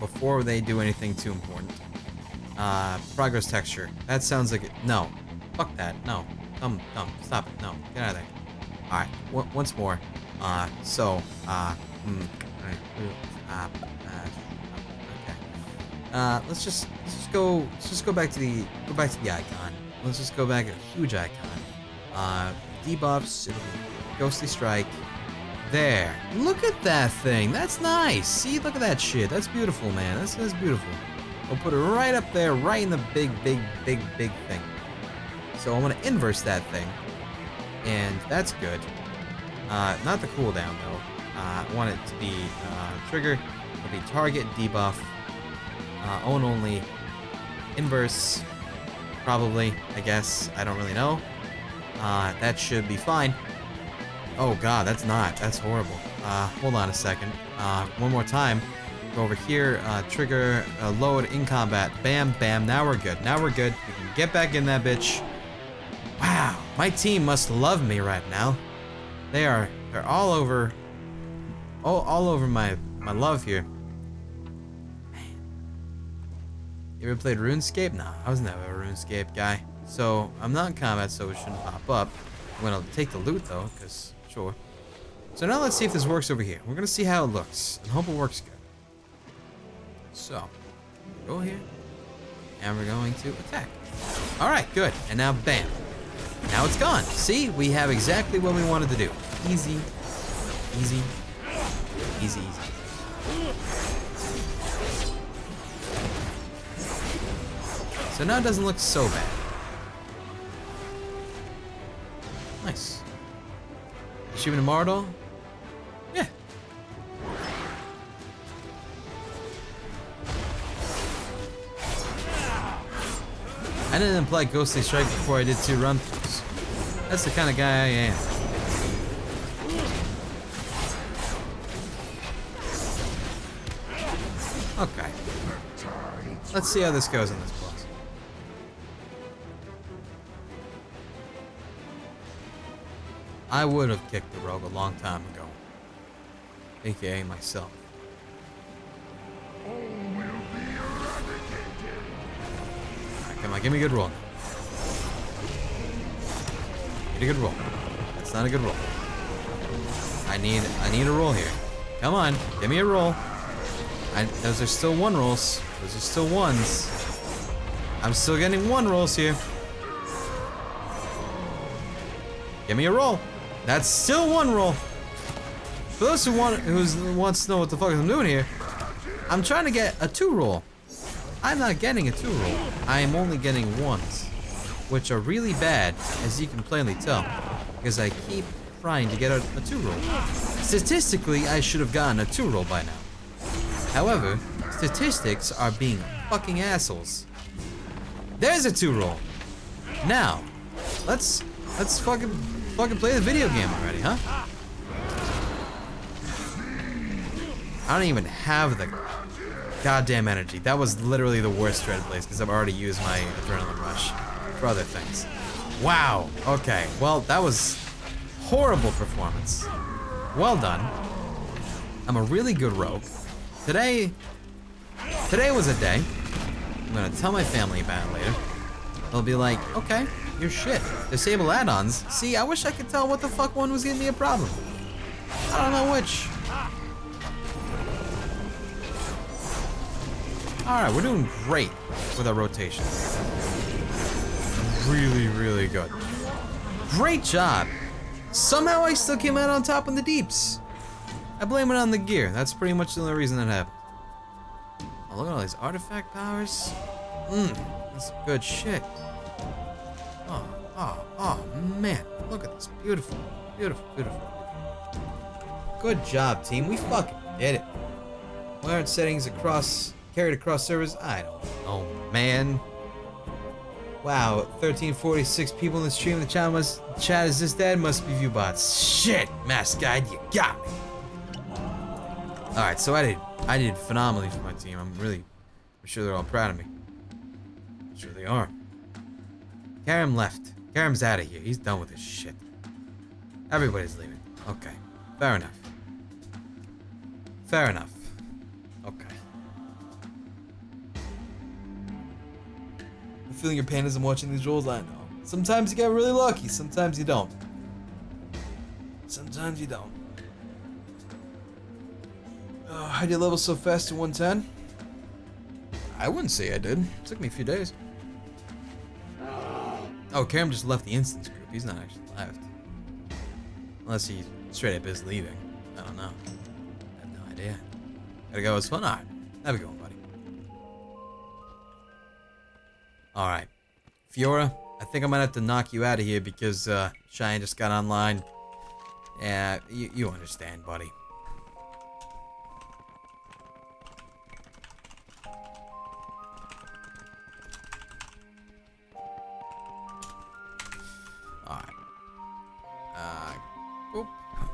before they do anything too important. Uh, progress texture. That sounds like it. No. Fuck that. No. Dumb, dumb. Stop it. No. Get out of there. Alright. Once more. Uh, so, uh, hmm. Uh, let's just, let's just go, let's just go back to the, go back to the icon. Let's just go back a huge icon. Uh, debuffs, Ghostly Strike. There. Look at that thing. That's nice. See, look at that shit. That's beautiful, man. That's, that's beautiful. We'll put it right up there, right in the big, big, big, big thing. So I want to inverse that thing. And that's good. Uh, not the cooldown, though. Uh, I want it to be uh, trigger. It'll be target, debuff. Uh, own only. Inverse. Probably, I guess. I don't really know. Uh, that should be fine. Oh god, that's not. That's horrible. Uh, hold on a second. Uh, one more time. Go over here, uh, trigger, uh, load in combat. Bam, bam. Now we're good. Now we're good. We can get back in that bitch. Wow, my team must love me right now. They are, they're all over, all, all over my, my love here. You ever played RuneScape? Nah, I was never a RuneScape guy. So, I'm not in combat, so it shouldn't pop up. I'm gonna take the loot though, because, sure. So now let's see if this works over here. We're gonna see how it looks, hope it works good. So, go here, and we're going to attack. Alright, good. And now, bam. Now it's gone. See, we have exactly what we wanted to do. Easy, easy, easy, easy. So now it doesn't look so bad. Nice. A Mardol? Yeah. I didn't imply Ghostly Strike before I did two run throughs. That's the kind of guy I am. Okay. Let's see how this goes in this I would have kicked the rogue a long time ago. AKA myself. Alright, come on, give me a good roll. Get a good roll. That's not a good roll. I need I need a roll here. Come on, give me a roll. I, those are still one rolls. Those are still ones. I'm still getting one rolls here. Give me a roll. That's still one roll. For those who want who wants to know what the fuck I'm doing here, I'm trying to get a two roll. I'm not getting a two roll. I am only getting ones, which are really bad, as you can plainly tell, because I keep trying to get a, a two roll. Statistically, I should have gotten a two roll by now. However, statistics are being fucking assholes. There's a two roll. Now, let's let's fucking fucking play the video game already, huh? I don't even have the goddamn energy. That was literally the worst Dreadblades because I've already used my Adrenaline Rush for other things. Wow. Okay. Well, that was horrible performance. Well done. I'm a really good rogue. Today, today was a day. I'm gonna tell my family about it later. They'll be like, okay, you're shit. Disable add-ons. See, I wish I could tell what the fuck one was giving me a problem. I don't know which. Alright, we're doing great with our rotation. Really, really good. Great job. Somehow I still came out on top in the deeps. I blame it on the gear. That's pretty much the only reason that happened. Oh, look at all these artifact powers. Mmm, that's good shit. Oh, oh, man. Look at this. Beautiful, beautiful, beautiful. Good job, team. We fucking did it. Aren't settings across carried across servers? I don't know, man. Wow, 1346 people in the stream. The chat must chat is this dead? Must be viewbots. Shit, Mass Guide, you got me. All right, so I did I did phenomenally for my team. I'm really I'm sure they're all proud of me. I'm sure they are. Karam left. Karam's out of here. He's done with his shit. Everybody's leaving. Okay, fair enough. Fair enough. Okay. I'm feeling your pain as I'm watching these rolls. I know. Sometimes you get really lucky. Sometimes you don't. Sometimes you don't. Uh, oh, how'd you level so fast to 110? I wouldn't say I did. It took me a few days. Oh, Karam just left the instance group. He's not actually left. Unless he straight up is leaving. I don't know. I have no idea. Gotta go. It's fun. Alright. Have a good one, buddy. Alright. Fiora, I think I might have to knock you out of here because uh, Cheyenne just got online. Yeah, you, you understand, buddy.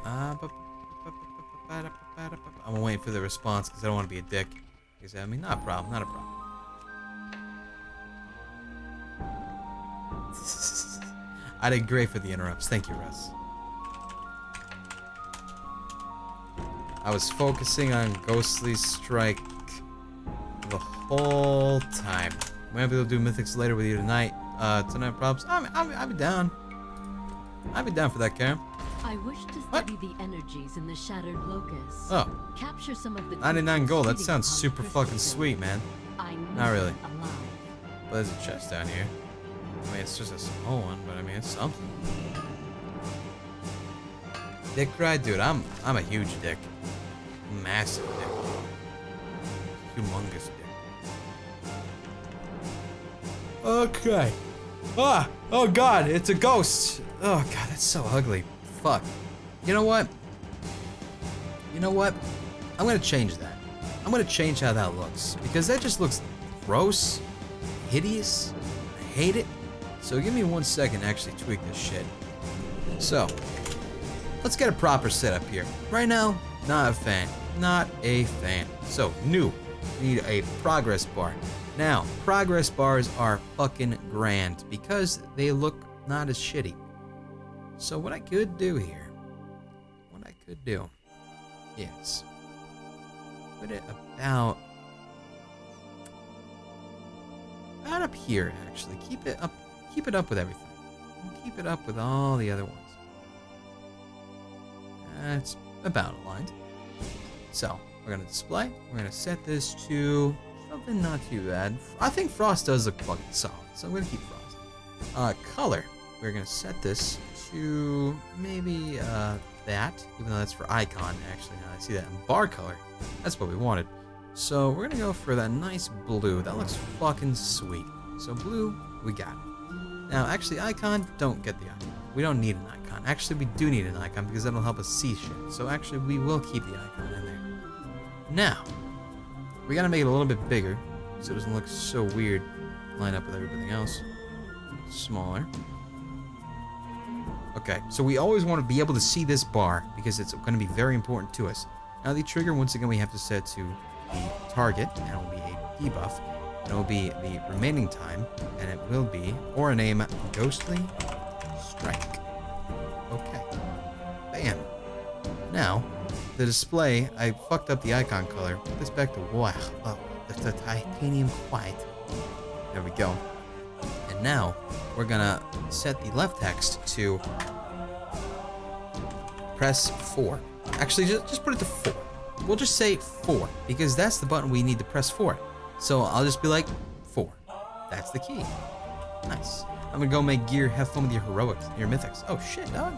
Uh, I'm gonna for the response because I don't want to be a dick. I mean, not a problem, not a problem. <laughs> I did great for the interrupts. Thank you, Russ. I was focusing on Ghostly Strike the whole time. Maybe we'll do Mythics later with you tonight. Uh, tonight, props. I'm, I'm, I'll be down. I'll be down for that, Karen. I wish to study the energies in the shattered locus. Oh. Capture some of the 99 gold. That sounds super fucking sweet, man. I Not really. alive. But there's a chest down here. I mean, it's just a small one, but I mean, it's something. Dick ride, dude. I'm I'm a huge dick. Massive dick. Humongous dick. Okay. Ah! Oh god, it's a ghost. Oh god, that's so ugly. Fuck. You know what? You know what? I'm gonna change that. I'm gonna change how that looks because that just looks gross, hideous. I hate it. So give me one second to actually tweak this shit. So, let's get a proper setup here. Right now, not a fan. Not a fan. So, new. Need a progress bar. Now, progress bars are fucking grand because they look not as shitty. So what I could do here, what I could do is put it about about up here actually. Keep it up keep it up with everything. Keep it up with all the other ones. That's about aligned. So we're gonna display. We're gonna set this to something not too bad. I think Frost does look fucking solid, so I'm gonna keep Frost. Uh, color. We're gonna set this to maybe uh, that, even though that's for icon. Actually, now I see that in bar color. That's what we wanted. So we're gonna go for that nice blue. That looks fucking sweet. So blue, we got. Now, actually, icon, don't get the icon. We don't need an icon. Actually, we do need an icon because that'll help us see shit. So actually, we will keep the icon in there. Now, we gotta make it a little bit bigger so it doesn't look so weird line up with everything else. Smaller. Okay, so we always want to be able to see this bar because it's going to be very important to us. Now the trigger, once again, we have to set to the target, and it will be a debuff. And it will be the remaining time, and it will be, or a name, Ghostly Strike. Okay. Bam. Now, the display, I fucked up the icon color. Put this back to white. Oh, that's the titanium white. There we go. And now, we're gonna set the left text to press 4. Actually, just, just put it to 4. We'll just say 4, because that's the button we need to press for it. So I'll just be like, 4. That's the key. Nice. I'm gonna go make gear, have fun with your heroics, your mythics. Oh shit, dog.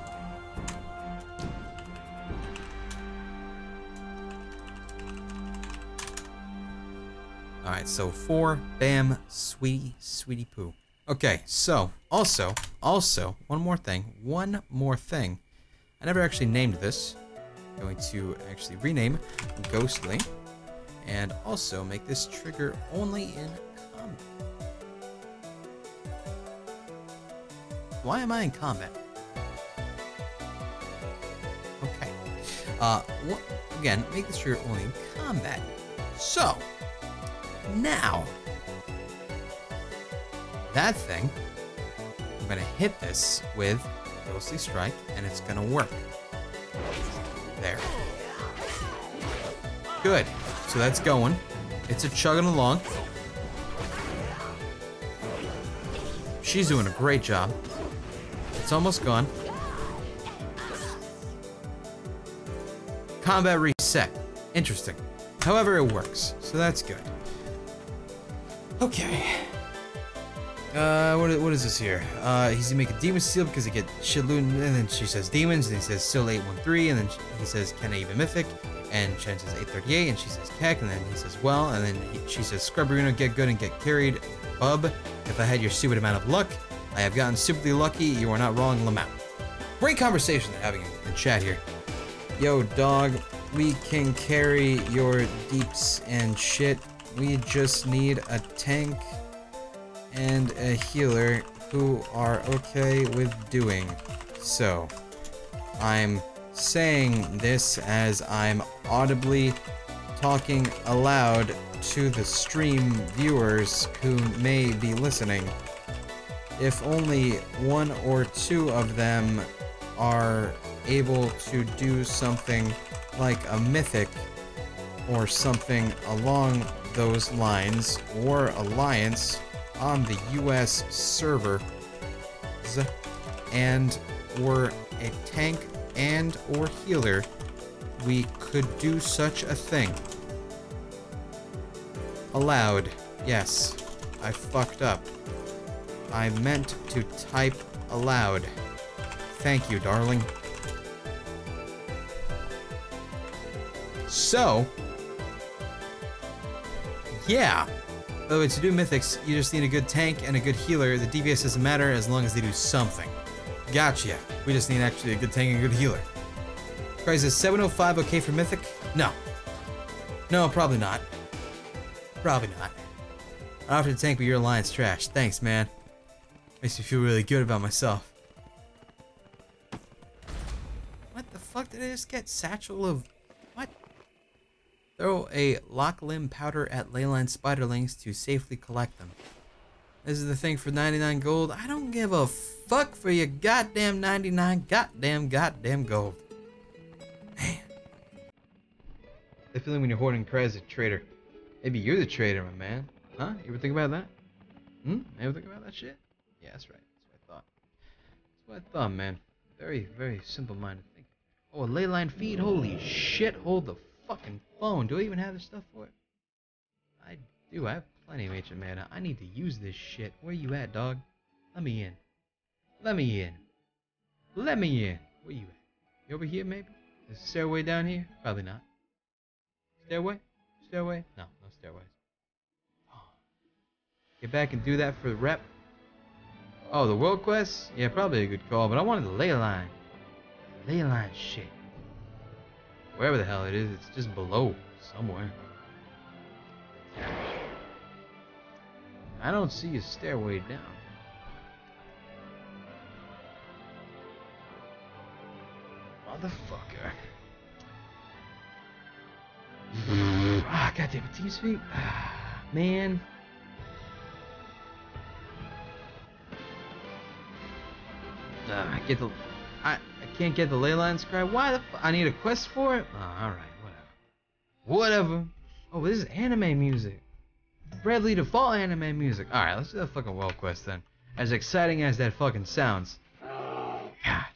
Alright, so 4, bam, sweetie, sweetie poo. Okay, so, also, also, one more thing, one more thing. I never actually named this. I'm going to actually rename Ghostly, and also make this trigger only in combat. Why am I in combat? Okay. Uh, again, make this trigger only in combat. So, now, that thing, I'm gonna hit this with Ghostly Strike, and it's gonna work. There. Good. So that's going. It's a chugging along. She's doing a great job. It's almost gone. Combat reset. Interesting. However, it works, so that's good. Okay. Uh, what, what is this here? Uh, he's gonna make a demon seal because he get looted, and then she says demons, and he says still 813, and then he says can I even mythic, and Chen says 838, and she says keck, and then he says well, and then he, she says scrubberino get good and get carried, bub. If I had your stupid amount of luck, I have gotten stupidly lucky. You are not wrong, Lamau. Great conversation they're having in, in chat here. Yo, dog, we can carry your deeps and shit. We just need a tank and a healer who are okay with doing so. I'm saying this as I'm audibly talking aloud to the stream viewers who may be listening. If only one or two of them are able to do something like a mythic or something along those lines or alliance on the US server and or a tank and or healer we could do such a thing. Aloud yes. I fucked up. I meant to type aloud. Thank you darling. So yeah by the way, to do mythics, you just need a good tank and a good healer. The DPS doesn't matter as long as they do something. Gotcha. We just need actually a good tank and a good healer. Guys, is 705 okay for mythic? No. No, probably not. Probably not. I offered to tank, but your alliance trash. Thanks, man. Makes me feel really good about myself. What the fuck did I just get? Satchel of Throw a Locklimb powder at leyline spiderlings to safely collect them. This is the thing for 99 gold. I don't give a fuck for your goddamn 99 goddamn goddamn gold. Man. The feeling when you're hoarding as a trader. Maybe you're the trader, my man. Huh? You ever think about that? Hmm? You ever think about that shit? Yeah, that's right. That's what I thought. That's what I thought, man. Very, very simple-minded thinking. Oh, a leyline feed? Holy shit, hold the fucking phone. Do I even have the stuff for it? I do. I have plenty of ancient mana. I need to use this shit. Where you at, dog? Let me in. Let me in. Let me in. Where you at? You over here, maybe? Is the stairway down here? Probably not. Stairway? Stairway? No, no stairways. Get back and do that for the rep. Oh, the world quest? Yeah, probably a good call, but I wanted the ley line. Ley line shit. Wherever the hell it is, it's just below somewhere. I don't see a stairway down. Motherfucker. ah, goddamn it, TeamSpeak. Ah, man. Uh, get the I can't get the ley line scribe. Why the f I need a quest for it? Oh, alright, whatever. Whatever. Oh, this is anime music. Bravely Default anime music. Alright, let's do that fucking world quest then. As exciting as that fucking sounds. Gosh.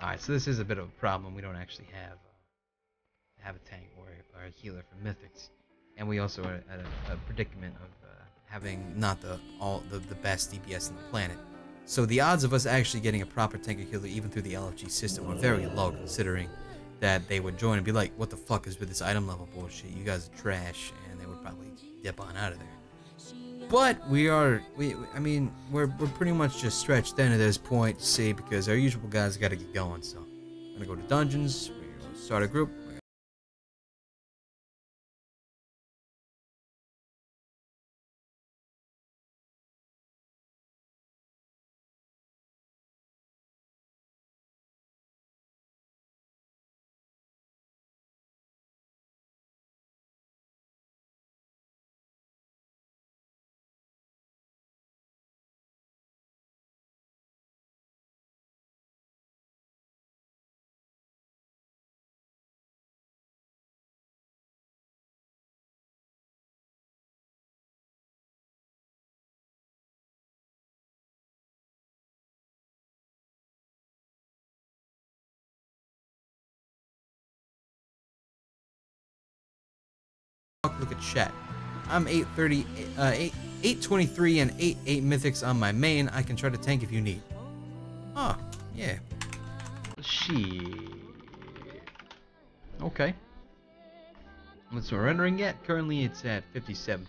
Alright, so this is a bit of a problem. We don't actually have uh, have a tank or, or a healer for mythics. And we also are at a, a predicament of uh, having not the all the, the best DPS on the planet. So the odds of us actually getting a proper tanker healer even through the LFG system were very low considering that they would join and be like, what the fuck is with this item level bullshit? You guys are trash, and they would probably dip on out of there. But we are, we, I mean, we're, we're pretty much just stretched thin at this point, see, because our usual guys got to get going, so I'm gonna go to dungeons, we're gonna start a group, look at chat. I'm 830, uh, 8, 823 and 8 8 mythics on my main. I can try to tank if you need. Oh, yeah. She. Okay. What's my rendering yet? Currently it's at 57%.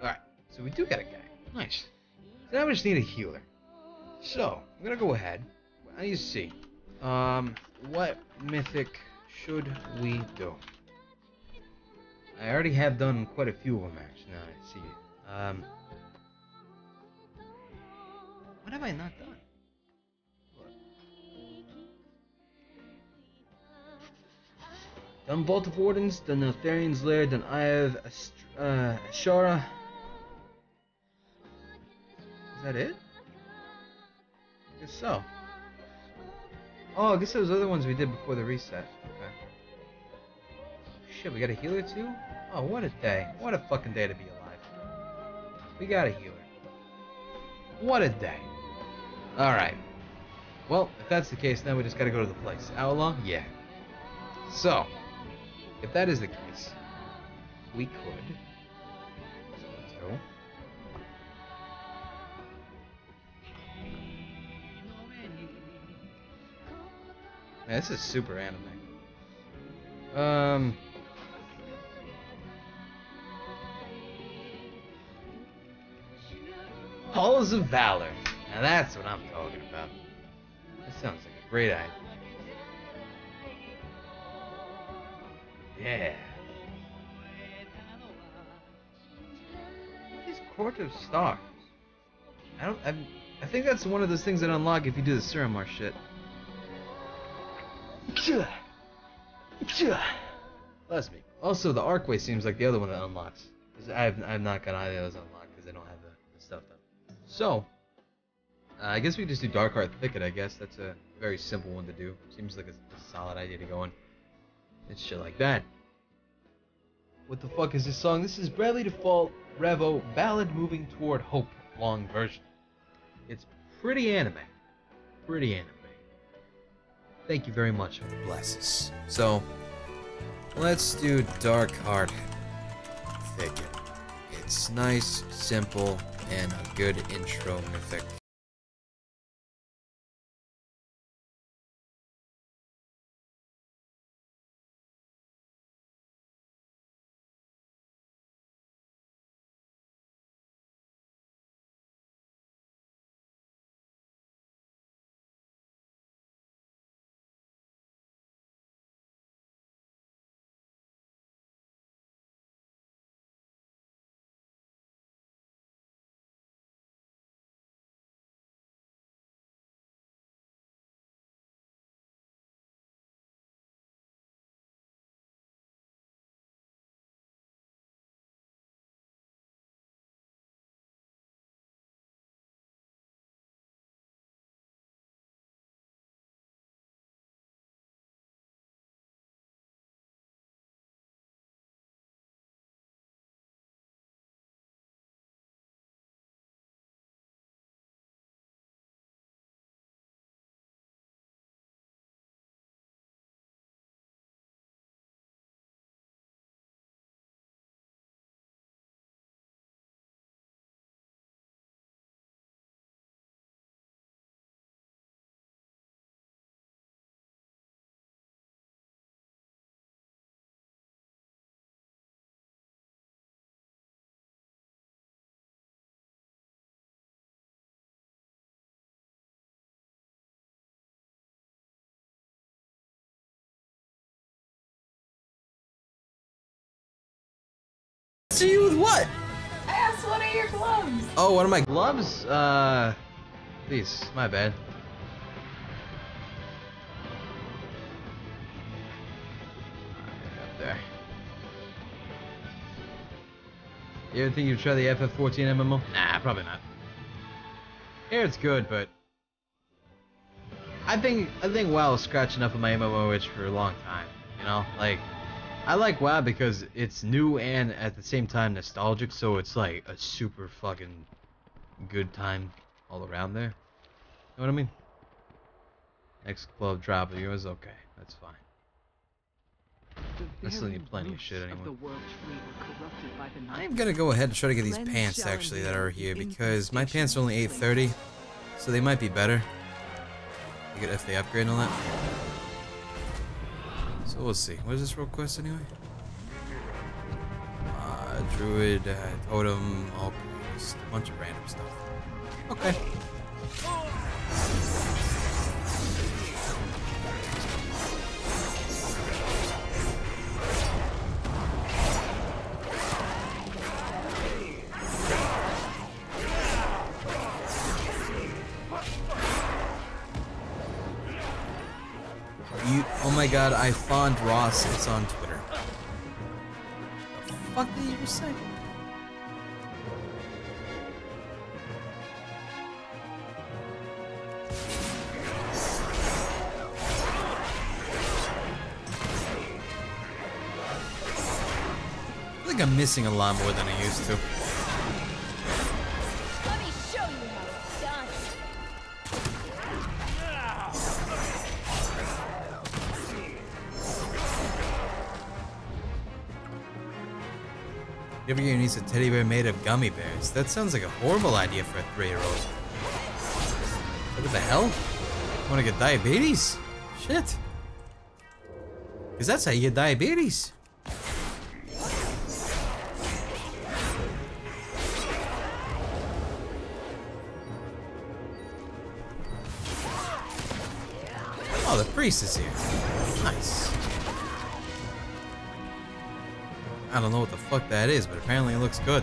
Alright, so we do got a guy. Nice. So now we just need a healer. So, I'm gonna go ahead. I need to see. Um, what mythic should we do? I already have done quite a few of them actually. Now I see. Um, what have I not done? Done Vault of Wardens, done Neltharion's Lair, done of Ast uh, Azshara. Is that it? I guess so. Oh, I guess those other ones we did before the reset. Okay. Shit, we got a healer too? Oh, what a day. What a fucking day to be alive. We got a healer. What a day. Alright. Well, if that's the case, then we just gotta go to the place. Outlaw? Yeah. So, if that is the case, we could. So Man, this is super anime. Um. Halls of Valor. Now that's what I'm talking about. That sounds like a great idea. Yeah. What is Court of Stars? I don't. I'm, I think that's one of those things that unlock if you do the Suramar shit. Bless me. Also, the Arcway seems like the other one that unlocks. I've, I've not got either of those unlocked because I don't have the, the stuff done. So, uh, I guess we just do Darkheart Thicket, I guess. That's a very simple one to do. Seems like a, a solid idea to go on. It's shit like that. What the fuck is this song? This is Bravely Default Revo Ballad Moving Toward Hope long version. It's pretty anime. Pretty anime. Thank you very much. Blesses. So, let's do Dark Heart. It's nice, simple, and a good intro mythic. See you with what? I asked one of your gloves. Oh, one of my gloves? Uh, please, my bad. Up there. You ever think you'd try the FF14 MMO? Nah, probably not. Here it's good, but I think I think WoW is scratching up on my MMO itch for a long time. You know, like I like WoW because it's new and at the same time nostalgic, so it's like a super fucking good time all around there. You know what I mean? Next club drop of yours, okay, that's fine. I still need plenty of shit anyway. I'm gonna go ahead and try to get these pants actually that are here because my pants are only 830, so they might be better. If they upgrade and all that. So we'll see. What is this real quest anyway? Uh, druid, uh, totem, all just a bunch of random stuff. Okay. God, I fond Ross. It's on Twitter. The fuck did you say? I think I'm missing a lot more than I used to. Ever needs a teddy bear made of gummy bears? That sounds like a horrible idea for a three-year-old. What the hell? Want to get diabetes? Shit. Because that's how you get diabetes. Oh, the priest is here. I don't know what the fuck that is, but apparently it looks good.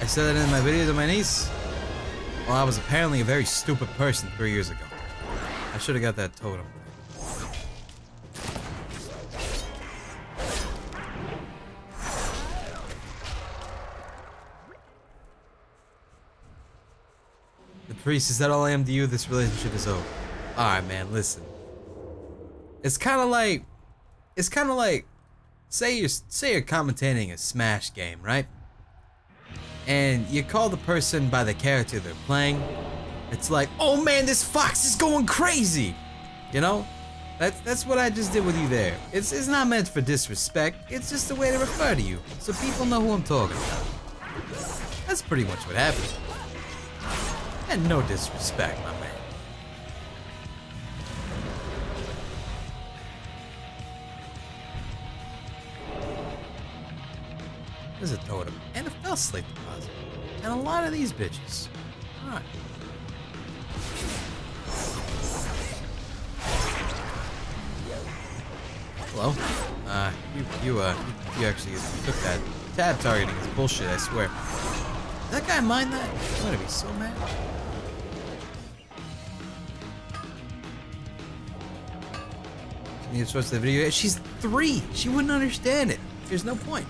I said that in my video to my niece. Well, I was apparently a very stupid person three years ago. I should have got that totem. Priest, is that all I am to you? This relationship is over. Alright, man, listen. It's kind of like, it's kind of like, say you're, say you're commentating a Smash game, right? And you call the person by the character they're playing. It's like, oh man, this fox is going crazy! You know? That's, that's what I just did with you there. It's, it's not meant for disrespect, it's just a way to refer to you, so people know who I'm talking about. That's pretty much what happened. And no disrespect, my man. There's a totem and a felslate deposit. And a lot of these bitches. Alright. Hello? Uh, you, you, uh, you, actually took that. Tab targeting is bullshit, I swear. That guy mind that? I'm gonna be so mad. Need to switch the video. She's three. She wouldn't understand it. There's no point.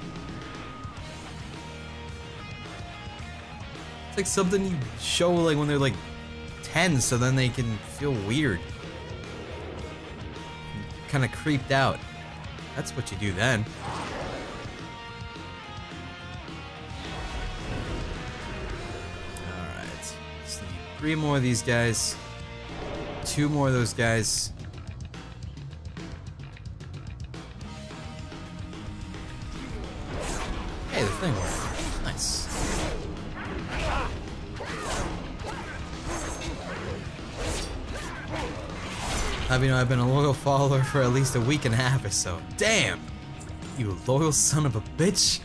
It's like something you show like when they're like 10 so then they can feel weird. Kind of creeped out. That's what you do then. Alright. Three more of these guys. Two more of those guys. Know I've been a loyal follower for at least a week and a half or so. Damn! You loyal son of a bitch!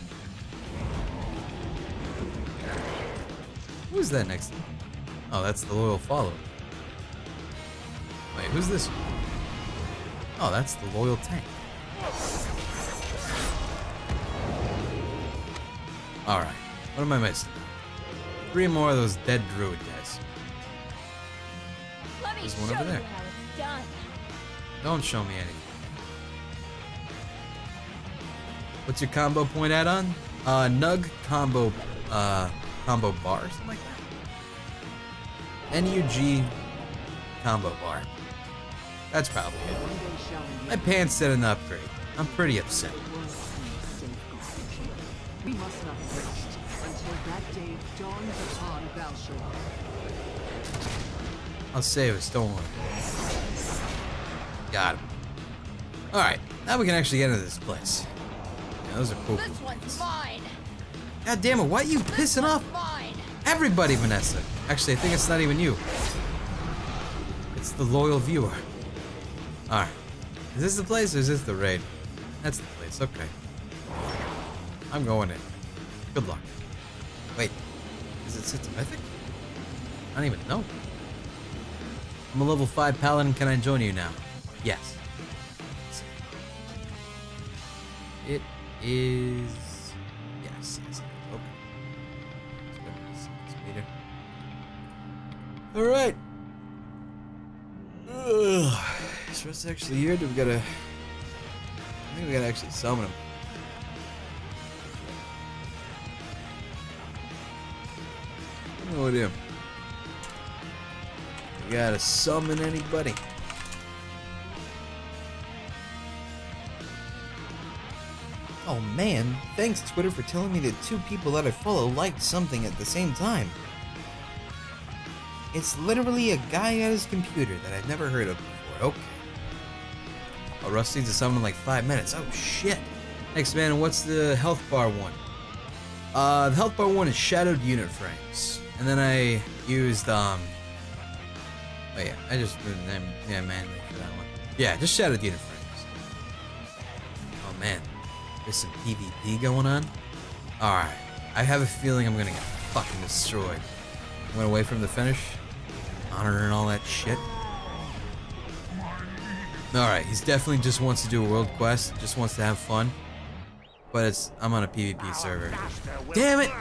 Who's that next? Oh, that's the loyal follower. Wait, who's this? Oh, that's the loyal tank. Alright, what am I missing? Three more of those dead druid guys. There's one over there. How it's done. Don't show me anything. What's your combo point add on? Uh, Nug combo, uh, combo bar, something like that. NUG combo bar. That's probably it. My pants said an upgrade. I'm pretty upset. We must not rest until that day dawns upon. I'll save it, don't worry. Got him. Alright, now we can actually get into this place. Yeah, those are cool. This one's mine. God damn it, why are you pissing off Mine. everybody, Vanessa? Actually, I think it's not even you. It's the loyal viewer. Alright. Is this the place or is this the raid? That's the place, okay. I'm going in. Good luck. Wait, is it mythic? I don't even know. I'm a level 5 paladin, can I join you now? Yes. It is... Yes, yes. Okay. Alright. Is Russ actually here? Do we gotta... I think we gotta actually summon him. No idea. We gotta summon anybody. Oh man, thanks Twitter for telling me that two people that I follow liked something at the same time. It's literally a guy at his computer that I've never heard of before. Okay. Oh, Russ needs to summon in like five minutes. Oh shit. Next man, what's the health bar one? Uh, the health bar one is shadowed unit frames. And then I used, um... Oh yeah, I just the name, yeah, man, for that one. Yeah, just shadowed unit frames. Oh man, there's some PvP going on. Alright, I have a feeling I'm gonna get fucking destroyed. Went away from the finish. Honor and all that shit. Alright, he's definitely just wants to do a world quest, just wants to have fun. But it's I'm on a PvP server. Damn it!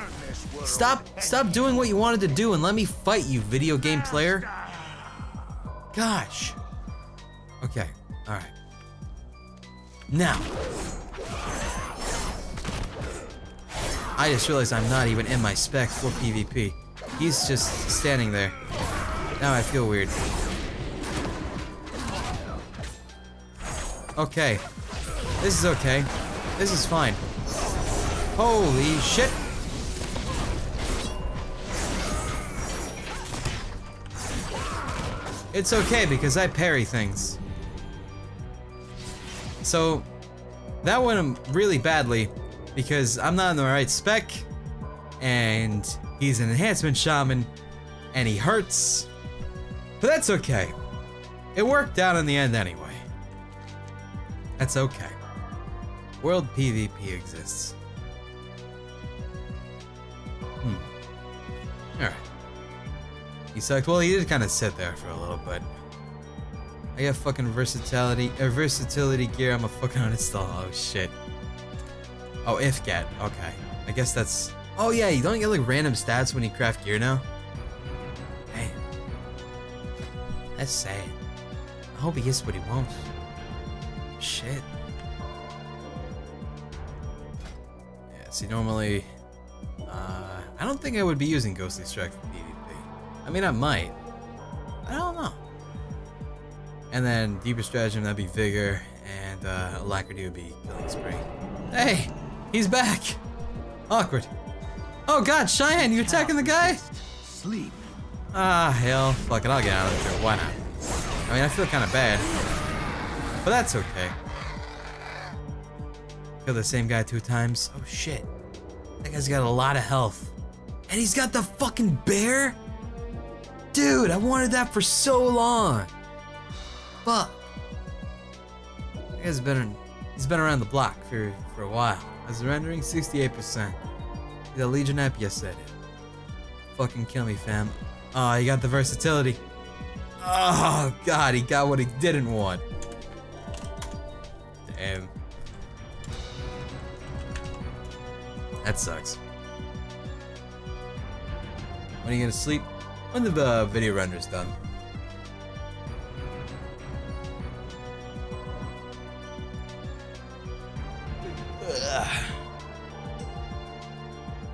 Stop stop doing what you wanted to do and let me fight you, video game player. Gosh. Okay, alright. Now. I just realized I'm not even in my spec for PvP. He's just standing there. Now I feel weird. Okay. This is okay. This is fine. Holy shit! It's okay because I parry things. So, that went really badly because I'm not in the right spec and he's an enhancement shaman and he hurts. But that's okay. It worked out in the end anyway. That's okay. World PvP exists. Hmm. Alright. He sucked. Well, he did kind of sit there for a little bit. I got fucking versatility, uh, versatility gear. I'm a fucking <laughs> uninstall. Oh shit. Oh, if get. Okay. I guess that's. Oh yeah, you don't get like random stats when you craft gear now. Damn. That's sad. I hope he gets what he wants. Shit. Yeah. See, normally, uh, I don't think I would be using Ghostly Strike for PvP. I mean, I might. I don't know. And then deeper stratagem that'd be vigor, and uh, alacrity would be killing spree. Hey, he's back. Awkward. Oh God, Cheyenne, you attacking the guy? Sleep. Ah, hell, fuck it, I'll get out of here. Why not? I mean, I feel kind of bad, but that's okay. Kill the same guy two times. Oh shit, that guy's got a lot of health, and he's got the fucking bear. Dude, I wanted that for so long. Fuck. That guy's been he's been around the block for for a while. His rendering 68%. He's a Legion app? Yes, I did. Fucking kill me, fam. Oh, he got the versatility. Oh god, he got what he didn't want. Damn. That sucks. When are you gonna sleep? When the uh, video render's done.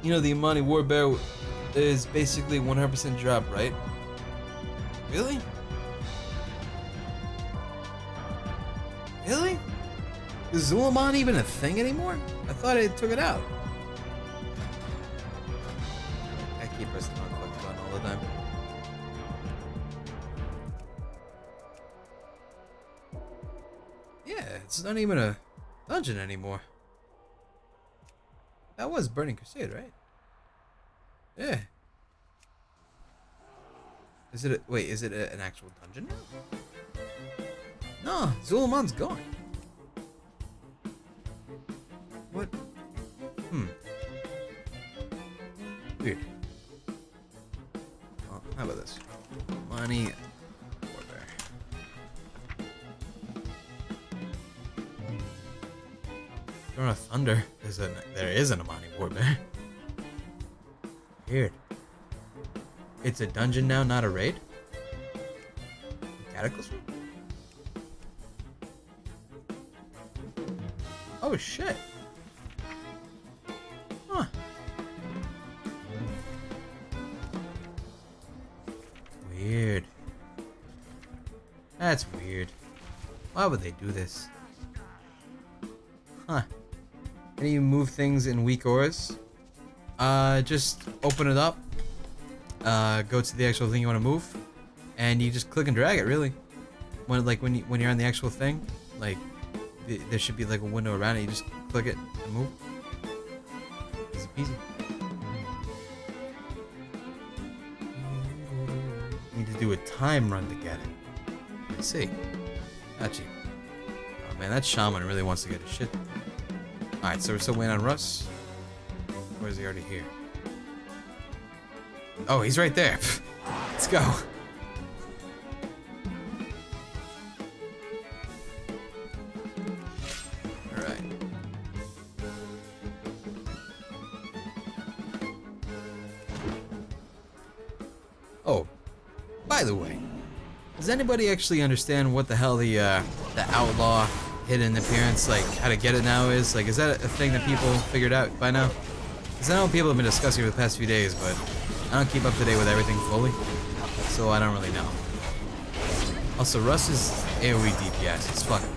You know the Amani Warbear is basically 100% drop, right? Really? Really? Is Zul'Aman even a thing anymore? I thought I took it out. I keep pressing the button all the time. Yeah, it's not even a dungeon anymore. That was Burning Crusade, right? Yeah. Is it a, wait, is it a, an actual dungeon now? No, Zul'Aman's gone. What? Hmm. Weird. Well, how about this? Money. Throne of Thunder. There's there is an Amani Warbear. Weird. It's a dungeon now, not a raid? Cataclysm? Oh shit. Huh. Weird. That's weird. Why would they do this? Can you move things in WeakAuras? Uh, just open it up. Uh, go to the actual thing you want to move, and you just click and drag it. Really, when like when you when you're on the actual thing, like th there should be like a window around it. You just click it and move. Easy peasy. Need to do a time run to get it. I see. Got you. Oh man, that shaman really wants to get his shit. Alright, so we're still waiting on Russ. Or is he already here? Oh, he's right there. <laughs> Let's go. Alright. Oh, by the way, does anybody actually understand what the hell the uh, the outlaw hidden appearance, like how to get it now is? Like, is that a thing that people figured out by now? Because I know people have been discussing for the past few days, but I don't keep up to date with everything fully, so I don't really know. Also, Russ's AoE DPS is fucking.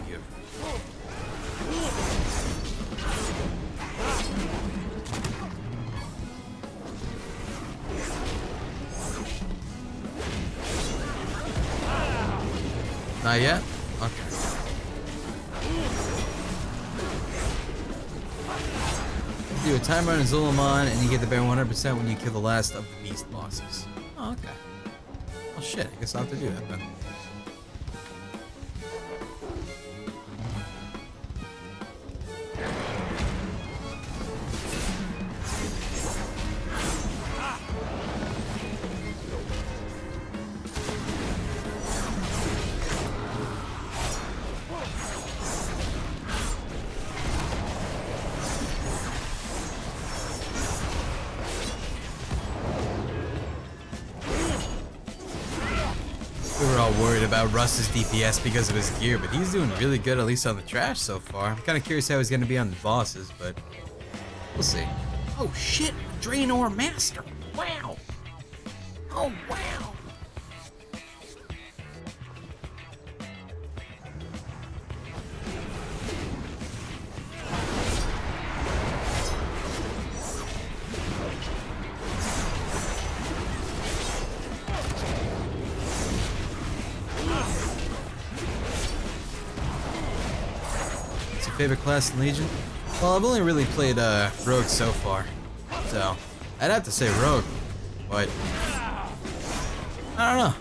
Not yet? Time run Zul'Aman, and you get the bear 100% when you kill the last of the beast bosses. Oh, okay. Oh shit, I guess I'll have to do that then. Russ's DPS because of his gear, but he's doing really good, at least on the trash so far. I'm kind of curious how he's going to be on the bosses, but we'll see. Oh shit, Draenor Master. Legion? Well, I've only really played uh, Rogue so far, so I'd have to say Rogue, but I don't know.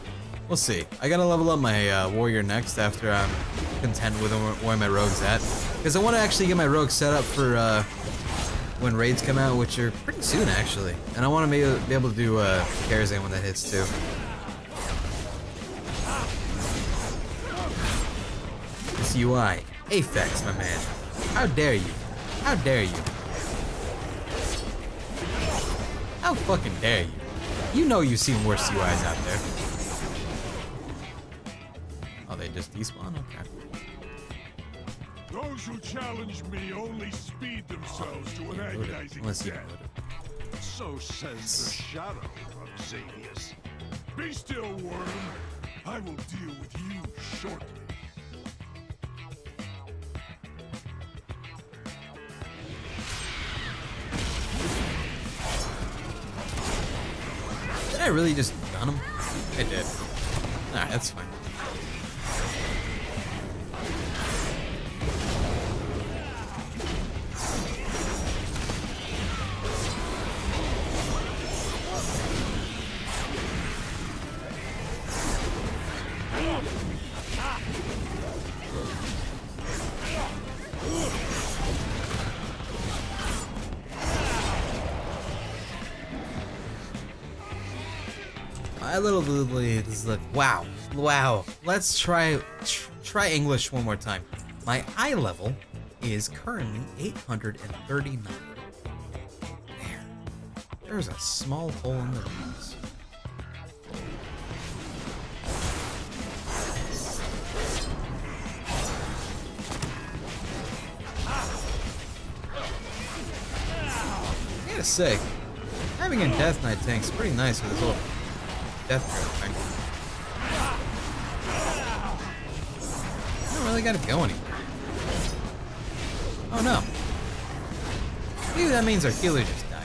We'll see. I gotta level up my uh, Warrior next after I'm content with where my Rogue's at, because I want to actually get my Rogue set up for uh, when raids come out, which are pretty soon actually, and I want to be, be able to do uh, Karazhan when that hits too. This UI. Aphex, my man. How dare you? How dare you? How fucking dare you? You know you've seen worse UIs out there. Oh, they just despawn? Okay. Those who challenge me only speed themselves to an Can't load it. agonizing Unless you can death. So says the shadow of Xavius. Be still, worm. I will deal with you shortly. I really just gun him? I did. Alright, that's fine. Is like, wow, wow. Let's try tr try English one more time. My eye level is currently 839. There. There's a small hole in the roots. I gotta say, having a Death Knight tank's pretty nice with his little death trap really gotta go anywhere. Oh no. Maybe that means our healer just died.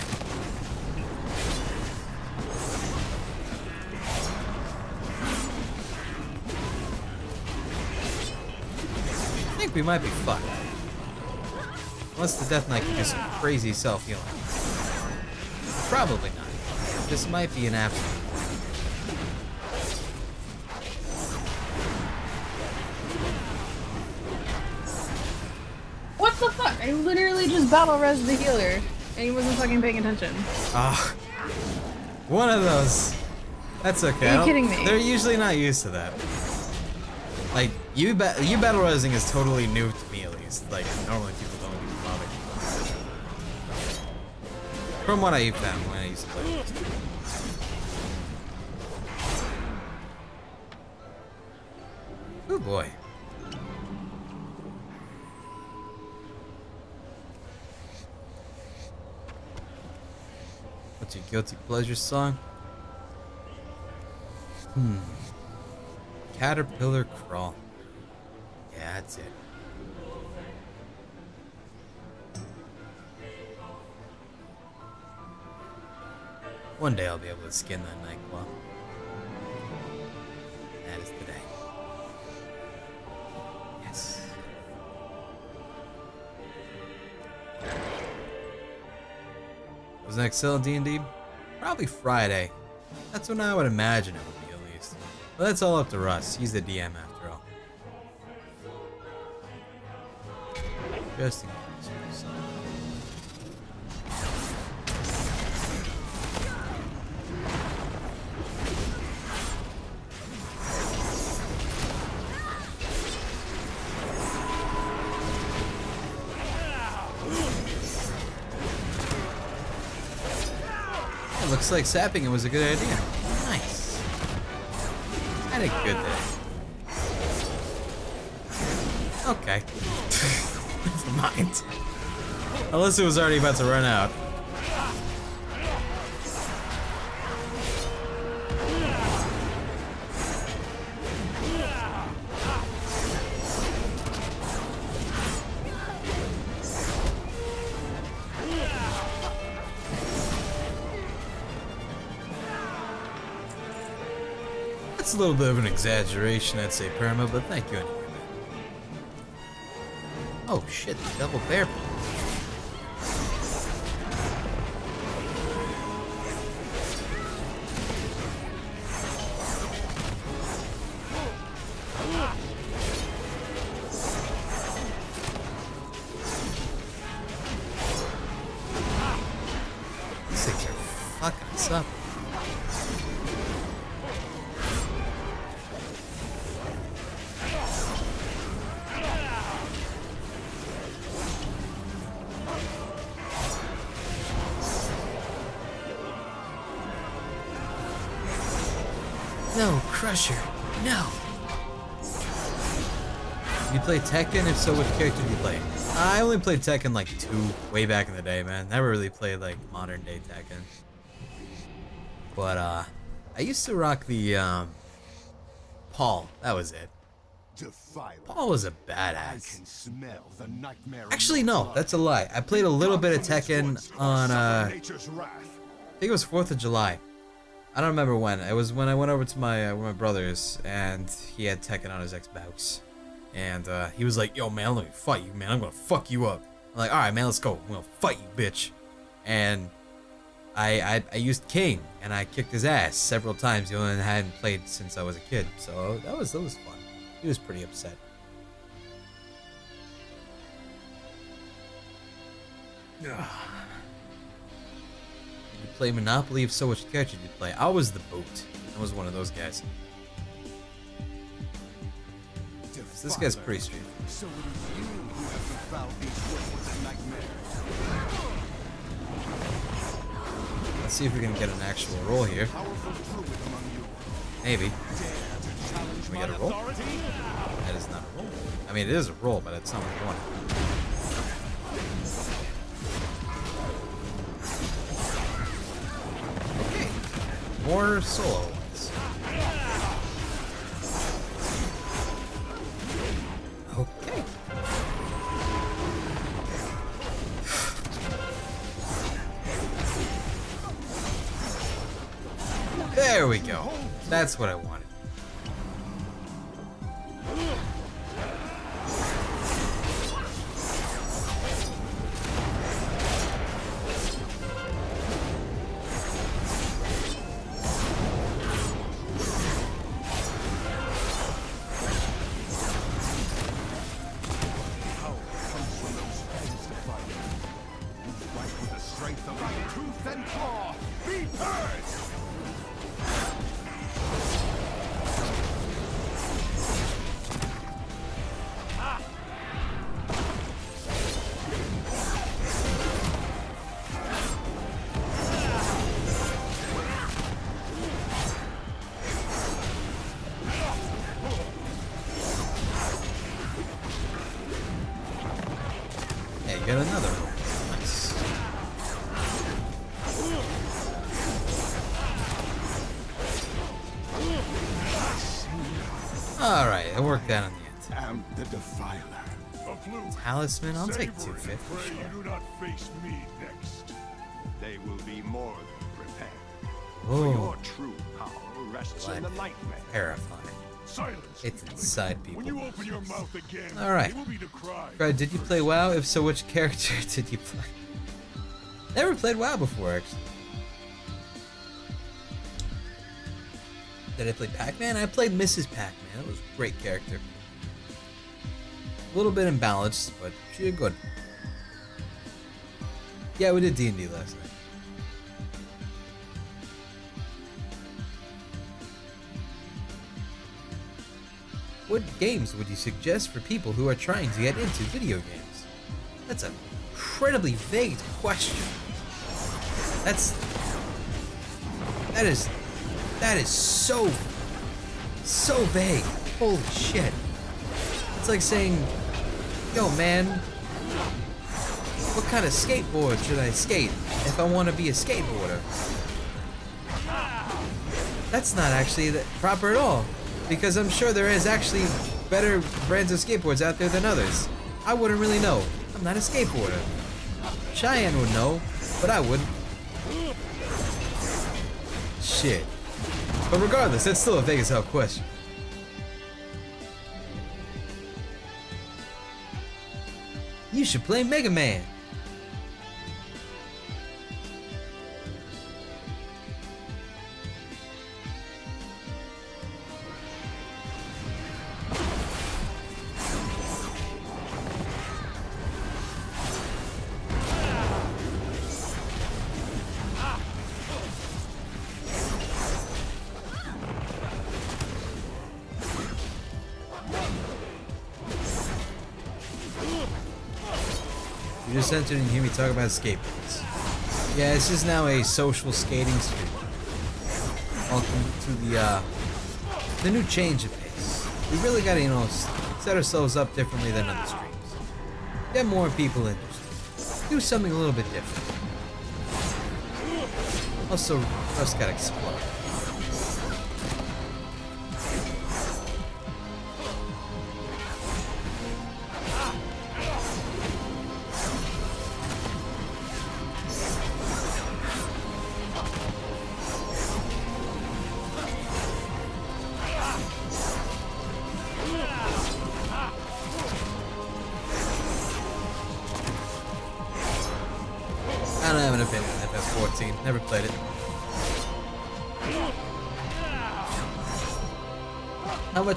I think we might be fucked. Unless the Death Knight can do some crazy self-healing. Probably not. This might be an absolute battle res the healer, and he wasn't fucking paying attention. Ah, one of those. That's okay. Are you kidding me? They're usually not used to that. Like you, ba you battle rising is totally new to me at least. Like normally people don't even bother. From what I found when I used to play. Oh boy. Your guilty pleasure song? Hmm. Caterpillar Crawl. Yeah, that's it. One day I'll be able to skin that nightclub. Was next sale D&D? Probably Friday. That's when I would imagine it would be at least. But that's all up to Russ. He's the DM after all. Just in case. Looks like sapping it was a good idea. Nice. I did good there. Okay. <laughs> Never mind. Unless it was already about to run out. Little bit of an exaggeration, I'd say, Perma, but thank you anyway. Oh shit, the double bear. Tekken? If so, which character do you play? I only played Tekken like two way back in the day, man. Never really played like modern day Tekken. But uh I used to rock the um Paul. That was it. Paul was a badass. Actually, no, that's a lie. I played a little bit of Tekken on uh I think it was 4th of July. I don't remember when. It was when I went over to my uh, my brother's and he had Tekken on his Xbox, and uh, he was like, "Yo, man, let me fight you, man. I'm gonna fuck you up." I'm like, "All right, man, let's go. I'm gonna fight you, bitch." And I I, I used King and I kicked his ass several times. You know, and I hadn't played since I was a kid, so that was that was fun. He was pretty upset. <sighs> You play Monopoly? If so, which character did you play? I was the boat. I was one of those guys. This guy's pretty straight. So it is you who have befouled these worthless nightmares. Let's see if we can get an actual roll here. Maybe. Can we get a roll? That is not a roll. I mean, it is a roll, but it's not what I wanted. Okay. More solo ones. Ah, There we go. That's what I wanted. Talisman, I'll take Savor it. 250. Pray you do not face me next. They will be more than prepared. For your true power rests in the nightmare. Terrifying. Silence. It's inside people. When you open your mouth again, Alright. it will be to cry. Right, did you play WoW? If so, which <laughs> character did you play? Never played WoW before, actually. Did I play Pac-Man? I played Mrs. Pac-Man. That was a great character. A little bit imbalanced, but she did good. Yeah, we did D&D last night. What games would you suggest for people who are trying to get into video games? That's an incredibly vague question. That's that is that is so so vague. Holy shit. It's like saying, "Yo, man, what kind of skateboard should I skate if I want to be a skateboarder?" That's not actually proper at all, because I'm sure there is actually better brands of skateboards out there than others. I wouldn't really know. I'm not a skateboarder. Cheyenne would know, but I wouldn't. Shit. But regardless, that's still a Vegas hell question. You should play Mega Man. Talk about skateboards. Yeah, this is now a social skating stream. Welcome to the uh, the new change of pace. We really gotta, you know, set ourselves up differently than other streams. Get more people interested. Do something a little bit different. Also, Russ gotta explode.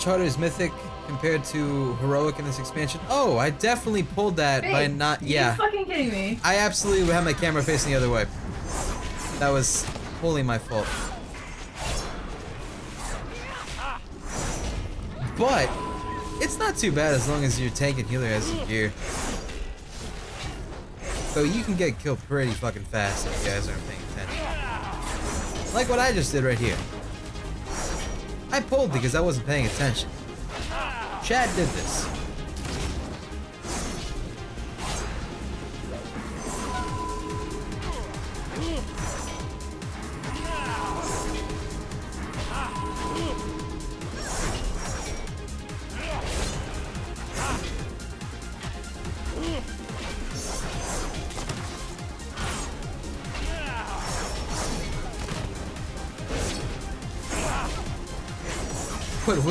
How harder is Mythic compared to Heroic in this expansion? Oh, I definitely pulled that by not. you Yeah. fucking kidding me? I absolutely had my camera facing the other way. That was wholly my fault. But it's not too bad as long as your tank and healer has some gear. So you can get killed pretty fucking fast if you guys aren't paying attention. Like what I just did right here. I pulled because I wasn't paying attention. Chad did this.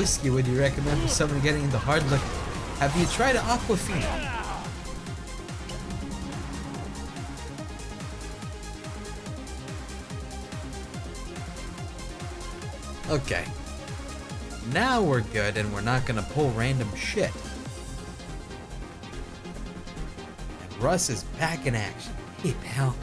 Whiskey would you recommend for someone getting into hard liquor? Have you tried Aquafina? Okay. Now we're good and we're not gonna pull random shit. And Russ is back in action. Hey pal.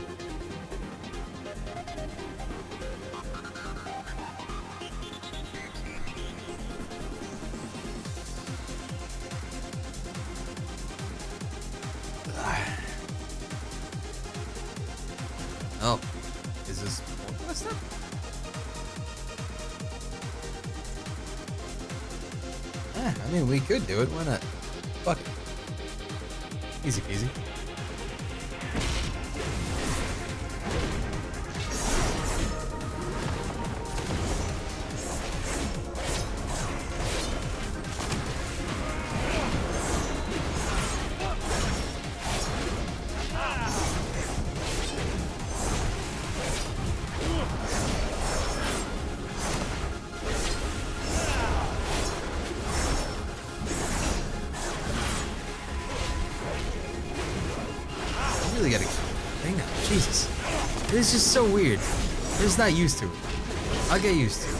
Do it. Why not? So weird. I'm just not used to it. I'll get used to it.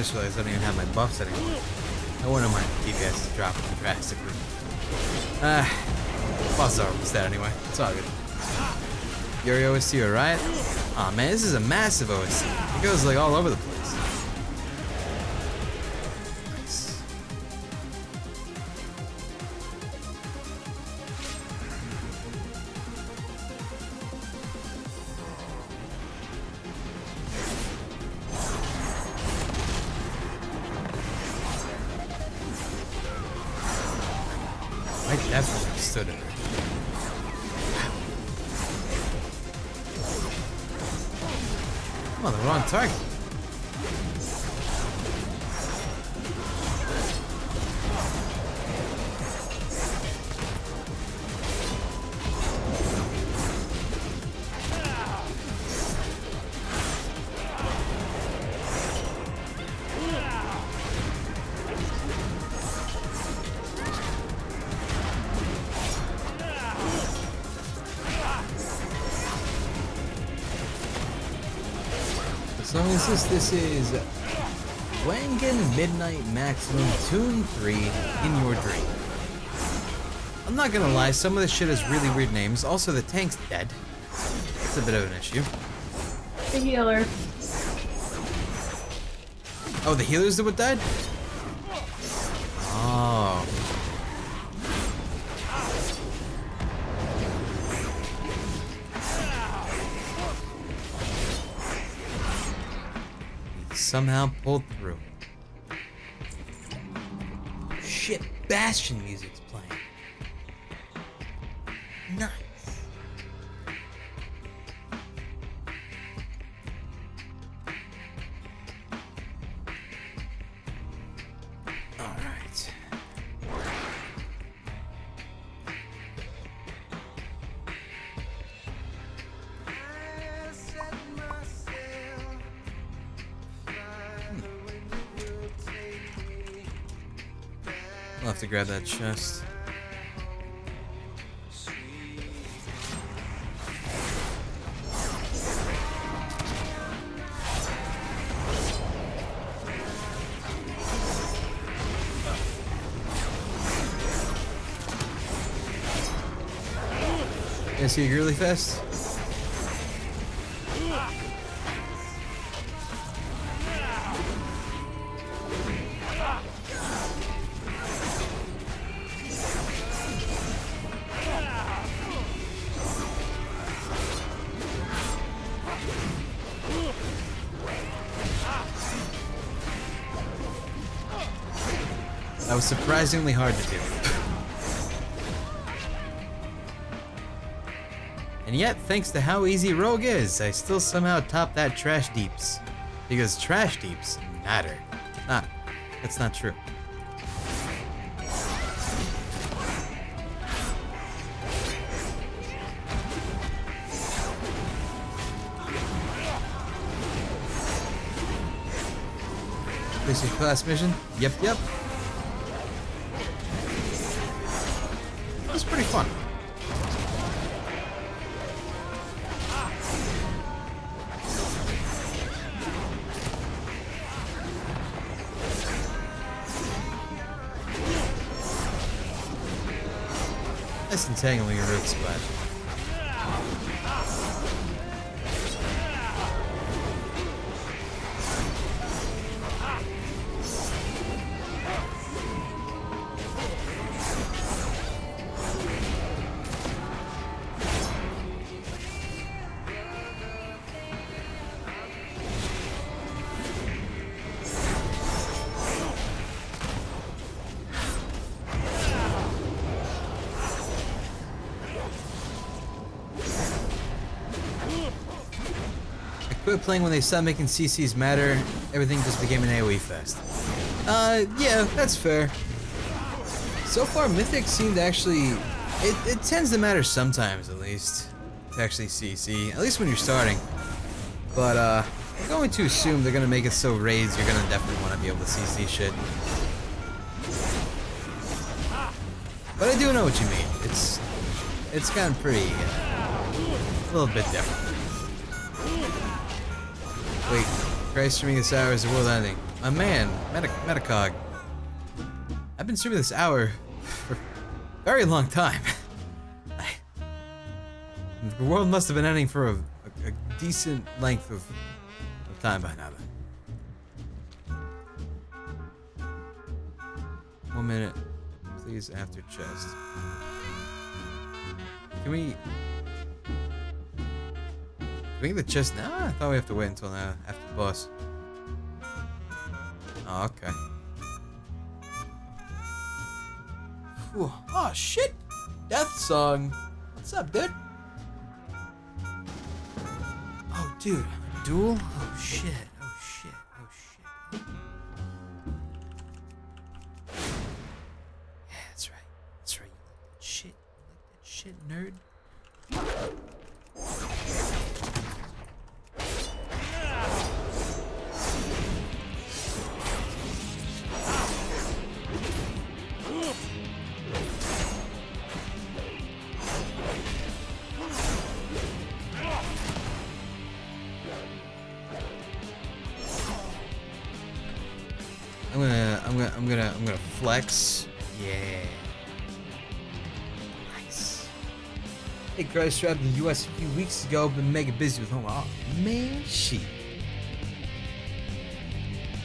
Just realized I don't even have my buffs anymore. No wonder my DPS is dropping drastically. Ah, buffs are almost dead anyway. It's all good. Yuri OST, alright? Aw oh, man, this is a massive OST. It goes like all over the this, is Wangan Midnight Maximum Tune 3 in your dream. I'm not gonna lie, some of this shit has really weird names. Also, the tank's dead. It's a bit of an issue. The healer. Oh, the healer's the what died? Somehow pulled through. Shit, Bastion music's that chest. You see a really fast? Surprisingly hard to do. And yet, thanks to how easy Rogue is, I still somehow top that Trash Deeps. Because Trash Deeps matter. Ah, that's not true. Basic class mission? Yep, yep. Entangling your roots, but Quit playing when they stopped making CCs matter. Everything just became an AoE fest. Uh, yeah, that's fair. So far, Mythic seemed to actually... It, it tends to matter sometimes, at least. To actually CC. At least when you're starting. But, uh, I'm going to assume they're gonna make it so raids, you're gonna definitely want to be able to CC shit. But I do know what you mean. It's... It's gotten pretty... Uh, a little bit different. Wait, Christ streaming this hour is the world ending. My man, Meta Metacog. I've been streaming this hour for a very long time. <laughs> The world must have been ending for a, a, a decent length of, of time by now. One minute, please, after chest. Can we... We get the chest now? I thought we have to wait until now, after the boss. Oh, okay. Oh, shit! Death Song! What's up, dude? Oh, dude. Duel? Oh, shit. Oh, shit. Oh, shit. Yeah, that's right. That's right. You like shit. Like that shit, nerd? Flex. Yeah. Nice. Hey, trapped in the U.S. a few weeks ago. Been mega busy with home. Oh, man, shit.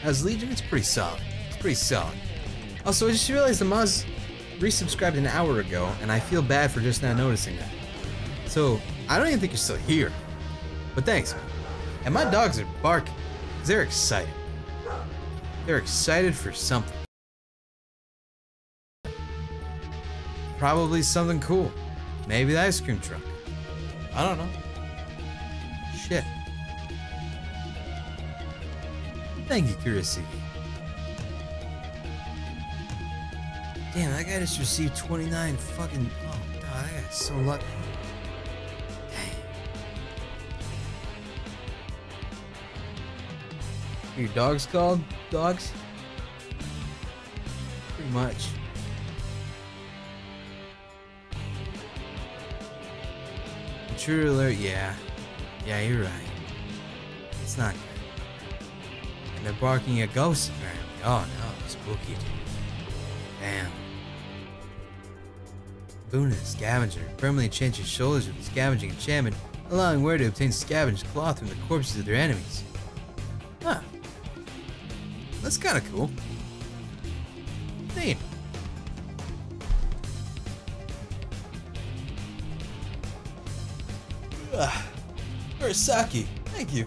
As Legion, it's pretty solid. It's pretty solid. Also, I just realized the Moz resubscribed an hour ago, and I feel bad for just not noticing that. So, I don't even think you're still here. But thanks. And my dogs are barking. They're excited. They're excited for something. Probably something cool. Maybe the ice cream truck. I don't know. Shit. Thank you, Kurosiki. Damn, that guy just received 29 fucking. Oh, God, that guy's so lucky. Your dog's called? Dogs? Pretty much. Intruder alert, yeah. Yeah, you're right. It's not good. And they're barking at ghosts, apparently. Oh no, spooky dude. Damn. Boon the Scavenger. Permanently enchant his shoulders with the scavenging enchantment, allowing wearer to obtain scavenged cloth from the corpses of their enemies. Huh. That's kinda cool. Neat. Ugh. Arasaki, thank you.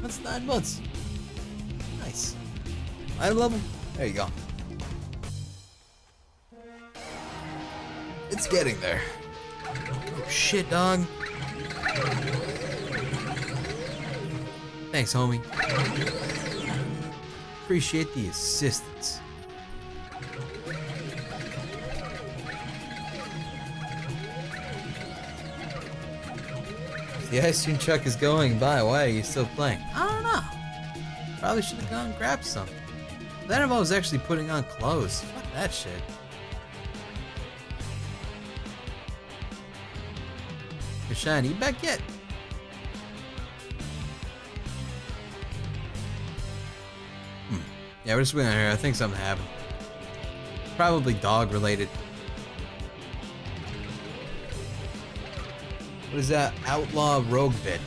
That's nine months. Nice. I love him. There you go. It's getting there. Oh shit, dog. Thanks, homie. Appreciate the assistance. The ice cream truck is going by. Why are you still playing? I don't know. Probably should have gone and grabbed some. Then if I was actually putting on clothes. Fuck that shit. Shiny. Back yet? Hmm. Yeah, we're just waiting here. I think something happened. Probably dog related. What is that? Outlaw rogue bit.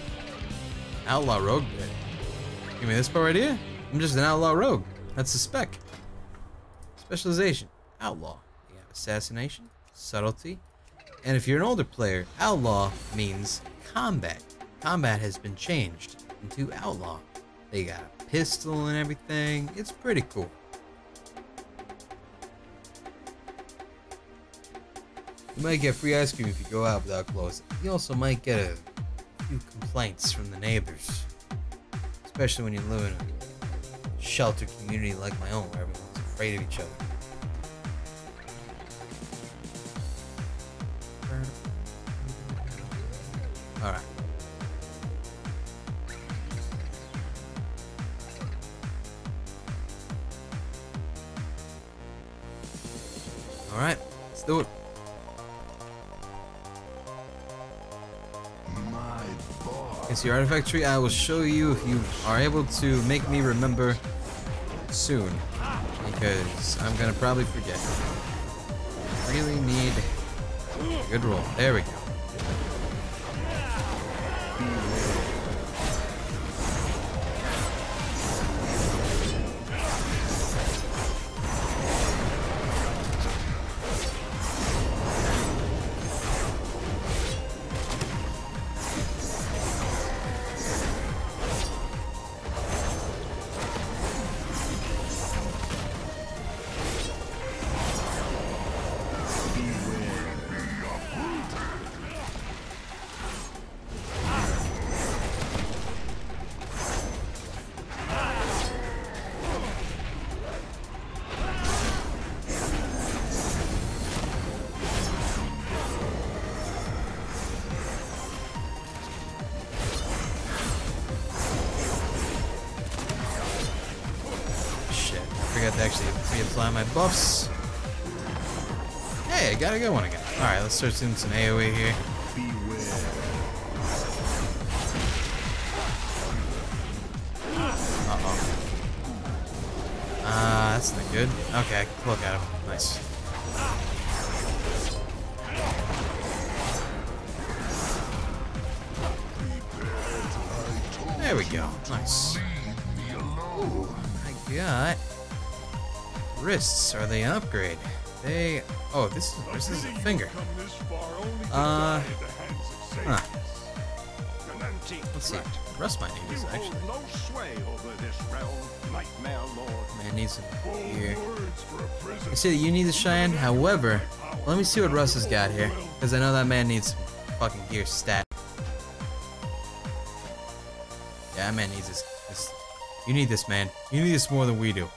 Outlaw rogue bit. Give me this part right here. I'm just an outlaw rogue. That's the spec. Specialization. Outlaw. You have assassination, subtlety, and if you're an older player, outlaw means combat. Combat has been changed into outlaw. They got a pistol and everything. It's pretty cool. You might get free ice cream if you go out without clothes. You also might get a few complaints from the neighbors. Especially when you live in a sheltered community like my own where everyone's afraid of each other. Alright. Alright, let's do it. It's the artifact tree. I will show you if you are able to make me remember soon. Because I'm gonna probably forget. Really need a good roll. There we go. Let's start doing some AoE here. Uh-oh. Ah, that's not good. Okay, look at him. Nice. There we go. Nice. Ooh, I got wrists. Are they an upgrade? They. Oh, this is this is a finger. Uh. Huh. Let's see. Russ might need this actually. No sway over this realm, nightmare lord. Man needs some gear. I see that you need the Cheyenne. However, let me see what Russ has got here, because I know that man needs some fucking gear stat. Yeah, that man needs this. this. You need this, man. You need this more than we do.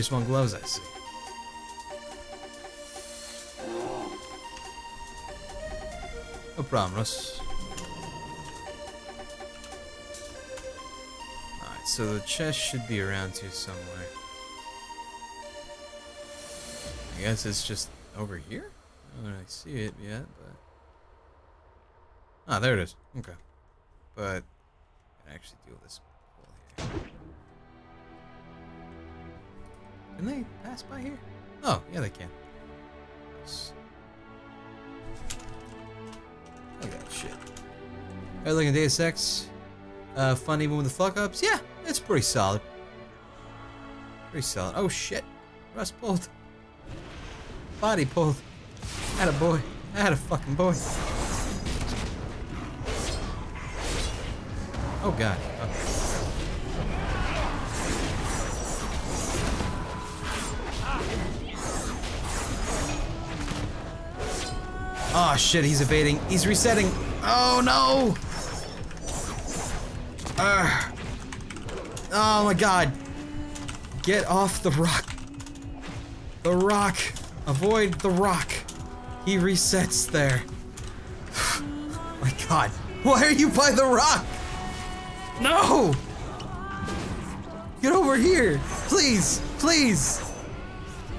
You want gloves, I see. No problem, Russ. Alright, so the chest should be around here somewhere. I guess it's just over here? I don't really see it yet, but... Ah, there it is. Okay. But... I can actually deal with this here. Can they pass by here? Oh, yeah, they can. Nice. Look at that shit. Alright, looking at Deus Ex. Uh, fun even with the fuck ups? Yeah, it's pretty solid. Pretty solid. Oh shit. Russ pulled. Body pulled. Had a boy. I had a fucking boy. Oh god. Oh shit, he's evading. He's resetting. Oh no! Ugh. Oh my god. Get off the rock. The rock. Avoid the rock. He resets there. <sighs> my god. Why are you by the rock? No! Get over here! Please! Please!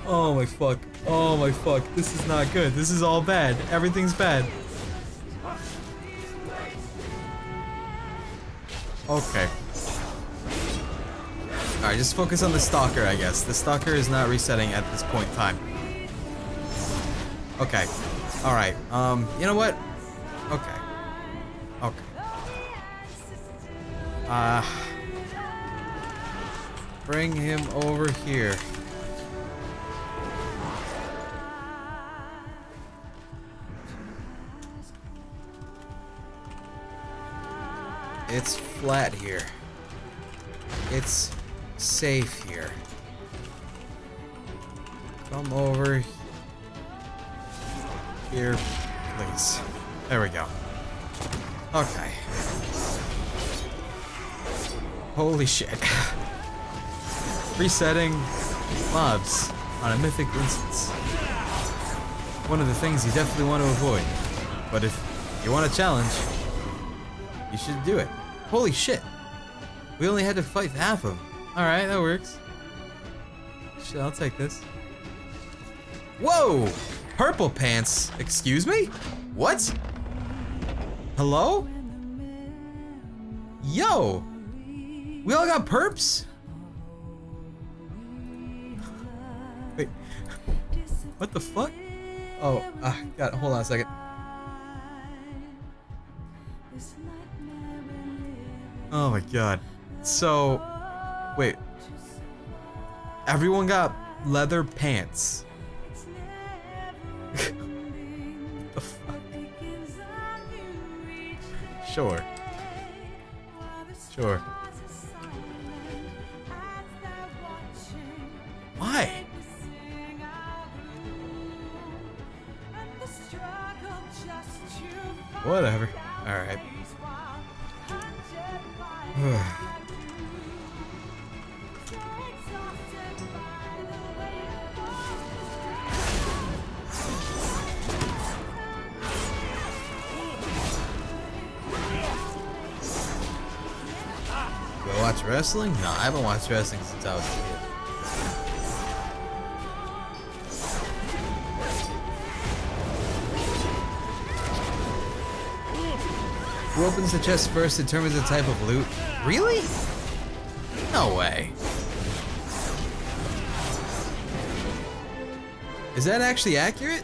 Oh my fuck. Oh my fuck. This is not good. This is all bad. Everything's bad. Okay. Alright, just focus on the stalker, I guess. The stalker is not resetting at this point in time. Okay. Alright. Um, you know what? Okay. Okay. Uh bring him over here. Flat here. It's safe here. Come over here, please. There we go. Okay. Holy shit. <laughs> Resetting mobs on a mythic instance. One of the things you definitely want to avoid. But if you want a challenge, you should do it. Holy shit. We only had to fight half of them. Alright, that works. Shit, I'll take this. Whoa! Purple pants. Excuse me? What? Hello? Yo! We all got perps? Wait. What the fuck? Oh, uh, God, hold on a second. Oh my god. So, wait. Everyone got leather pants. <laughs> Sure. Sure. Why? Whatever. Alright. <sighs> Watch wrestling? No, I haven't watched wrestling since I was Who opens the chest first determines the type of loot? Really? No way. Is that actually accurate?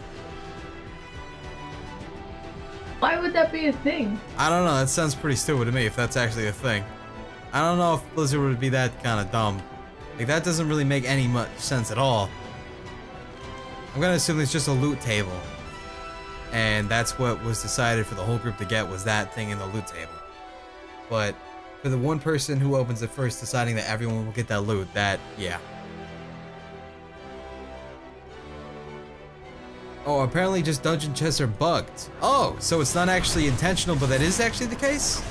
Why would that be a thing? I don't know, that sounds pretty stupid to me if that's actually a thing. I don't know if Blizzard would be that kind of dumb. Like, that doesn't really make any much sense at all. I'm gonna assume it's just a loot table. And that's what was decided for the whole group to get was that thing in the loot table. But for the one person who opens it first deciding that everyone will get that loot, that, yeah. Oh, apparently just dungeon chests are bugged. Oh, so it's not actually intentional, but that is actually the case?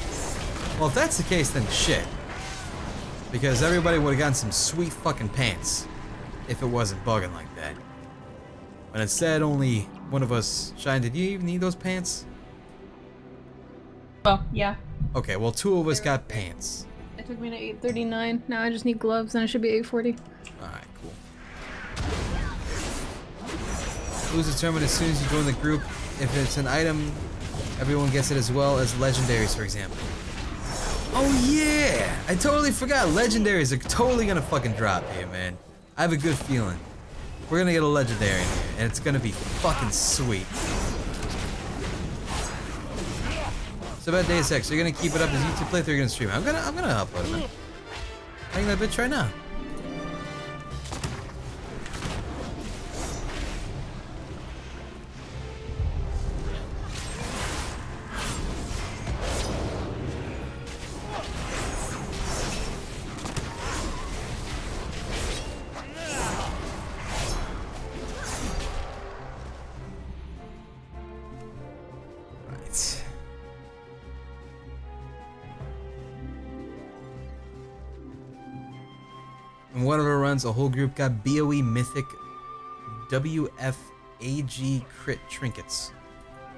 Well, if that's the case, then shit. Because everybody would have gotten some sweet fucking pants if it wasn't bugging like that. But instead, only one of us... Shine, did you even need those pants? Well, yeah. Okay, well, two of us got pants. It took me to 839. Now I just need gloves and I should be 840. Alright, cool. Lose determined as soon as you join the group. If it's an item, everyone gets it as well as legendaries, for example. Oh yeah! I totally forgot. Legendaries are totally gonna fucking drop here, man. I have a good feeling. We're gonna get a legendary in here, and it's gonna be fucking sweet. So about Deus Ex, you're gonna keep it up as YouTube playthrough, you're gonna stream. I'm gonna I'm gonna upload it, think that bitch right now. A whole group got BOE Mythic WFAG crit trinkets.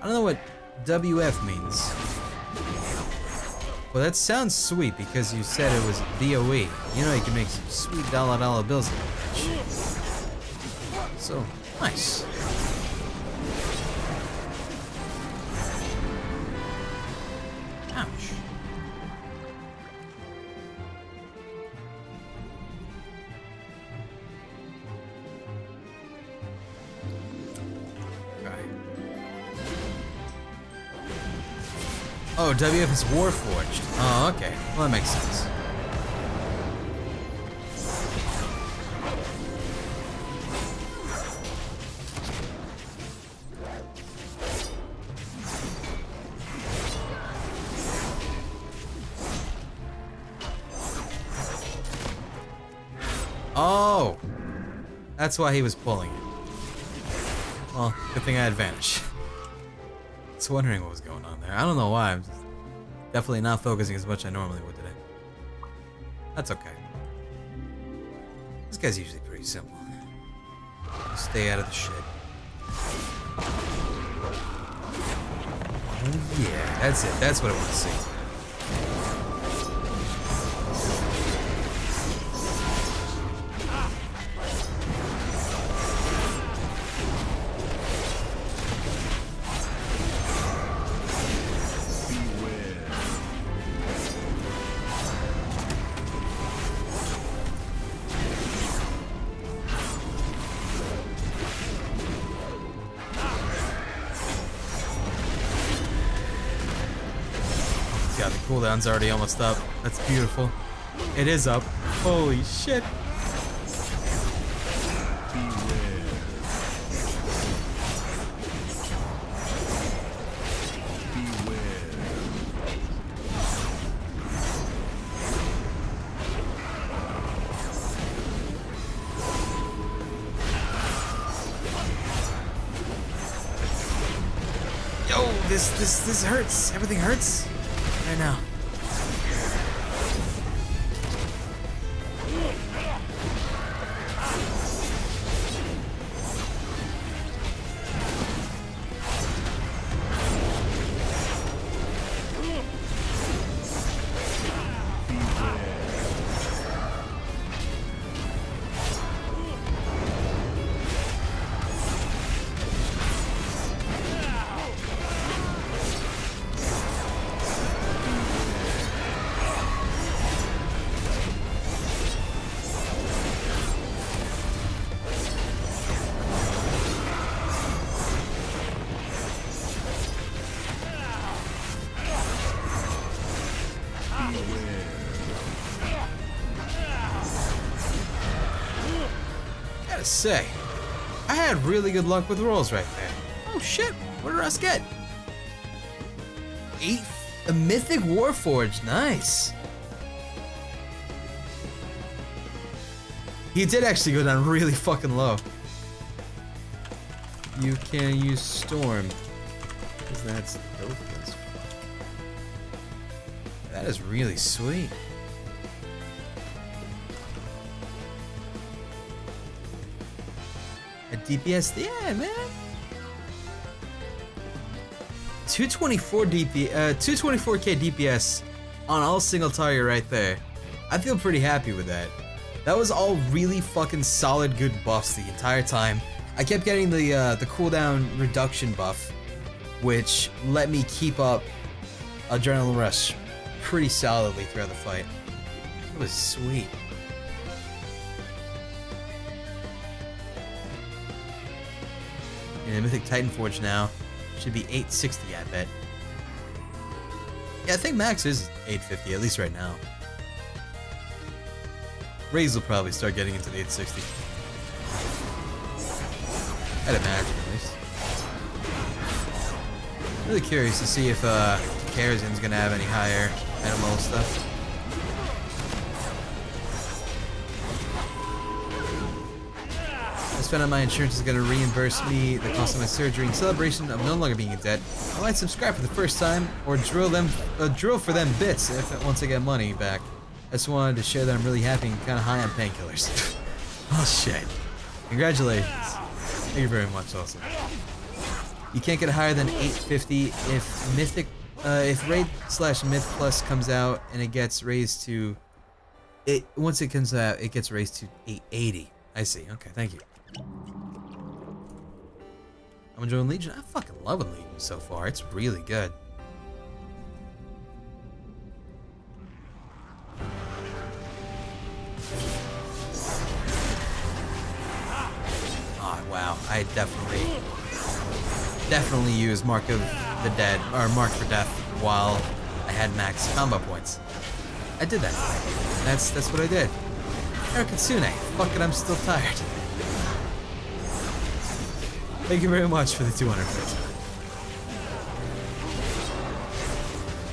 I don't know what WF means. Well, that sounds sweet because you said it was BOE. You know you can make some sweet dollar dollar bills. So, nice. Ouch. Oh, WF is Warforged. Oh, okay. Well, that makes sense. Oh! That's why he was pulling it. Well, good thing I had advantage. Just wondering what was going on there. I don't know why. I'm just definitely not focusing as much as I normally would today. That's okay. This guy's usually pretty simple. Stay out of the shit. Oh yeah, that's it. That's what I want to see. Cooldown's already almost up. That's beautiful. It is up. Holy shit. This this this hurts. Everything hurts say, I had really good luck with rolls right there. Oh shit, what did Russ get? Eight, a Mythic Warforged, nice. He did actually go down really <laughs> fucking low. You can use Storm. Because that's dope as fuck. That is really sweet. DPS, yeah, man. 224 DP, uh, 224k DPS on all single target right there. I feel pretty happy with that. That was all really fucking solid good buffs the entire time. I kept getting the uh, the cooldown reduction buff, which let me keep up adrenaline rush pretty solidly throughout the fight. It was sweet. Titan Forge now should be 860, I bet. Yeah, I think max is 850, at least right now. Raze will probably start getting into the 860. I'd imagine, at least. Really curious to see if uh, Karazhan's gonna have any higher animal stuff. Spent on my insurance is gonna reimburse me the cost of my surgery in celebration of no longer being in debt. I might subscribe for the first time or drill them, uh, drill for them bits if once I get money back. I just wanted to share that I'm really happy and kind of high on painkillers. <laughs> oh shit! Congratulations. Thank you very much, also. You can't get higher than 850 if Mythic, uh, if Raid slash Myth Plus comes out and it gets raised to, it once it comes out, it gets raised to 880. I see. Okay, thank you. I'm enjoying Legion. I'm fucking loving Legion so far. It's really good. Oh wow, I definitely, definitely used Mark of the Dead or Mark for Death while I had max combo points. I did that. That's that's what I did. Eric Katsune. Fuck it, I'm still tired. <laughs> Thank you very much for the 200 bits.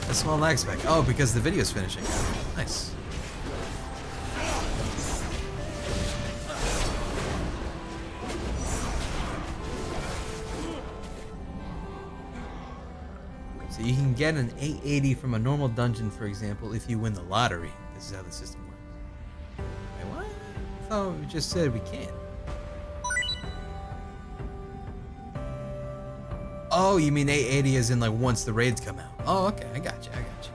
A small lag spec. Oh, because the video's finishing. Nice. So you can get an 880 from a normal dungeon, for example, if you win the lottery. This is how the system works. Wait, what? I thought we just said we can't. Oh, you mean 880 is in like once the raids come out. Oh, okay, I got you, I got you.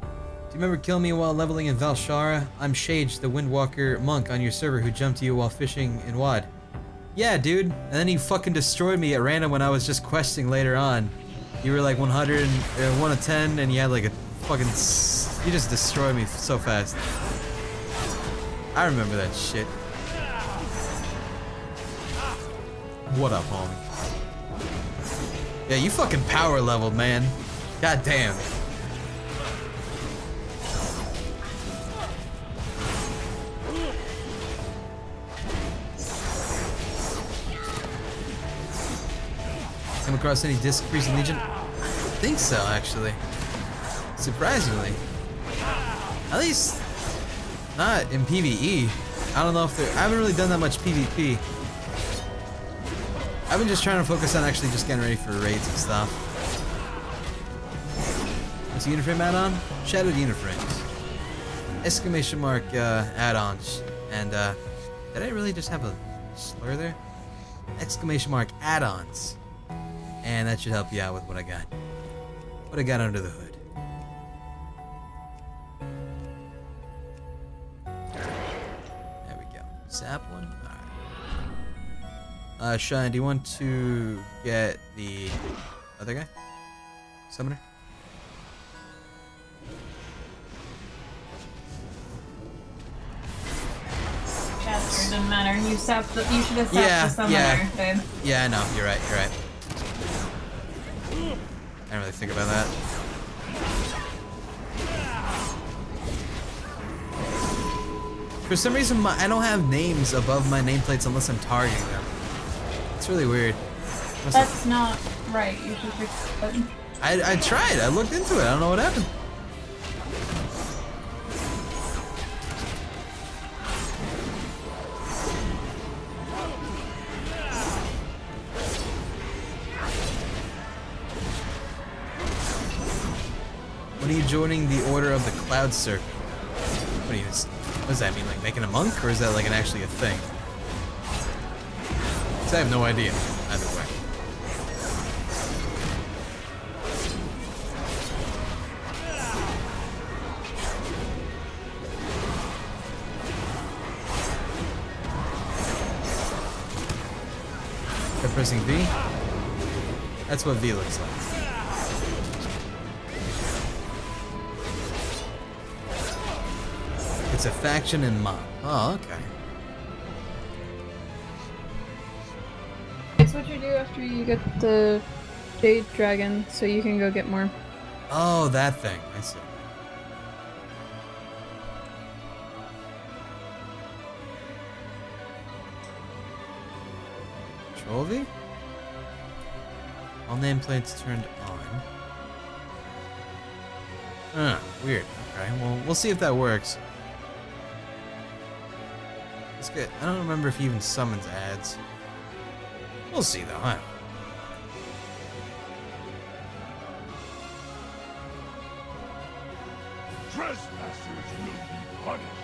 Do you remember killing me while leveling in Val'sharah? I'm Shage, the Windwalker monk on your server who jumped you while fishing in Wad. Yeah, dude. And then he fucking destroyed me at random when I was just questing later on. You were like 100, and, uh, 1 of 10, and you had like a fucking... You just destroyed me so fast. I remember that shit. What up, homie? Yeah, you fucking power leveled, man. God damn. Come across any disc freezing legion? I think so, actually. Surprisingly. At least not in PvE. I don't know if. I haven't really done that much PvP. I've been just trying to focus on actually just getting ready for raids and stuff. What's the Uniframe add-on? Shadowed Unit Frames. Exclamation mark uh, add-ons. And uh, did I really just have a slur there? Exclamation mark add-ons. And that should help you out with what I got. What I got under the hood. There we go. Sap one? Uh, Shine, do you want to get the other guy? Summoner? Doesn't matter. You sapped the, you should have sapped Yeah, the summoner, yeah. babe. Yeah, I know. You're right. You're right. I didn't really think about that. For some reason, my, I don't have names above my nameplates unless I'm targeting them. It's really weird. Have- That's not right. You should fix. I, I tried. I looked into it. I don't know what happened. What are you joining the Order of the Cloud Serpent? What you? What does that mean? Like making a monk, or is that like an actually a thing? I have no idea. Either way. Pressing V. That's what V looks like. It's a faction in mob. Oh, okay. What you do after you get the Jade Dragon, so you can go get more. Oh, that thing. I see. Control? All nameplates turned on. Huh, weird. Okay, well, we'll see if that works. It's good. I don't remember if he even summons ads. We'll see though, huh? Trespassers will be punished.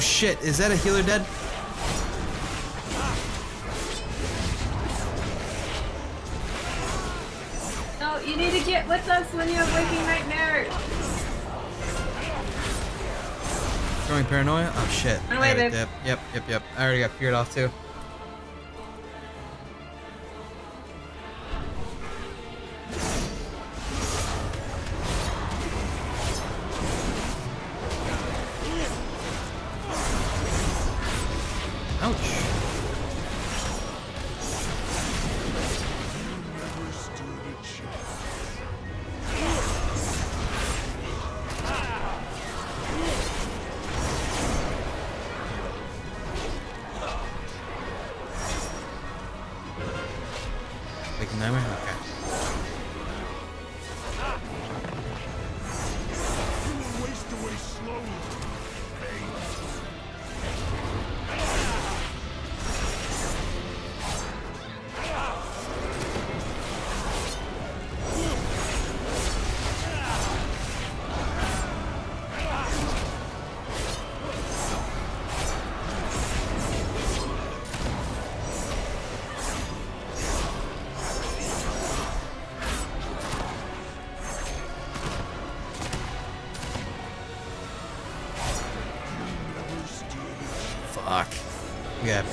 Oh, shit, is that a healer dead? No, you need to get with us when you have waking nightmares. Throwing paranoia? Oh shit. Run away, babe. dip. Yep, yep, yep. I already got feared off too.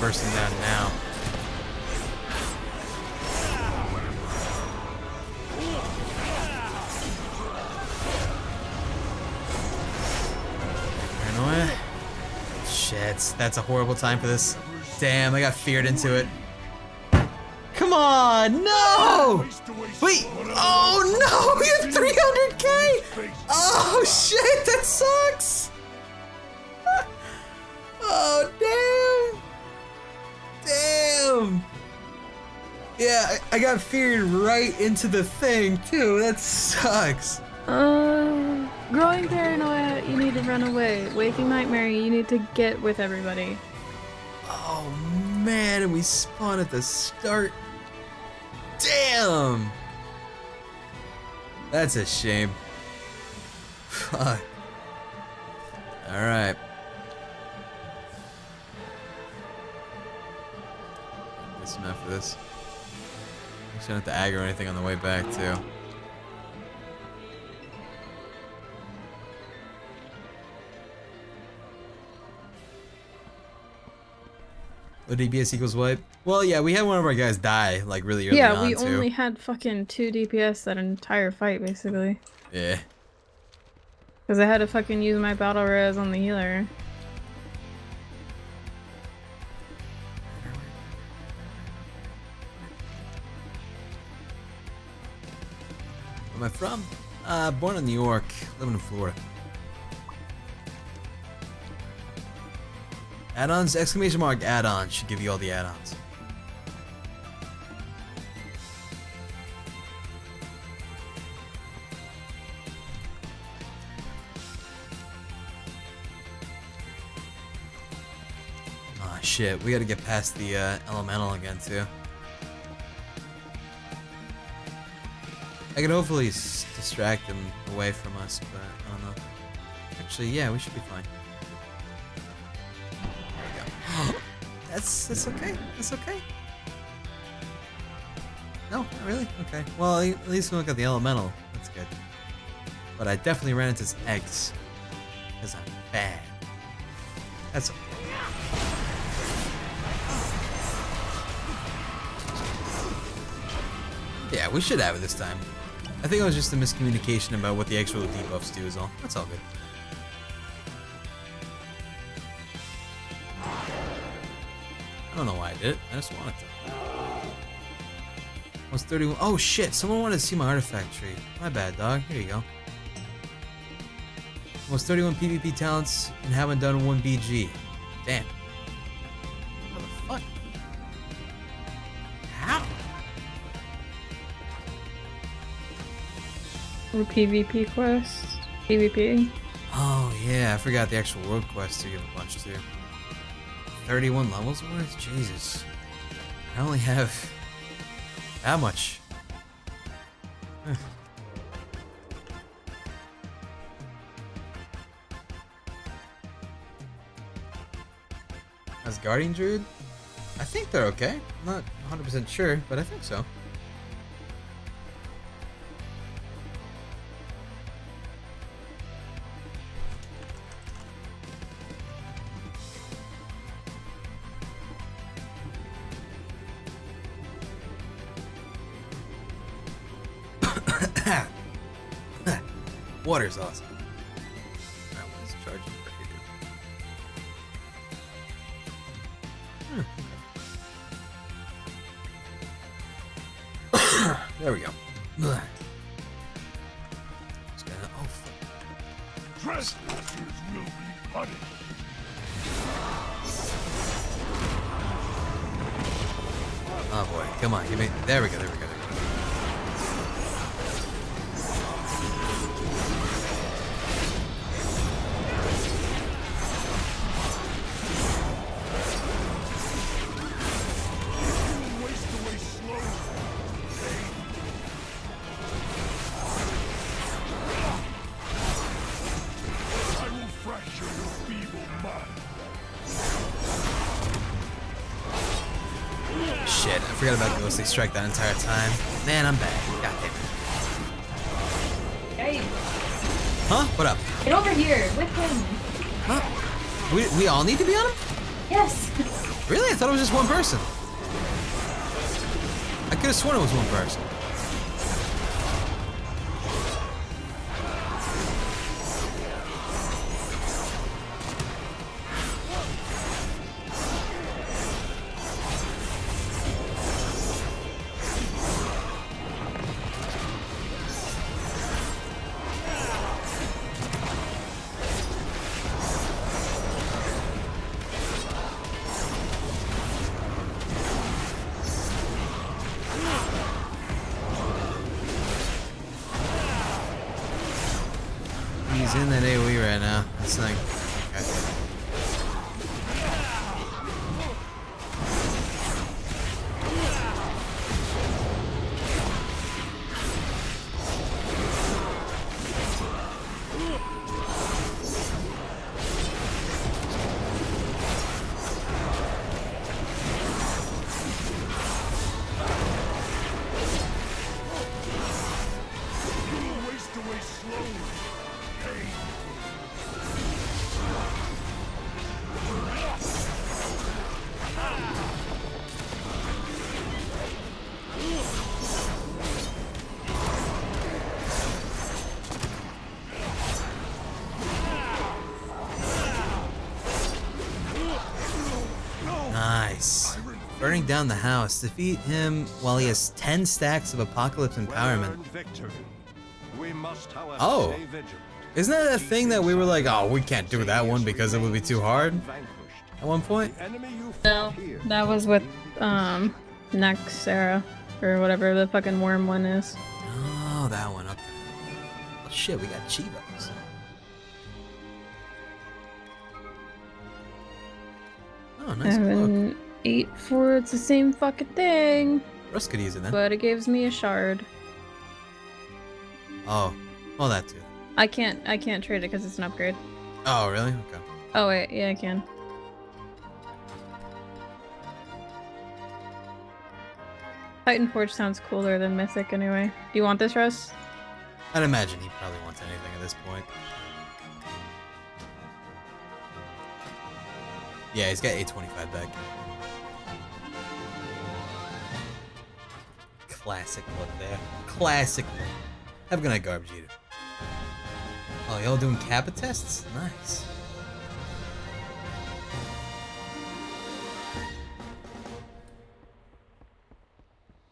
Bursting down now. Paranoia? Shit, that's a horrible time for this. Damn, I got feared into it. Come on, no! Wait, oh no, <laughs> we have 300k! I, got feared right into the thing too. That sucks. Uh, growing paranoia, you need to run away. Waking nightmare, you need to get with everybody. Oh man, and we spawn at the start. Damn! That's a shame. Fuck. Alright. Get shouldn't have to aggro anything on the way back, too. The DPS equals wipe. Well, yeah, we had one of our guys die like really early yeah, we too. only had fucking two DPS that entire fight, basically. Yeah. Because I had to fucking use my battle res on the healer. Where am I from? Uh, born in New York, living in Florida. Add-ons? Exclamation mark add-ons should give you all the add-ons. Ah, oh, shit. We gotta get past the uh, elemental again, too. I can hopefully distract them away from us, but I don't know. Actually, yeah, we should be fine. There we go. that's that's okay. That's okay. No, not really. Okay. Well, at least we look at the elemental. That's good. But I definitely ran into his eggs. Because I'm bad. That's okay. Yeah, we should have it this time. I think it was just a miscommunication about what the actual debuffs do is all. That's all good. I don't know why I did it. I just wanted to. Was 31. Oh shit, someone wanted to see my artifact tree. My bad, dog. Here you go. Almost 31 PvP talents and haven't done one BG. Damn. PvP quest. PvP. Oh yeah, I forgot the actual world quest to give a bunch too. 31 levels worth? Jesus. I only have that much. As Guardian Druid? I think they're okay. I'm not 100% sure, but I think so. Water's awesome. Strike that entire time. Man, I'm bad. God damn it. Hey, Huh? What up? get over here with him. Huh? We, we all need to be on him? Yes. Really? I thought it was just one person. I could have sworn it was one person. Down the house. Defeat him while he has 10 stacks of Apocalypse Empowerment. We must, however, Oh. Isn't that a thing that we were like, oh, we can't do that one because it would be too hard? At one point? No, that was with um Naraxas or whatever the fucking worm one is. Oh, that one. Okay. Oh, shit, we got Chivas. For it's the same fucking thing. Russ could use it then. But it gives me a shard. Oh, well that too. I can't I can't trade it because it's an upgrade. Oh, really? Okay. Oh wait, yeah I can. Titan Forge sounds cooler than Mythic anyway. Do you want this, Russ? I'd imagine he probably wants anything at this point. Yeah, he's got 825 back. Classic look there. Classic look. Have a good night, Garbage Eater. Oh, y'all doing Kappa tests? Nice.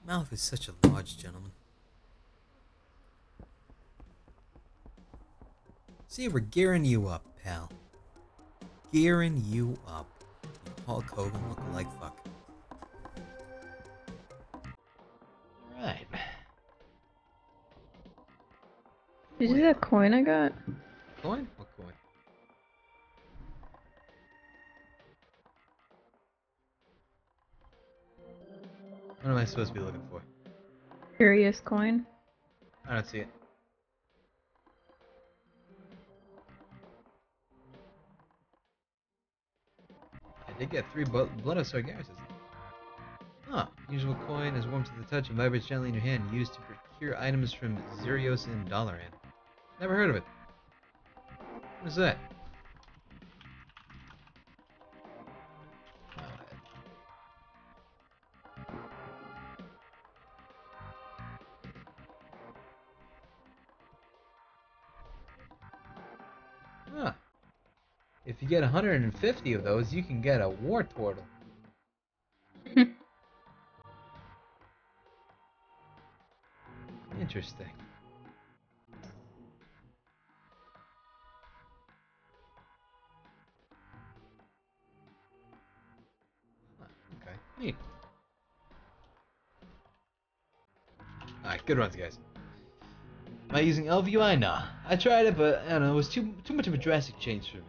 Mouth is such a large gentleman. See, we're gearing you up, pal. Gearing you up. You Hulk Hogan looking like fuck. Alright. Did you see that coin I got? Coin? What coin? What am I supposed to be looking for? Curious coin. I don't see it. I did get three Blood of Sargeras. Huh. Usual coin is warm to the touch and vibrates gently in your hand, used to procure items from Xur'ios and Dalaran. Never heard of it. What is that? Huh. If you get 150 of those, you can get a war turtle. Interesting. Okay. Alright, good runs, guys. Am I using ElvUI? Nah. I tried it, but I don't know, it was too too much of a drastic change for me.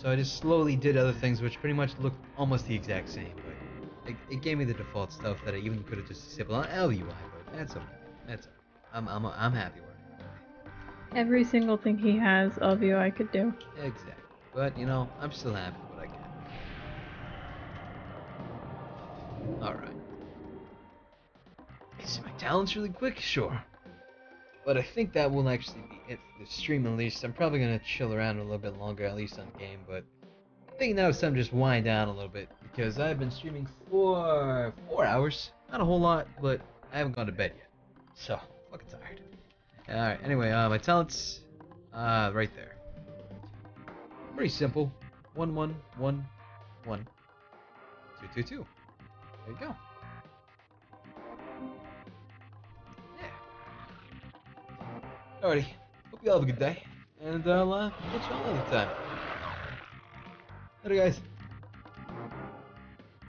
So I just slowly did other things which pretty much looked almost the exact same, but it, it gave me the default stuff that I even could have just disabled on ElvUI, but that's okay. That's okay. I'm, I'm, I'm happy with it. Every single thing he has, of you I could do. Exactly. But, you know, I'm still happy with what I can. Alright. Is my talents really quick? Sure. But I think that will actually be it for the stream at least. I'm probably going to chill around a little bit longer, at least on game, but I think now it's time to just wind down a little bit because I've been streaming for four hours. Not a whole lot, but I haven't gone to bed yet. So, fucking tired. Alright, anyway, uh, my talents, uh, right there. Pretty simple. One, one, one, one, two, two, two. There you go. Yeah. Alrighty. Hope you all have a good day. And I'll uh, catch you all another time. Later, guys.